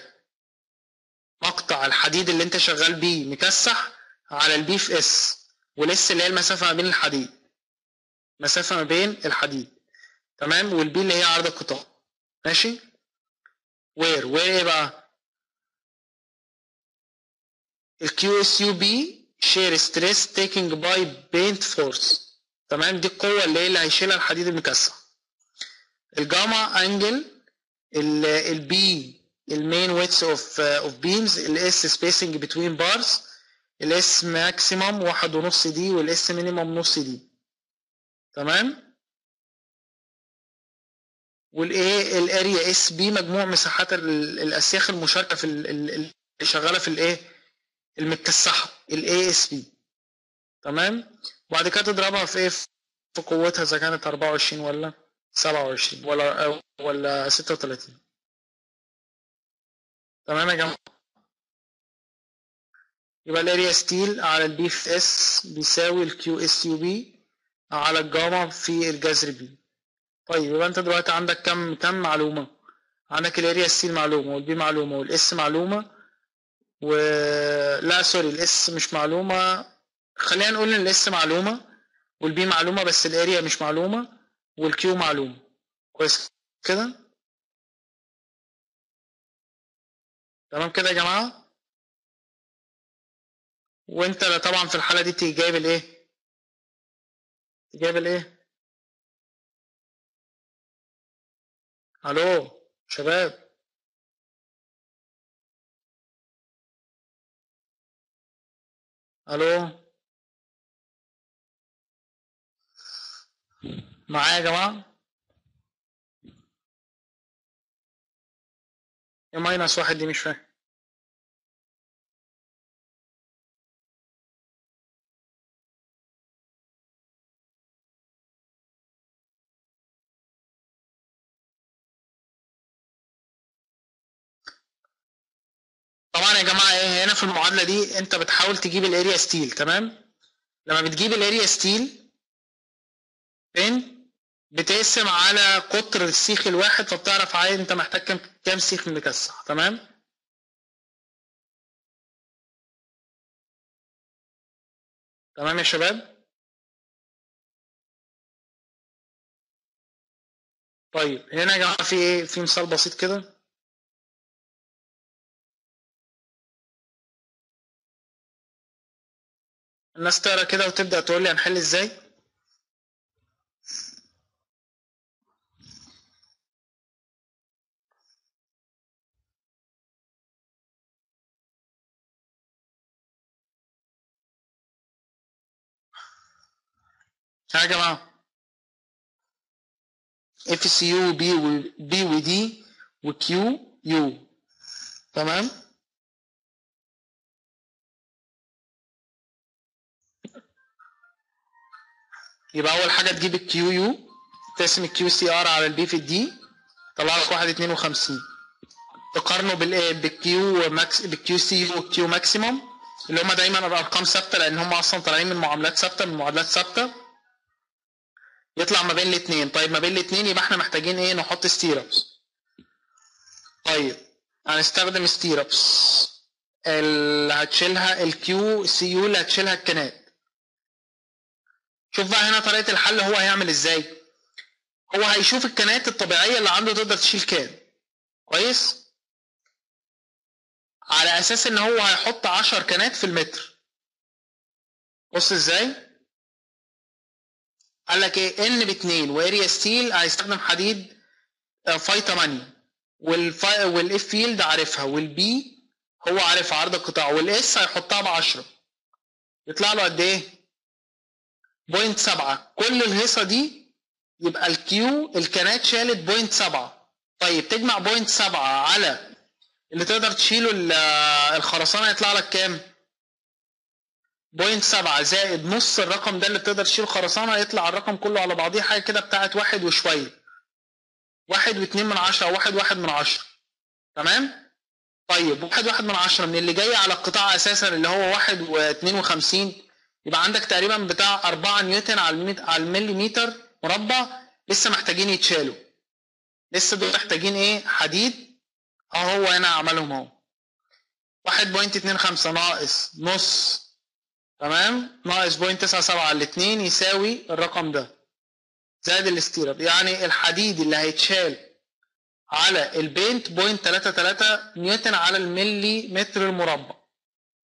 مقطع الحديد اللي انت شغال بيه مكسح على ال B في S وال S اللي هي المسافة ما بين الحديد. مسافة ما بين الحديد. تمام؟ وال B اللي هي عرض القطاع. ماشي؟ Where. Where إيه بقى؟ ال Q sub shear stress taking by bent force تمام؟ دي القوة اللي هي اللي هيشيلها الحديد المكسح الجاما انجل البي المين ويتس اوف اوف بيمز الاس سبيسنج بتوين بارز الاس ماكسيمم واحد ونص دي وال S minimum نص دي تمام؟ وال A ال area SB مجموع مساحات ال- الأسياخ المشاركة في ال- ال- اللي شغالة في الايه المتكسحه ال ASB تمام؟ وبعد كده تضربها في إيه؟ في قوتها إذا كانت 24 ولا 27 ولا ولا 36 تمام يا جماعة؟ يبقى ال area steel على ال B في S بيساوي ال Q sub على الجاما في الجذر B طيب يبقى أنت دلوقتي عندك كم كم معلومة؟ عندك ال area steel معلومة وال B معلومة وال S معلومة و لا sorry ال S مش معلومة خلينا نقول إن ال S معلومة وال B معلومة بس ال area مش معلومة وال Q معلومة. كويس كده؟ تمام كده يا جماعة؟ وأنت طبعا في الحالة دي تيجي جايب الايه جايب الايه ألو شباب. ألو. معايا يا جماعة؟ إيه minus واحد دي مش فاهم. طبعا يا جماعة إيه هنا في المعادلة دي أنت بتحاول تجيب ال area steel تمام؟ لما بتجيب ال area steel فين؟ بتقسم على قطر السيخ الواحد فبتعرف عادي أنت محتاج كام كام سيخ مكسح تمام؟ تمام يا شباب؟ طيب هنا يا جماعة في إيه؟ في مثال بسيط كده. الناس تقرأ كده وتبدأ تقول لي هنحل إزاي؟ يا جماعة Fcu B B و D و Qu تمام يبقى أول حاجة تجيب ال Qu تقسم ال Qcr على ال B في ال D طلع لك 1.52 تقارنه بال Q max بال Qcu وال Q maximum اللي هم دايما ارقام ثابتة لأن هم أصلا طالعين من معاملات ثابتة من معادلات ثابتة. يطلع ما بين الاثنين طيب ما بين الاثنين يبقى إحنا محتاجين إيه؟ نحط stirrups طيب هنستخدم stirrups اللي هتشيلها ال Qcu اللي هتشيلها الكنات شوف بقى هنا طريقة الحل هو هيعمل إزاي؟ هو هيشوف الكنات الطبيعية اللي عنده تقدر تشيل كام. كويس؟ على أساس إن هو هيحط 10 كنات في المتر. بص إزاي؟ قال لك إيه؟ N ب 2 و area steel هيستخدم حديد آه، phi 8 وال phi وال F yield عارفها. وال B هو عارف عرض القطاع. وال S هيحطها ب 10 يطلع له قد إيه؟ point 7 كل الهيصة دي يبقى ال Q الكنات شالت point 7 طيب تجمع point 7 على اللي تقدر تشيله ال- الخرسانة يطلع لك كام؟ point 7 زائد نص الرقم ده اللي بتقدر تشيل خرسانة يطلع الرقم كله على بعضيه حاجة كده بتاعت واحد وشوية. واحد واتنين من عشرة أو واحد واحد من عشرة. تمام؟ طيب واحد واحد من عشرة من اللي جاي على القطاع أساسا اللي هو واحد واتنين وخمسين يبقى عندك تقريبا بتاع أربعة نيوتن على على المليمتر مربع لسه محتاجين يتشالوا. لسه دول محتاجين إيه؟ حديد. أهو هو هنا عملهم أهو. 1.25 ناقص نص. تمام؟ ناقص 0.97 على الاثنين يساوي الرقم ده. زائد ال stirrup يعني الحديد اللي هيتشال على ال bent 0.33 نيوتن على الملي متر المربع.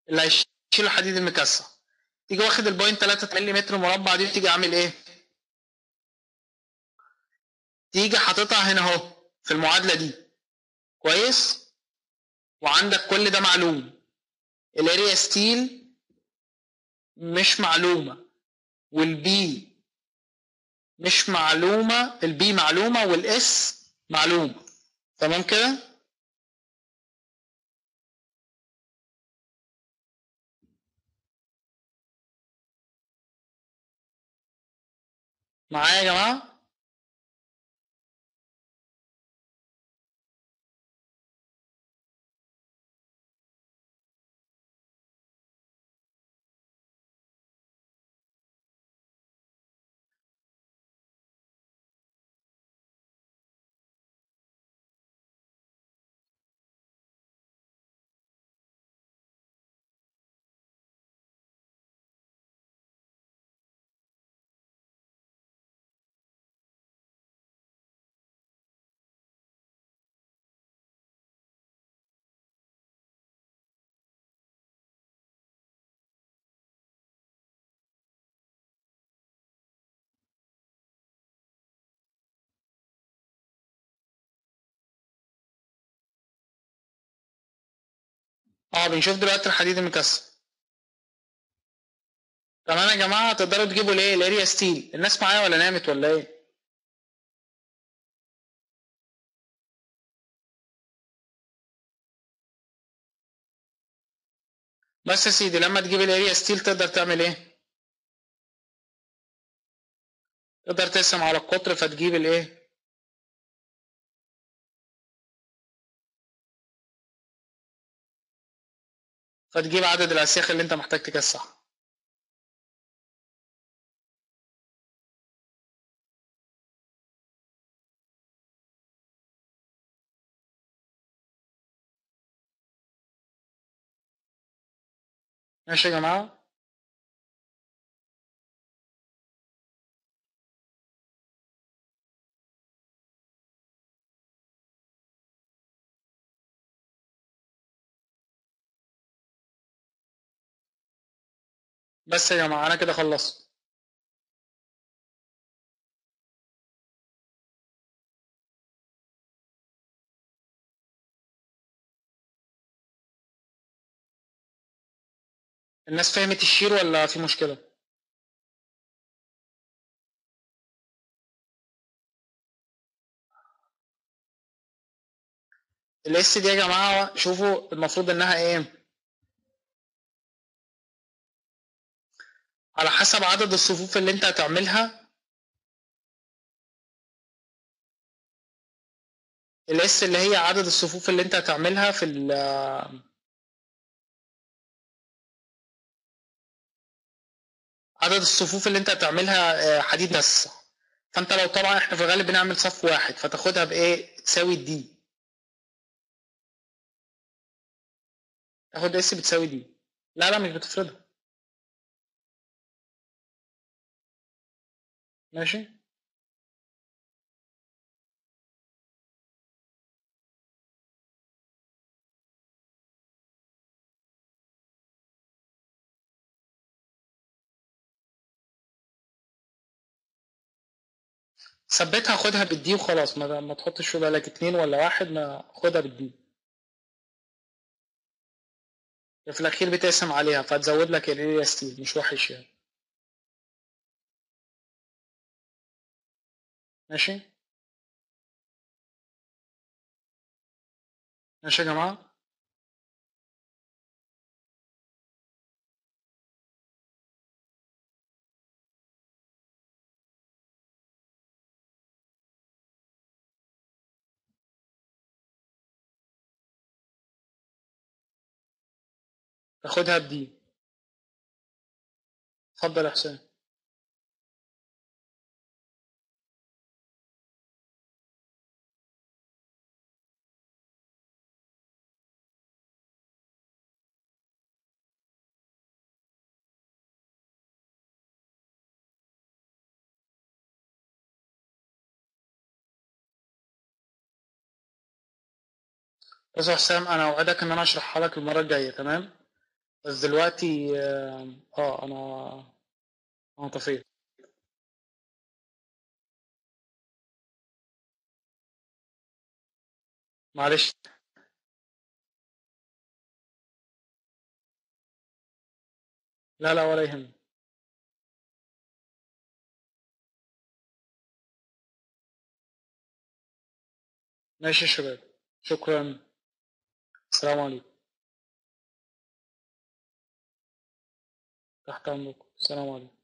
اللي هيشيل الحديد المكسح تيجي واخد ال point 3 ملي متر مربع دي وتيجي عامل إيه؟ تيجي حاططها هنا اهو في المعادلة دي. كويس؟ وعندك كل ده معلوم. ال area steel مش معلومة وال B مش معلومة ال B معلومة وال S معلومة تمام كده؟ معايا يا جماعة؟ آه بنشوف دلوقتي الحديد المكسح. تمام يا جماعة تقدروا تجيبوا ليه؟ ال area steel؟ الناس معايا ولا نامت ولا إيه؟ بس يا سيدي لما تجيب ال area steel تقدر تعمل إيه؟ تقدر تقسم على القطر فتجيب الايه فتجيب عدد الأسياخ اللي أنت محتاج تكسرها. ماشي يا جماعة بس يا جماعة أنا كده خلصت الناس فهمت ال shear ولا في مشكلة؟ ال S دي يا جماعة شوفوا المفروض إنها إيه؟ على حسب عدد الصفوف اللي انت هتعملها. الإس اللي هي عدد الصفوف اللي انت هتعملها في ال عدد الصفوف اللي انت هتعملها آه، حديد بس فانت لو طبعا إحنا في الغالب بنعمل صف واحد فتاخدها بإيه؟ تساوي دي تاخد S بتساوي d لا لا مش بتفرضها. ماشي؟ ثبتها خدها بال d وخلاص ما, ما تحطش في بالك اتنين ولا واحد ما خدها بال d في الأخير بتقسم عليها فتزود لك ال area steel مش وحش يعني. ماشي؟ ماشي يا جماعة. تاخدها بدي. اتفضل يا حسين. بص يا حسام أنا أوعدك إن أنا اشرحها لك المرة الجاية تمام؟ بس دلوقتي آه آه، أنا أنا طفيت معلش. لا لا ولا يهمك. ماشي يا شباب. شكرا. السلام عليكم تحت امركم السلام عليكم